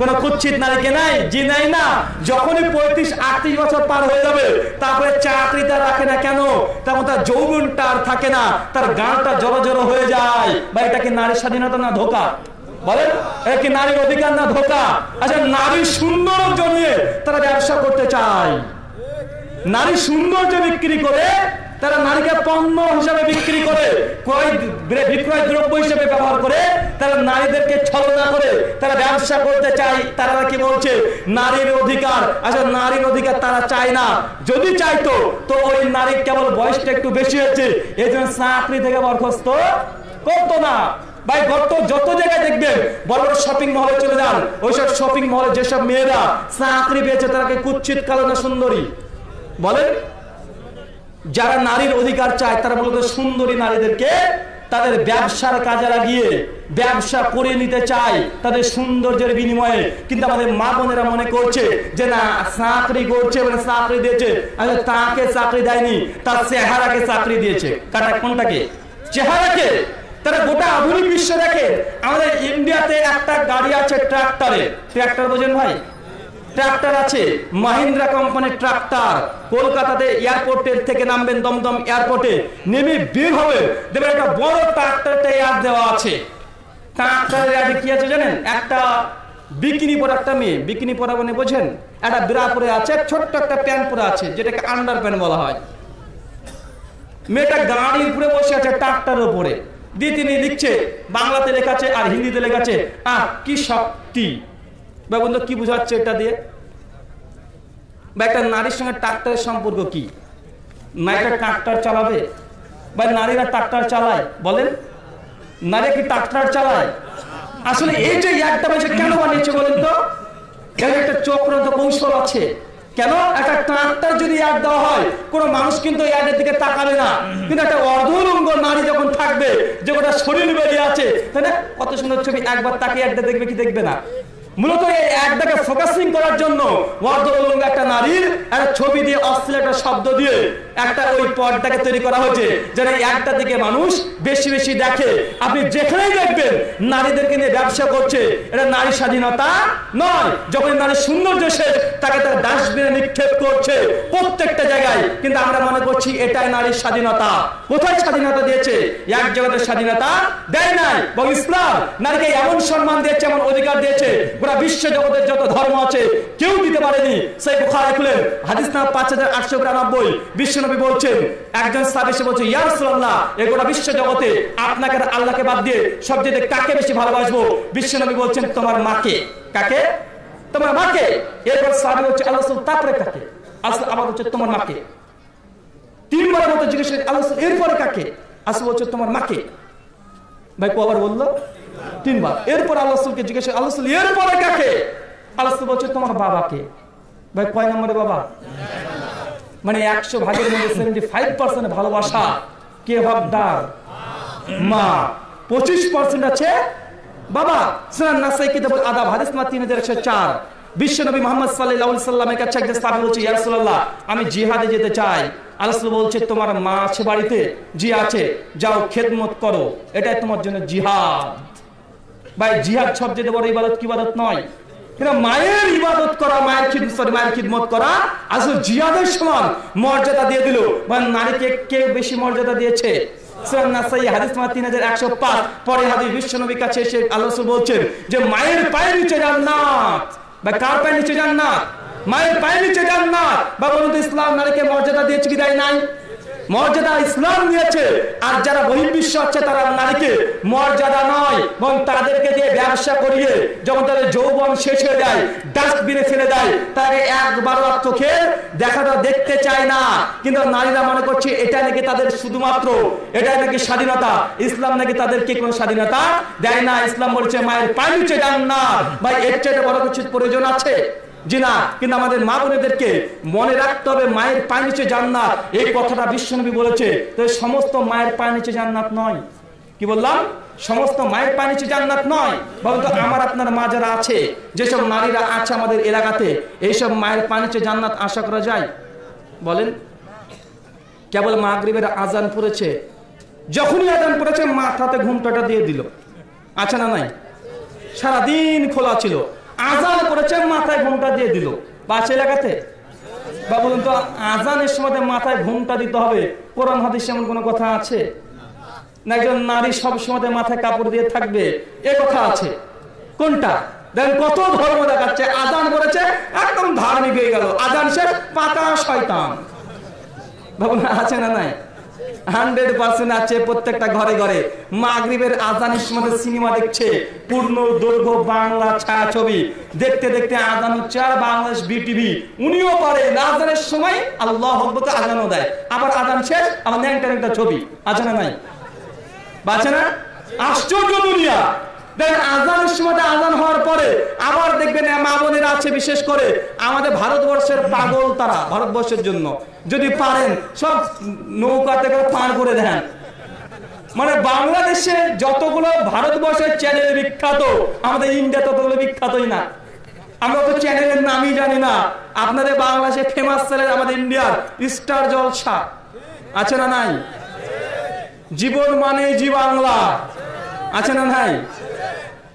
কোন কুচ্ছিত নারীকে নাই, জি নাই না। যখনই পঁয়ত্রিশ, আটত্রিশ বছর পার হয়ে যাবে, তারপরে চাকরিটা রাখে না কেন? তখন তার যৌবনটা আর থাকে না, তার গানটা জড়ো জড়ো হয়ে যায়। বা এটা কি নারীর স্বাধীনতা না ধোকা? বলেন কি নারীর অধিকার না আচ্ছা নারীর সৌন্দর্য নিয়ে তারা ব্যবসা করতে চায়। নারী সৌন্দর্য বিক্রি করে তারা নারীকে পণ্য হিসাবে বিক্রি করে, ক্রয়, বিক্রয় দ্রব্য হিসেবে ব্যবহার করে, তারা নারীদেরকে ছলনা করে, তারা ব্যবসা করতে চায়। তারা কি বলছে? নারীর অধিকার। আচ্ছা নারীর অধিকার তারা চায় না। যদি চাইতো, তো ওই নারী কেবল বয়সটা একটু বেশি হয়েছে এই জন্য চাকরি থেকে বরখাস্ত করতো না। ভাই, গত যত জায়গায় দেখবেন, বড় বড় শপিং মহলে চলে যান, ওইসব শপিং মহলে যেসব মেয়েরা চাকরি পেয়েছে তারাকে কুচ্ছিত কালো না সুন্দরী? বলেন। যারা নারীর অধিকার চায়, তারা মূলত সুন্দরী নারীদেরকে তাদের ব্যবসার কাজে লাগিয়ে ব্যবসা করে নিতে চায় তাদের সৌন্দর্যের বিনিময়ে। কিন্তু আমাদের মা বোনেরা মনে করছে যে, না, চাকরি করছে মানে চাকরি দিয়েছে। আচ্ছা তাকে চাকরি দেয়নি, তার চেহারাকে চাকরি দিয়েছে। কাটা কোনটাকে চেহারাকে তারা গোটা আধুনিক বিশ্ব দেখে। আমাদের ইন্ডিয়াতে একটা গাড়ি আছে ট্রাক্টরে। ট্রাক্টর বোঝেন ভাই? ট্রাক্টর আছে মাহিন্দ্রা কোম্পানির ট্রাক্টর কলকাতাতে এয়ারপোর্টের থেকে নামবেন দমদম এয়ারপোর্টে নেমে বের হবে। দেখবেন একটা বড় ট্রাক্টরটা এয়ার দেওয়া আছে। ট্রাক্টরের আগে কি আছে জানেন? একটা বিকিনি পরে একটা মেয়ে। বিকিনি পরা মানে বোঝেন? একটা বিরা পরে আছে ছোট্ট একটা প্যান্ট পরে আছে, যেটাকে আন্ডার প্যান্ট বলা হয়। মেয়েটা গাড়ির উপরে বসে আছে ট্রাক্টরের উপরে। দিয়ে তিনি লিখছে, বাংলাতে লেখা আছে আর হিন্দিতে লেখা আছে, আহ, কি শক্তি। বা বন্ধু, কি বুঝাচ্ছে এটা দিয়ে? বা একটা নারীর সঙ্গে ট্রাক্টরের সম্পর্ক কি? নারীরা ট্রাক্টর চালাবে? বা নারীরা ট্রাক্টর চালায়? বলেন। নারী কি ট্রাক্টর চালায়? আসলে এই যে একটা বাজে কেন বানিয়েছে বলেন তো? এর একটা চক্রান্ত কৌশল আছে। কেন? একটা ট্রাক্টর যদি অ্যাড দেওয়া হয়, কোন মানুষ কিন্তু অ্যাডের দিকে তাকাবে না। কিন্তু একটা অর্ধলঙ্গ নারী যখন থাকবে, যে গোটা শরীর বেরিয়ে আছে, তাই না? কত সুন্দর ছবি, একবার তাকে অ্যাডটা দেখবে কি দেখবে না। মূলত এই একটাকে ফোকাসিং করার জন্য অর্ধলঙ্গ একটা নারীর একটা ছবি দিয়ে অশ্লীল একটা শব্দ দিয়ে একটা ওই পদটাকে তৈরি করা হয়েছে যেন একটা দিকে মানুষ বেশি বেশি দেখে। আপনি যেখানেই দেখবেন, নারীদেরকে নিয়ে ব্যবসা করছে, এটা নারী স্বাধীনতা নয়। যখন নারী সৌন্দর্য শেষ, তাকে তার ডাস্টবিনে নিক্ষেপ করছে প্রত্যেকটা জায়গায়। কিন্তু আমরা মনে করছি এটাই নারীর স্বাধীনতা। কোথায় স্বাধীনতা দিয়েছে? এক জগতের স্বাধীনতা দেয় নাই। এবং ইসলাম নারীকে এমন সম্মান দিয়েছে, এমন অধিকার দিয়েছে, গোটা বিশ্ব জগতের যত ধর্ম আছে, কেউ দিতে পারেনি। সেই বুখারি খুলেন, হাদিস নাম পাঁচ হাজার আটশো বিরানব্বই বিশ্বনবী বলছেন, একজন সাহাবী এসে বলছে, ইয়া রাসূলুল্লাহ, এই গোটা বিশ্ব জগতে আপনাকে আর আল্লাহকে বাদ দিয়ে সবচেয়ে কাকে বেশি ভালোবাসবো? বিশ্বনবী বলছেন, তোমার মাকে। কাকে? তোমার মাকে? এরপর সাহাবী হচ্ছে আল্লাহ রাসূল, তারপরে কাকে? আসলে আবার হচ্ছে তোমার মাকে। তিনবার মতো জিজ্ঞেস আল্লাহ এরপরে কাকে? আসলে বলছে, তোমার মাকে। ভাই কবার বলল? তিনবার। এরপর আল্লাহ রাসূলকে জিজ্ঞেস আল্লাহ এরপরে কাকে? আল্লাহ বলছে, তোমার বাবাকে। ভাই, কয় নম্বরে বাবা? মানে একশো ভাগের মধ্যে সেভেন্টি ফাইভ পার্সেন্ট ভালোবাসা। কে হকদার মা। পঁচিশ পার্সেন্ট আছে বাবা। সুনান হাদিস না তিন হাজার চার। মোহাম্মদ সাল্লাল্লাহু সাল্লামের কাছে একজন বলছে আমি জিহাদে যেতে চাই। আল্লাহ বলছে, তোমার মা আছে বাড়িতে, জি আছে, যাও খেদমত করো। এটাই তোমার জন্য জিহাদ। ভাই, জিহাদ সবচেয়ে বড় ইবাদত কি ইবাদত নয়? মায়ের ইবাদত করা, মায়ের খিদমত মায়ের খিদমত করা জিয়াদের সমান মর্যাদা দিয়ে দিল। নারীকে কে বেশি মর্যাদা দিয়েছে। বলছেন যে, মায়ের পায়ের নিচে জান্নাত। বা কার পায়ের নিচে মায়ের পায়ের নিচে ইসলাম নারীকে মর্যাদা দিয়েছে কি দেয় নাই? মর্যাদা ইসলাম দিয়েছে আর যারা বহির্বিশ্ব হচ্ছে তারা নারীকে মর্যাদা নয় এবং তাদেরকে দিয়ে ব্যবসা করিয়ে যখন তাদের যৌবন শেষ হয়ে যায়, ডাস্টবিনে ফেলে দেয় তাকে একবারও আর চোখে দেখাটা দেখতে চায় না। কিন্তু নারীরা মনে করছে, এটা নাকি তাদের শুধুমাত্র এটাই নাকি স্বাধীনতা, ইসলাম নাকি তাদেরকে কোনো স্বাধীনতা? দেয় না, ইসলাম বলছে, মায়ের পায়ে নিচে যান না। ভাই, এর চেয়ে বড় কিছু প্রয়োজন আছে? জি না, কিন্তু আমাদের মা বোনেদেরকে মনে রাখতে হবে, মায়ের পায়ের নিচে জান্নাত। এই কথাটা বিশ্বনবী বলেছে, তো সমস্ত মায়ের পায়ের নিচে জান্নাত নয়। কি বললাম? সমস্ত মায়ের পায়ের নিচে জান্নাত নয়। বলতো আমার, আপনার মা যারা আছে, যেসব নারীরা আছে আমাদের এলাকাতে, এইসব মায়ের পায়ের নিচে জান্নাত আশা করা যায়? বলেন। কেবল মাগরিবের আজান পড়েছে। যখনই আজান পড়েছে, মাথাতে ঘুমটাটা দিয়ে দিল। আছে না নাই? সারাদিন খোলা ছিল। আজান করেছে, মাথায় ঘুমটা দিয়ে দিল। পাঁচ এলাকাতে বা বলুন তো, আজানের সময় মাথায় ঘুমটা দিতে হবে। কোরআন, হাদিস এমন কোনো কথা আছে? না, একজন নারী সব সময় মাথায় কাপড় দিয়ে থাকবে? এ কথা আছে। কোনটা? দেখেন কত ধর্ম দেখাচ্ছে। আজান করেছে, একদম ধার্মিক হয়ে গেল। আজান শেষ পাতা শয়তান। ভাবুন, আছে না নাই? হান্ড্রেড পার্সেন্ট আছে প্রত্যেকটা ঘরে ঘরে। মাগরিবের আজানের সময় সিনেমা দেখছে। পূর্ণ দৈর্ঘ্য বাংলা ছায়া ছবি দেখতে দেখতে আজান হচ্ছে আর বাংলাদেশ বিটিভি। উনিও পারে আজানের সময় আল্লাহ হকবতে আজানও দেয়। আবার আজান শেষ, আবার ন্যাংটা ছবি। আছে নাই? বাঁচে না? আশ্চর্য দুনিয়া! দেখেন আজানের সময় আজান হওয়ার পরে আবার দেখবেন আছে বিশেষ করে আমাদের ভারতবর্ষের পাগল তারা, ভারতবর্ষের জন্য। যদি পারেন, সব পার করে দেন। মানে বাংলাদেশে যতগুলো ভারতবর্ষের চ্যানেল বিখ্যাত, আমাদের ইন্ডিয়া ততগুলো বিখ্যাতই না। আমরা তো চ্যানেলের নামই জানি না। আপনাদের বাংলাদেশে ফেমাস চ্যানেল আমাদের ইন্ডিয়ার, স্টার জলসা। আছে না নাই? জীবন মানে জি বাংলা আছে না নাই?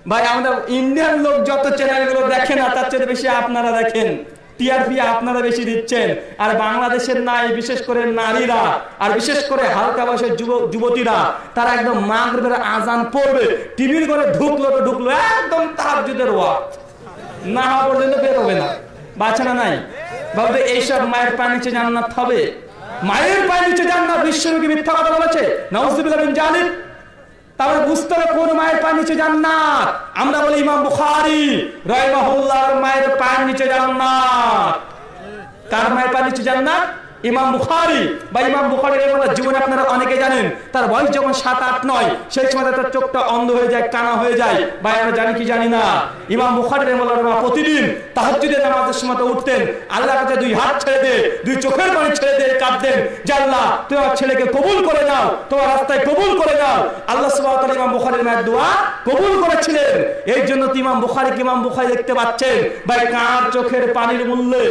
ভাই, আমাদের ইন্ডিয়ান লোক যত চ্যানেলগুলো দেখেন না তার চেয়ে বেশি আপনারা দেখেন। টিআরপি আপনারা বেশি দিচ্ছেন। আর বাংলাদেশের নাই বিশেষ করে নারীরা, আর বিশেষ করে হালকা বয়সের যুবতীরা, তারা একদম মাগরিবের আজান পড়বে। টিভির ঘরে ঢুকলো তো ঢুকলো, একদম তাহাজুদের ওয়াক। না হওয়া পর্যন্ত বের হবে না। বাচ্চা না নাই? ভাববে, এইসব মায়ের পা নিচে জান্নাত হবে? মায়ের পায়ে নিচে জান্নাত বিশ্বনবী মিথ্যা কথা বলেছে। নাউজুবিল্লাহ বিন তাহলে বুঝতে হবে কোন মায়ের পায়ের নিচে জান্নাত। আমরা বলি ইমাম বুখারি রাহিমাহুল্লাহর মায়ের পায়ের নিচে জান্নাত। কার মায়ের পায়ের নিচে জান্নাত? ইমাম বুখারি বা ইমাম বুখারির জীবনে আপনারা অনেকে জানেন, তার বয়স যখন সাত, আট, নয়, সেই সময় তার চোখটা অন্ধ হয়ে যায়, কানা হয়ে যায়। বা আমরা জানি কি জানি না? ইমাম বুখারির প্রতিদিন তাহাজ্জুদের নামাজের সময় উঠতেন, আল্লাহর কাছে দুই হাত ছেড়ে দে, দুই চোখের পানি ছেড়ে দে কাঁদতেন যে আল্লাহ তোমার ছেলেকে কবুল করে নাও, তোমার রাস্তায় কবুল করে নাও। আল্লাহ তাআলা ইমাম বুখারীর মায়ের দোয়া কবুল করেছিলেন। এই জন্য তো ইমাম বুখারী ইমাম বুখারী দেখতে পাচ্ছেন। বা কার চোখের পানির মূল্যে?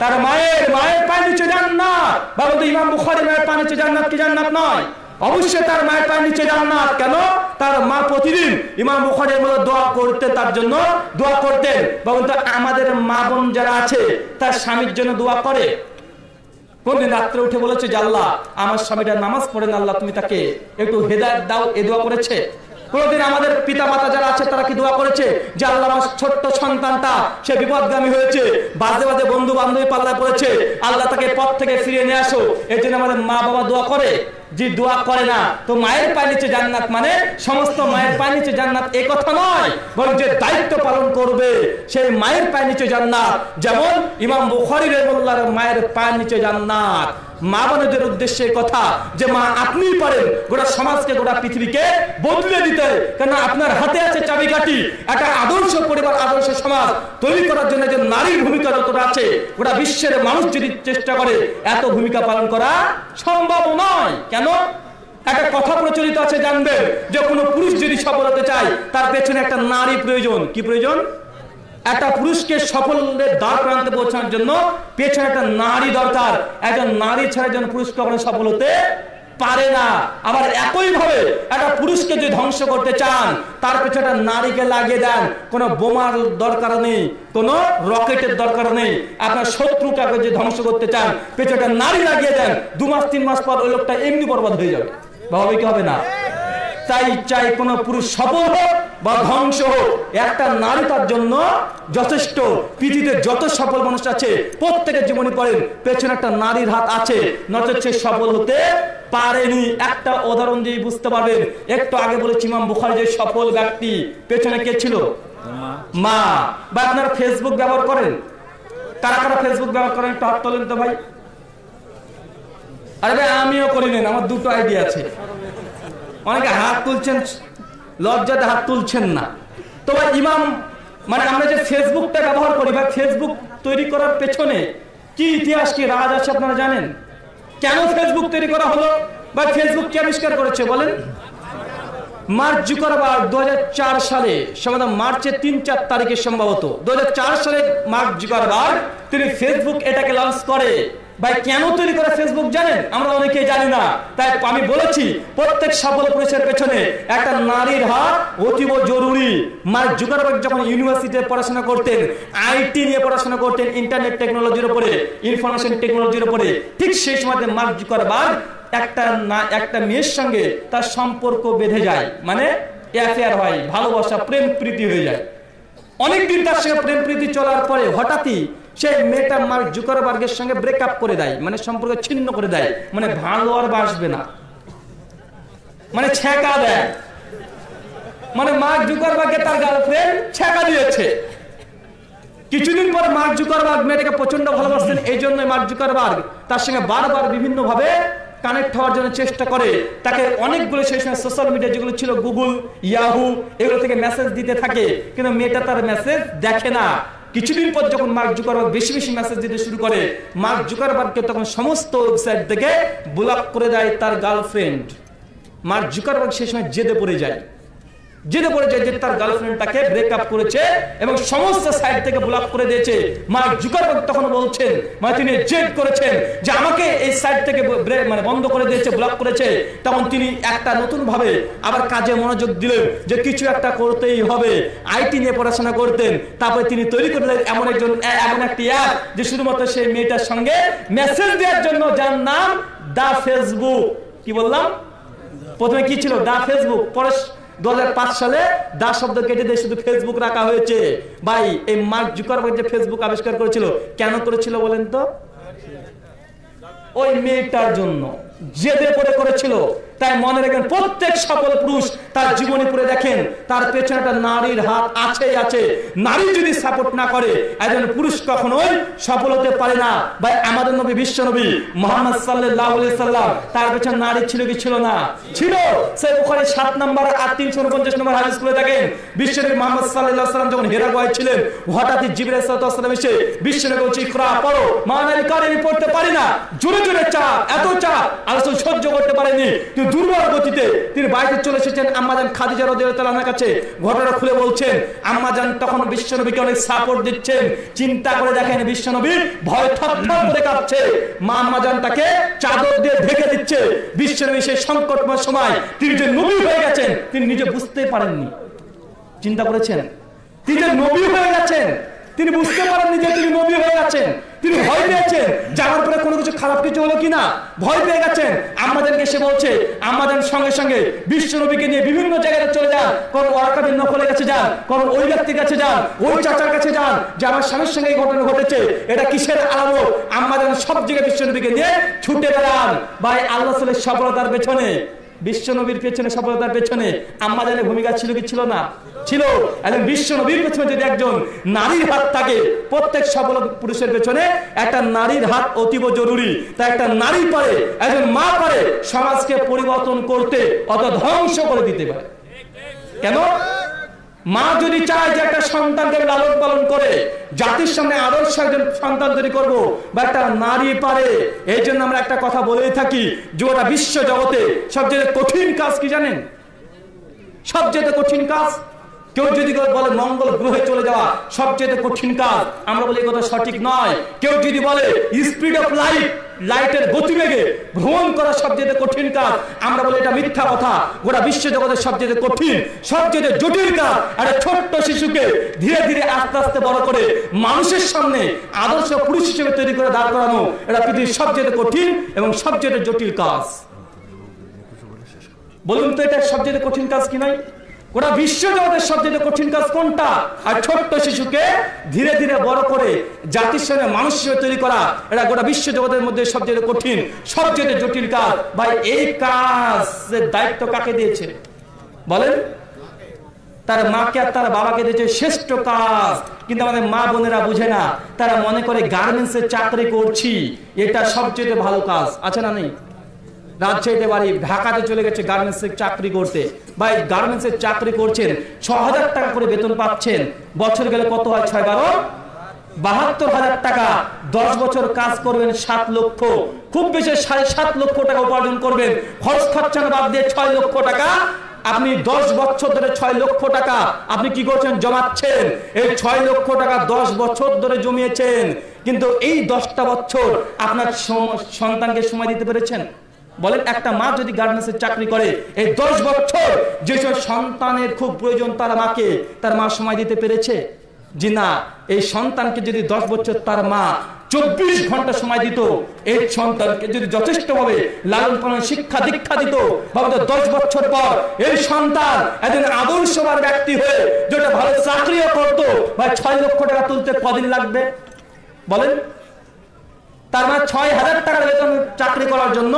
তার মায়ের মায়ের পায়ে নিচে জান্নাত। বাবা তো ইমাম বুখারী মায়ের পায়ে নিচে জান্নাত কি জান্নাত নয়? অবশ্যই তার মায়ের পায়ে নিচে জান্নাত। কেন? তার মা প্রতিদিন ইমাম বুখারীর মতো দোয়া করতে তার জন্য দোয়া করতেন। বাবা তো আমাদের মা বোন যারা আছে, তার স্বামীর জন্য দোয়া করে। কোনদিন রাত্রে উঠে বলেছে, যে আল্লাহ, আমার স্বামীটা নামাজ পড়েন, আল্লাহ তুমি তাকে একটু হেদায়ত দাও, এ দোয়া করেছে। কোনদিন আমাদের পিতা মাতা যারা আছে, তারা কি দোয়া করেছে? যে আল্লাহ আমার ছোট্ট সন্তানটা, সে বিপদগামী হয়েছে। বাজে বাজে বন্ধু বান্ধবী পাল্লায় পড়েছে। আল্লাহ তাকে পথ থেকে ফিরিয়ে নিয়ে আসো। এর জন্য আমাদের মা বাবা দোয়া করে। যে দোয়া করে না, তো মায়ের পায়ে নিচে জান্নাত মানে সমস্ত মায়ের পায়ে নিচে জান্নাত এ কথা নয়, বরং যে দায়িত্ব পালন করবে সেই মায়ের পায়ে নিচে জান্নাত। যেমন ইমাম বুখারী রাহিমাহুল্লাহর মায়ের পায়ের নিচে জান্নাত। মা বোনদের উদ্দেশ্যে কথা যে, মা আপনি পারেন গোটা সমাজকে, গোটা পৃথিবীকে বদলে দিতে। কেন আপনার হাতে আছে চাবিকাঠি, একটা আদর্শ পরিবার, আদর্শ সমাজ তৈরি করার জন্য যে নারীর ভূমিকা যতটা আছে, গোটা বিশ্বের মানুষ যদি চেষ্টা করে, এত ভূমিকা পালন করা সম্ভব নয়। কেন একটা কথা প্রচলিত আছে, জানবে, যে কোনো পুরুষ যদি সফল হতে চায়, তার পেছনে একটা নারী প্রয়োজন। কি প্রয়োজন? একটা পুরুষকে সফলের দ্বার প্রান্তে পৌঁছানোর জন্য পেছনে একটা নারী দরকার। একজন নারী ছাড়া একজন পুরুষ কখনো সফল হতে পারে না। আবার একই ভাবে একটা পুরুষকে যদি ধ্বংস করতে চান, তার পেছনে একটা নারীকে লাগিয়ে দেন। কোনো বোমার দরকার নেই, কোনো রকেটের দরকার নেই। আপনার শত্রুকে যদি ধ্বংস করতে চান, পেছনে একটা নারী লাগিয়ে দেন, দু মাস, তিন মাস পর ওই লোকটা এমনি বরবাদ হয়ে যাবে। ভাবে কি হবে না? তাই চাই কোন পুরুষ সফল হোক বা ধ্বংস হোক। একটা নারী তার জন্য যথেষ্ট। পৃথিবীতে যত সফল মানুষ আছে, প্রত্যেকের জীবনে পড়েন পেছনে একটা নারীর হাত আছে। নচেত সে সফল হতে পারেনি। একটা উদাহরণ দিয়ে বুঝতে পারবেন। একটু আগে বলেছি ইমাম বুখারি যে সফল ব্যক্তি, পেছনে কে ছিল? মা। বা আপনারা ফেসবুক ব্যবহার করেন? কারা কারা ফেসবুক ব্যবহার করেন? একটু হাত তোলেন তো ভাই। আরে ভাই, আমিও করি নেন। আমার দুটো আইডিয়া আছে। অনেকে হাত তুলছেন, লজ্জাতে হাত তুলছেন না। তো ইমাম মানে আমরা যে ফেসবুকটা ব্যবহার করি বা ফেসবুক তৈরি করার পেছনে কি ইতিহাস, কি রাজ আছে আপনারা জানেন? কেন ফেসবুক তৈরি করা হলো বা ফেসবুক কে আবিষ্কার করেছে বলেন? মার্চ জুকারবার্গ দু সালে সম্ভবত মার্চের তিন চার তারিখে সম্ভবত দু হাজার চার সালে মার্ক জুকারবার্গ, তিনি ফেসবুক এটাকে লঞ্চ করে। ভাই, কেন তৈরি করে ফেসবুক জানেন? আমরা অনেকে জানি না। তাই আমি বলেছি, প্রত্যেক সফল পুরুষের পেছনে একটা নারীর হাত অতীব জরুরি। মার্ক জুকারবার্গ যখন ইউনিভার্সিটিতে পড়াশোনা করতেন, আইটি নিয়ে পড়াশোনা করতেন, ইন্টারনেট টেকনোলজির উপরে, ইনফরমেশন টেকনোলজির উপরে, ঠিক সেই সময় মার্ক জুকারবার্গ একটা না, একটা মেয়ের সঙ্গে তার সম্পর্ক বেঁধে যায়। মানে অ্যাফেয়ার হয়, ভালোবাসা প্রেম প্রীতি হয়ে যায়। অনেকদিন তার সঙ্গে প্রেম প্রীতি চলার পরে হঠাৎই সেই মেয়েটা মার্ক জুকারবার্গের সঙ্গে ব্রেকআপ করে দেয় মানে সম্পর্ক ছিন্ন করে দেয় মানে ভালো আর বাসবে না। মানে ছেঁকা দেয়। মানে মার্ক জুকারবার্গকে তার গার্লফ্রেন্ড ছেঁকা দিয়েছে। কিছুদিন পর মার্ক জুকারবার্গ মেয়েটাকে প্রচণ্ড ভালোবাসতেন এই জন্য মার্ক জুকারবার্গ তার সঙ্গে বারবার বিভিন্ন ভাবে কানেক্ট হওয়ার জন্য চেষ্টা করে। তাকে অনেকগুলো সেই সময় সোশ্যাল মিডিয়া যেগুলো ছিল গুগল ইয়াহু এগুলো থেকে মেসেজ দিতে থাকে, কিন্তু মেয়েটা তার মেসেজ দেখে না। কিছুদিন পর যখন মার্ক জুকারবার্গ বেশি বেশি মেসেজ দিতে শুরু করে, মার্ক জুকারবার্গকে তখন সমস্ত ওয়েবসাইট থেকে ব্লক করে দেয় তার গার্লফ্রেন্ড মার্ক জুকারবার্গ সেই সময় জেদে পড়ে যায়। জেনে পড়েছে যে তার গার্লফ্রেন্ড তাকে ব্রেকআপ করেছে এবং সমস্ত সাইড থেকে ব্লক করে দিয়েছে। মা জুকারবার্গ তখন বলছেন মানে তিনি জেদ করেছেন যে আমাকে এই সাইড থেকে মানে বন্ধ করে দিয়েছে ব্লক করেছে। তখন তিনি একটা নতুন ভাবে আবার কাজে মনোযোগ দিলেন যে কিছু একটা করতেই হবে। আইটি নিয়ে পড়াশোনা করতেন। তারপরে তিনি তৈরি করলেন এমন একজন, এমন একটি অ্যাপ যে শুধুমাত্র সেই মেয়েটার সঙ্গে মেসেজ দেওয়ার জন্য যার নাম দা ফেসবুক। কি বললাম? প্রথমে কি ছিল? The Facebook. পরে দু সালে দা শব্দ কেটে দিয়ে শুধু ফেসবুক রাখা হয়েছে। ভাই, এই মার্ক জুকারবার্গ যে ফেসবুক আবিষ্কার করেছিল, কেন করেছিল বলেন তো? ওই মেয়েটার জন্য। জেদে পড়ে করেছিল। তাই মনে রাখেন, প্রত্যেক সফল পুরুষ তার জীবনে পড়ে দেখেন, তার পেছনে একটা নারীর হাত আছে আছে। নারী যদি সাপোর্ট না করে, একজন পুরুষ কখনোই সফল হতে পারে না। ভাই, আমাদের নবী, বিশ্ব নবী, মোহাম্মদ সাল্লাহ সাল্লাম, তার পেছনে নারী ছিল কি ছিল না? ছিল। সে ওখানে সাত নম্বর আর তিনশো উনপঞ্চাশ নম্বর হাদিস করে দেখেন বিশ্বনবী মোহাম্মদ সাল্লাহ সাল্লাম যখন হেরা গোয়ায় ছিলেন হঠাৎই সাল্লাল্লাহু আলাইহি এসে বিশ্বনবী বলছে, ইকরা, পড়ো। মহানারী কারে আমি পড়তে পারি না। জোরে জোরে চাপ এত চাপ আলোচনা সহ্য করতে পারেনি কিন্তু দুর্বল গতিতে তিনি বাড়িতে চলে এসেছেন। আম্মাজান খাদিজা রাদিয়াল্লাহু তাআলার কাছে ঘটনা খুলে বলছেন আম্মাজান তখন বিশ্বনবীকে অনেক সাপোর্ট দিচ্ছেন। চিন্তা করে দেখেন বিশ্বনবী ভয় থরথর করে কাঁপছে। মা আম্মাজান তাকে চাদর দিয়ে ঢেকে দিচ্ছে। বিশ্বনবী সেই সংকটময় সময় তিনি যে নবী হয়ে গেছেন, তিনি নিজে বুঝতে পারেননি। চিন্তা করেছেন? তিনি যে নবী হয়ে গেছেন তিনি বুঝতে পারেননি যে তিনি নবী হয়ে গেছেন। তিনি ভয় পেয়েছেন জানার পরে কোনো কিছু খারাপ কিছু হলো কিনা। ভয় পেয়ে গেছেন। আমাদেরকে সে বলছে আমাদের সঙ্গে সঙ্গে বিশ্ব নবীকে নিয়ে বিভিন্ন জায়গায় চলে যান। কোন ওয়ারকাবিন নকলের কাছে যান, কোন ওই ব্যক্তির কাছে যান, ওই চাচার কাছে যান যে আমার স্বামীর সঙ্গে এই ঘটনা ঘটেছে। এটা কিসের আলামত? আমাদের সব জায়গায় বিশ্ব নবীকে নিয়ে ছুটে বেড়ান। ভাই, আল্লাহ সফলতার পেছনে বিশ্ব নবীর পেছনে সফলতার পেছনে আম্মাজানের ভূমিকা ছিল কি ছিল না? ছিল। একজন বিশ্বনবীর পেছনে যদি একজন নারীর হাত থাকে, প্রত্যেক সফল পুরুষের পেছনে একটা নারীর হাত অতীব জরুরি। তা একটা নারী পারে, একজন মা পারে সমাজকে পরিবর্তন করতে অত ধ্বংস করে দিতে পারে। কেন? মা যদি চায় যে একটা সন্তানকে লালন পালন করে, জাতির সামনে আদর্শ একজন সন্তান তৈরি করব বা একটা নারী পারে, এই জন্য আমরা একটা কথা বলেই থাকি যে ওটা বিশ্ব জগতে সবচেয়ে কঠিন কাজ কি জানেন? সবচেয়ে কঠিন কাজ কেউ যদি বলে মঙ্গল গ্রহে চলে যাওয়া সবচেয়ে কঠিন কাজ, আমরা বলি কথা সঠিক নয়। কেউ যদি বলে স্পিড অফ লাইট লাইটের গতিবেগে ভ্রমণ করা সবচেয়ে কঠিন কাজ, আমরা বলি এটা মিথ্যা কথা। গোটা বিশ্ব জগতের সবচেয়ে কঠিন, সবচেয়ে জটিল কাজ। একটা ছোট্ট শিশুকে ধীরে ধীরে আস্তে আস্তে বড় করে মানুষের সামনে আদর্শ পুরুষ হিসেবে তৈরি করে দাঁড় করানো, এটা পৃথিবীর সবচেয়ে কঠিন এবং সবচেয়ে জটিল কাজ। বলুন তো এটা সবচেয়ে কঠিন কাজ কি নাই? গোটা বিশ্ব জগতের সবচেয়ে কঠিন কাজ কোনটা? আর ছোট্ট শিশুকে ধীরে ধীরে বড় করে জাতির সঙ্গে মানুষ হিসেবে তৈরি করা, এটা গোটা বিশ্ব জগতের মধ্যে সবচেয়ে কঠিন, সবচেয়ে জটিল কাজ। ভাই, এই কাজের দায়িত্ব কাকে দিয়েছে? বলেন। তার মাকে আর তার বাবাকে দিয়েছে শ্রেষ্ঠ কাজ। কিন্তু আমাদের মা বোনেরা বুঝে না, তারা মনে করে গার্মেন্টস এর চাকরি করছি, এটা সবচেয়ে ভালো কাজ। আছে না নেই? রাজশাহীতে বাড়ি ঢাকাতে চলে গেছে গার্মেন্টস এর চাকরি করতে। ভাই গার্মেন্টস এর চাকরি করছেন ছ হাজার টাকা করে বেতন পাচ্ছেন। বছর গেলে কত হয় ছয় বারো বাহাত্তর হাজার টাকা। দশ বছর কাজ করবেন সাত লক্ষ। খুব বেশি সাড়ে সাত লক্ষ টাকা উপার্জন করবেন। খরচ খরচানো বাদ দিয়ে ছয় লক্ষ টাকা। আপনি দশ বছর ধরে ছয় লক্ষ টাকা। আপনি কি করছেন? জমাচ্ছেন। এই ছয় লক্ষ টাকা দশ বছর ধরে জমিয়েছেন। কিন্তু এই দশটা বছর আপনার সন্তানকে সময় দিতে পেরেছেন? বলেন একটা মা যদি গার্মেন্টসের চাকরি করে এই দশ বছর যেসব সন্তানের খুব প্রয়োজন তার মাকে তার মা সময় দিতে পেরেছে? জি না এই সন্তানকে যদি দশ বছর তার মা চব্বিশ ঘণ্টা সময় দিত এই সন্তানকে যদি যথেষ্ট ভাবে লালন পালন শিক্ষা দীক্ষা দিত ভাবতো দশ বছর পর এই সন্তান একজন আদর্শবার ব্যক্তি হয়ে যেটা ভালো চাকরিও করতো বা ছয় লক্ষ টাকা তুলতে কদিন লাগবে? বলেন তার মানে ছয় হাজার টাকার বেতন চাকরি করার জন্য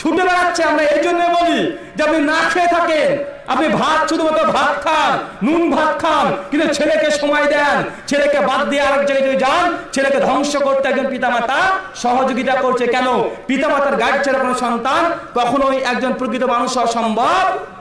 ছুটে বেড়াচ্ছে আমরা এই জন্য বলি যে আপনি না খেয়ে থাকেন। আপনি ভাত, শুধুমাত্র ভাত খান, নুন ভাত খান, কিন্তু ছেলেকে সময় দেন। ছেলেকে বাদ দিয়ে আরেক জায়গায় যদি যান, ছেলেকে ধ্বংস করতে একজন পিতামাতা সহযোগিতা করছে। কেন? পিতামাতার গাইড ছেড়ে কোনো সন্তান কখনোই একজন প্রকৃত মানুষ হওয়া সম্ভব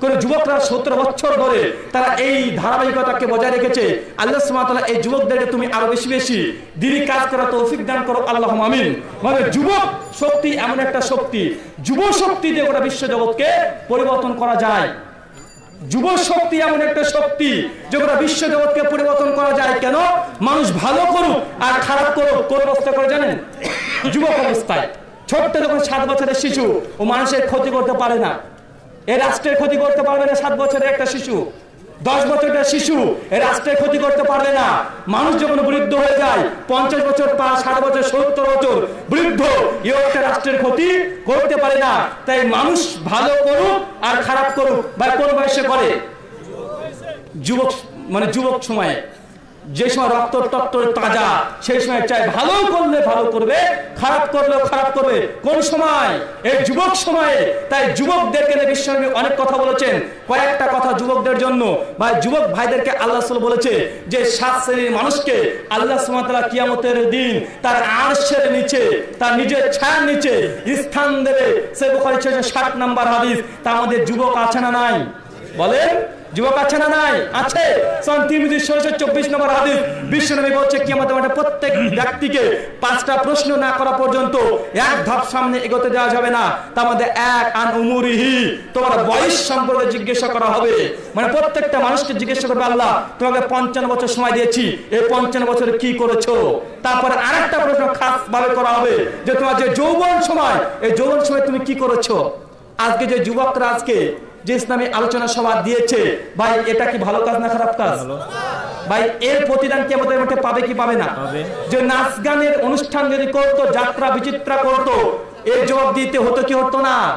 কোন যুবকরা সত্তর বছর ধরে তারা এই ধারাবাহিকতাকে বজায় রেখেছে, আল্লাহ সুমাতালা এই যুবকদেরকে তুমি আরও বেশি বেশি কাজ করা তৌফিক দান করো আল্লাহ মানে যুবক শক্তি এমন একটা শক্তি, যুব শক্তি দিয়ে গোটা বিশ্ব জগৎকে পরিবর্তন করা যায়। যুব শক্তি এমন একটা শক্তি যে গোটা বিশ্ব জগৎকে পরিবর্তন করা যায়। কেন? মানুষ ভালো করুক আর খারাপ করুক, কোন অবস্থা করে জানেন? যুবক অবস্থায়। ছোট্ট যখন সাত বছরের শিশু, ও মানুষের ক্ষতি করতে পারে না। এ রাষ্ট্রের ক্ষতি করতে পারবে না সাত বছরের একটা শিশু, দশ বছরের শিশু, এ রাষ্ট্রের ক্ষতি করতে পারবে না। মানুষ যখন বৃদ্ধ হয়ে যায়, পঞ্চাশ বছর পা ষাট বছর, সত্তর বছর বৃদ্ধ, এও একটা রাষ্ট্রের ক্ষতি করতে পারে না। তাই মানুষ ভালো করুক আর খারাপ করুক, বা কোন বয়সে করে যুবক মানে যুবক সময়ে। যে সময় রক্ত টক্ত তাজা, সেই সময় চাই ভালো করলে ভালো করবে, খারাপ করলেও খারাপ করবে। কোন সময়? এই যুবক সময়ে। তাই যুবকদেরকে বিশ্বনবী অনেক কথা বলেছেন। কয়েকটা কথা যুবকদের জন্য। বা যুবক ভাইদেরকে আল্লাহ বলেছে যে, সাত শ্রেণির মানুষকে আল্লাহ সুমাতালা কিয়ামতের দিন তার আরশের নিচে, তার নিজের ছায়ার নিচে স্থান দেবে। সে বুখারী ষাট নাম্বার হাদিস। তার মধ্যে যুবক আছে না নাই? বলেন। যুবক আছে না নাই? আছে। চব্বিশ নম্বর হাদিস। বিশ্বনবী বলছে কি আমাদের প্রত্যেক ব্যক্তিকে পাঁচটা প্রশ্ন না করা পর্যন্ত এক ধাপ সামনে এগোতে দেওয়া যাবে না। তার মধ্যে এক, আন উমুরিহি। তোমার বয়স সম্পর্কে জিজ্ঞাসা করা হবে। মানে প্রত্যেকটা মানুষকে জিজ্ঞাসা করবে, আল্লাহ, তোমাকে পঞ্চান্ন বছর সময় দিয়েছি। এই পঞ্চান্ন বছরে কি করেছ? তারপরে আরেকটা প্রশ্ন খাস ভাবে করা হবে, যে তোমার যে যৌবন সময়, এই যৌবন সময় তুমি কি করেছ? আজকে যে যুবকরা আজকে যে ইসলামী আলোচনা সভা দিয়েছে ভাই এটা কি ভালো কাজ না খারাপ কাজ? ভাই এর প্রতিদান কি আমাদের মাঠে পাবে কি পাবে না? যে নাচ গানের অনুষ্ঠান যদি করতো যাত্রা বিচিত্রা করতো এর জবাব দিতে হতো কি হতো না?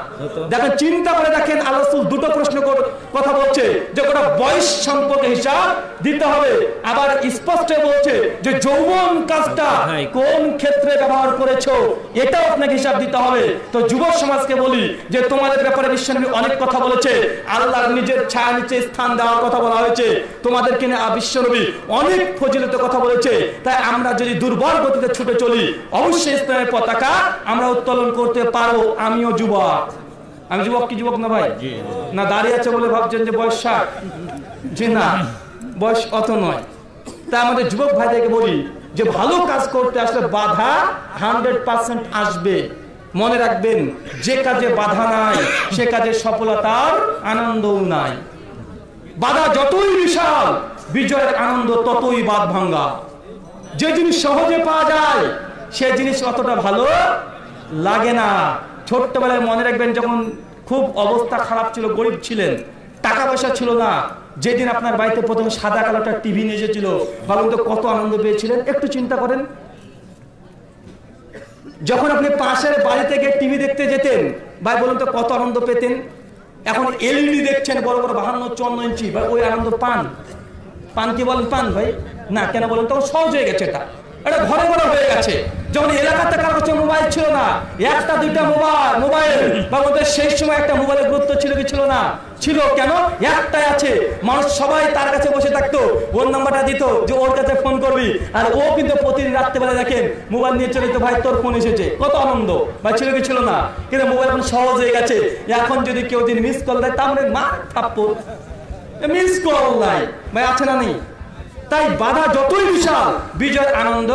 দেখেন চিন্তা করে দেখেন আল্লাহ রাসূল দুটো প্রশ্ন কর- কথা বলছে যে গোটা বয়স সম্পর্কে হিসাব দিতে হবে। আবার স্পষ্ট বলছে যে যৌবন কাজটা হ্যাঁ। কোন ক্ষেত্রে ব্যবহার করেছ এটাও আপনাকে হিসাব দিতে হবে। তো যুব সমাজকে বলি যে তোমাদের ব্যাপারে বিশ্বনবী অনেক কথা বলেছে। আল্লাহর নিজের ছায়া নিচে স্থান দেওয়ার কথা বলা হয়েছে। তোমাদেরকে নিয়ে বিশ্বনবী অনেক ফজিলত কথা বলেছে। তাই আমরা যদি দুর্বল গতিতে ছুটে চলি অবশ্যই ইসলামের পতাকা আমরা উত্তোলন করতে পারব আমিও যুবক। আমি যুবক কি যুবক না ভাই? না দাঁড়িয়ে আছে বলে ভাবছেন যে বয়স ষাট? জি না বয়স অত নয়। তা আমাদের যুবক ভাইদেরকে বলি যে ভালো কাজ করতে আসলে বাধা হান্ড্রেড পার্সেন্ট আসবে। মনে রাখবেন যে কাজে বাধা নাই সে কাজে সফলতার আনন্দও নাই। বাধা যতই বিশাল বিজয়ের আনন্দ ততই বাদ ভাঙ্গা যে জিনিস সহজে পাওয়া যায় সে জিনিস অতটা ভালো লাগে না। ছোট্টবেলায় মনে রাখবেন যখন খুব অবস্থা খারাপ ছিল, গরিব ছিলেন, টাকা পয়সা ছিল না। যেদিন আপনার বাড়িতে প্রথমে সাদা কালোটা টিভি নিয়ে এসেছিল, ভাবুন তো কত আনন্দ পেয়েছিলেন। একটু চিন্তা করেন। যখন আপনি পাশের বাড়ি থেকে টিভি দেখতে যেতেন, ভাই বলুন তো কত আনন্দ পেতেন। এখন এলইডি দেখছেন, বড় বড় বাহান্ন, চুয়ান্ন ইঞ্চি, ভাই ওই আনন্দ পান। পান কি বলেন, পান ভাই? না, কেন বলেন? তখন সহজ হয়ে গেছে এটা। এটা ঘরে ঘরে হয়ে গেছে। যখন এলাকাতে কারও কাছে মোবাইল ছিল না, একটা, দুইটা মোবাইল মোবাইল। বা ওদের সেই সময় একটা মোবাইলের গুরুত্ব ছিল কি ছিল না? ছিল কেন? একটাই আছে। মানুষ সবাই তার কাছে বসে থাকতো, ওর নাম্বারটা দিত যে ওর কাছে ফোন করবি। আর ও কিন্তু প্রতিদিন রাত্রেবেলা দেখেন, মোবাইল নিয়ে চলে তো ভাই, তোর ফোন এসেছে। কত আনন্দ। ভাই, ছিল কি ছিল না? কিন্তু মোবাইল এখন সহজ হয়ে গেছে। এখন যদি কেউ দিন মিস কল দেয় তাহলে মা থাপ্পড়। মিস কল নাই। ভাই, আছে না নেই? তাই বাধা যতই বিশাল বিজয়ের আনন্দ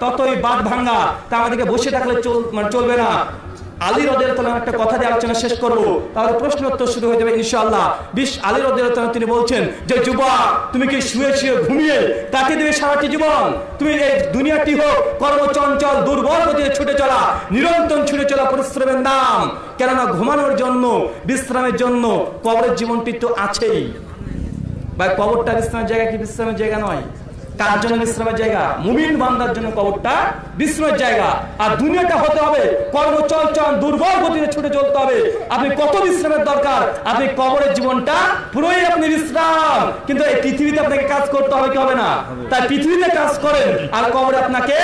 ততই বাদ ভাঙ্গা তা আমাদেরকে বসে থাকলে মানে চলবে না। আলী রদের একটা কথা দিয়ে আলোচনা শেষ করব। তাহলে প্রশ্ন উত্তর শুরু হয়ে যাবে ইনশাআল্লাহ। বিশ, আলী রদের তিনি বলছেন যে, যুবক, তুমি কি শুয়ে শুয়ে ঘুমিয়ে কাটিয়ে দেবে সারাটি জীবন? তুমি এই দুনিয়াটি হোক, কর্মচঞ্চল, দুর্বল গতিতে ছুটে চলা, নিরন্তর ছুটে চলা পরিশ্রমের নাম। কেননা ঘুমানোর জন্য, বিশ্রামের জন্য কবরের জীবনটি তো আছেই। বা কবরটা বিশ্রামের জায়গা কি বিশ্রামের জায়গা নয়? কার জন্য বিশ্রামের জায়গা? মুমিন বান্দার জন্য কবরটা বিশ্রামের জায়গা। আর দুনিয়াটা হতে হবে কর্ম চলচল দুর্বল গতিতে ছুটে চলতে হবে। আপনি কত বিশ্রামের দরকার? আপনি কবরের জীবনটা পুরোই আপনি বিশ্রাম। কিন্তু এই পৃথিবীতে আপনাকে কাজ করতে হবে, কি হবে না? তাই পৃথিবীতে কাজ করেন, আর কবরে আপনাকে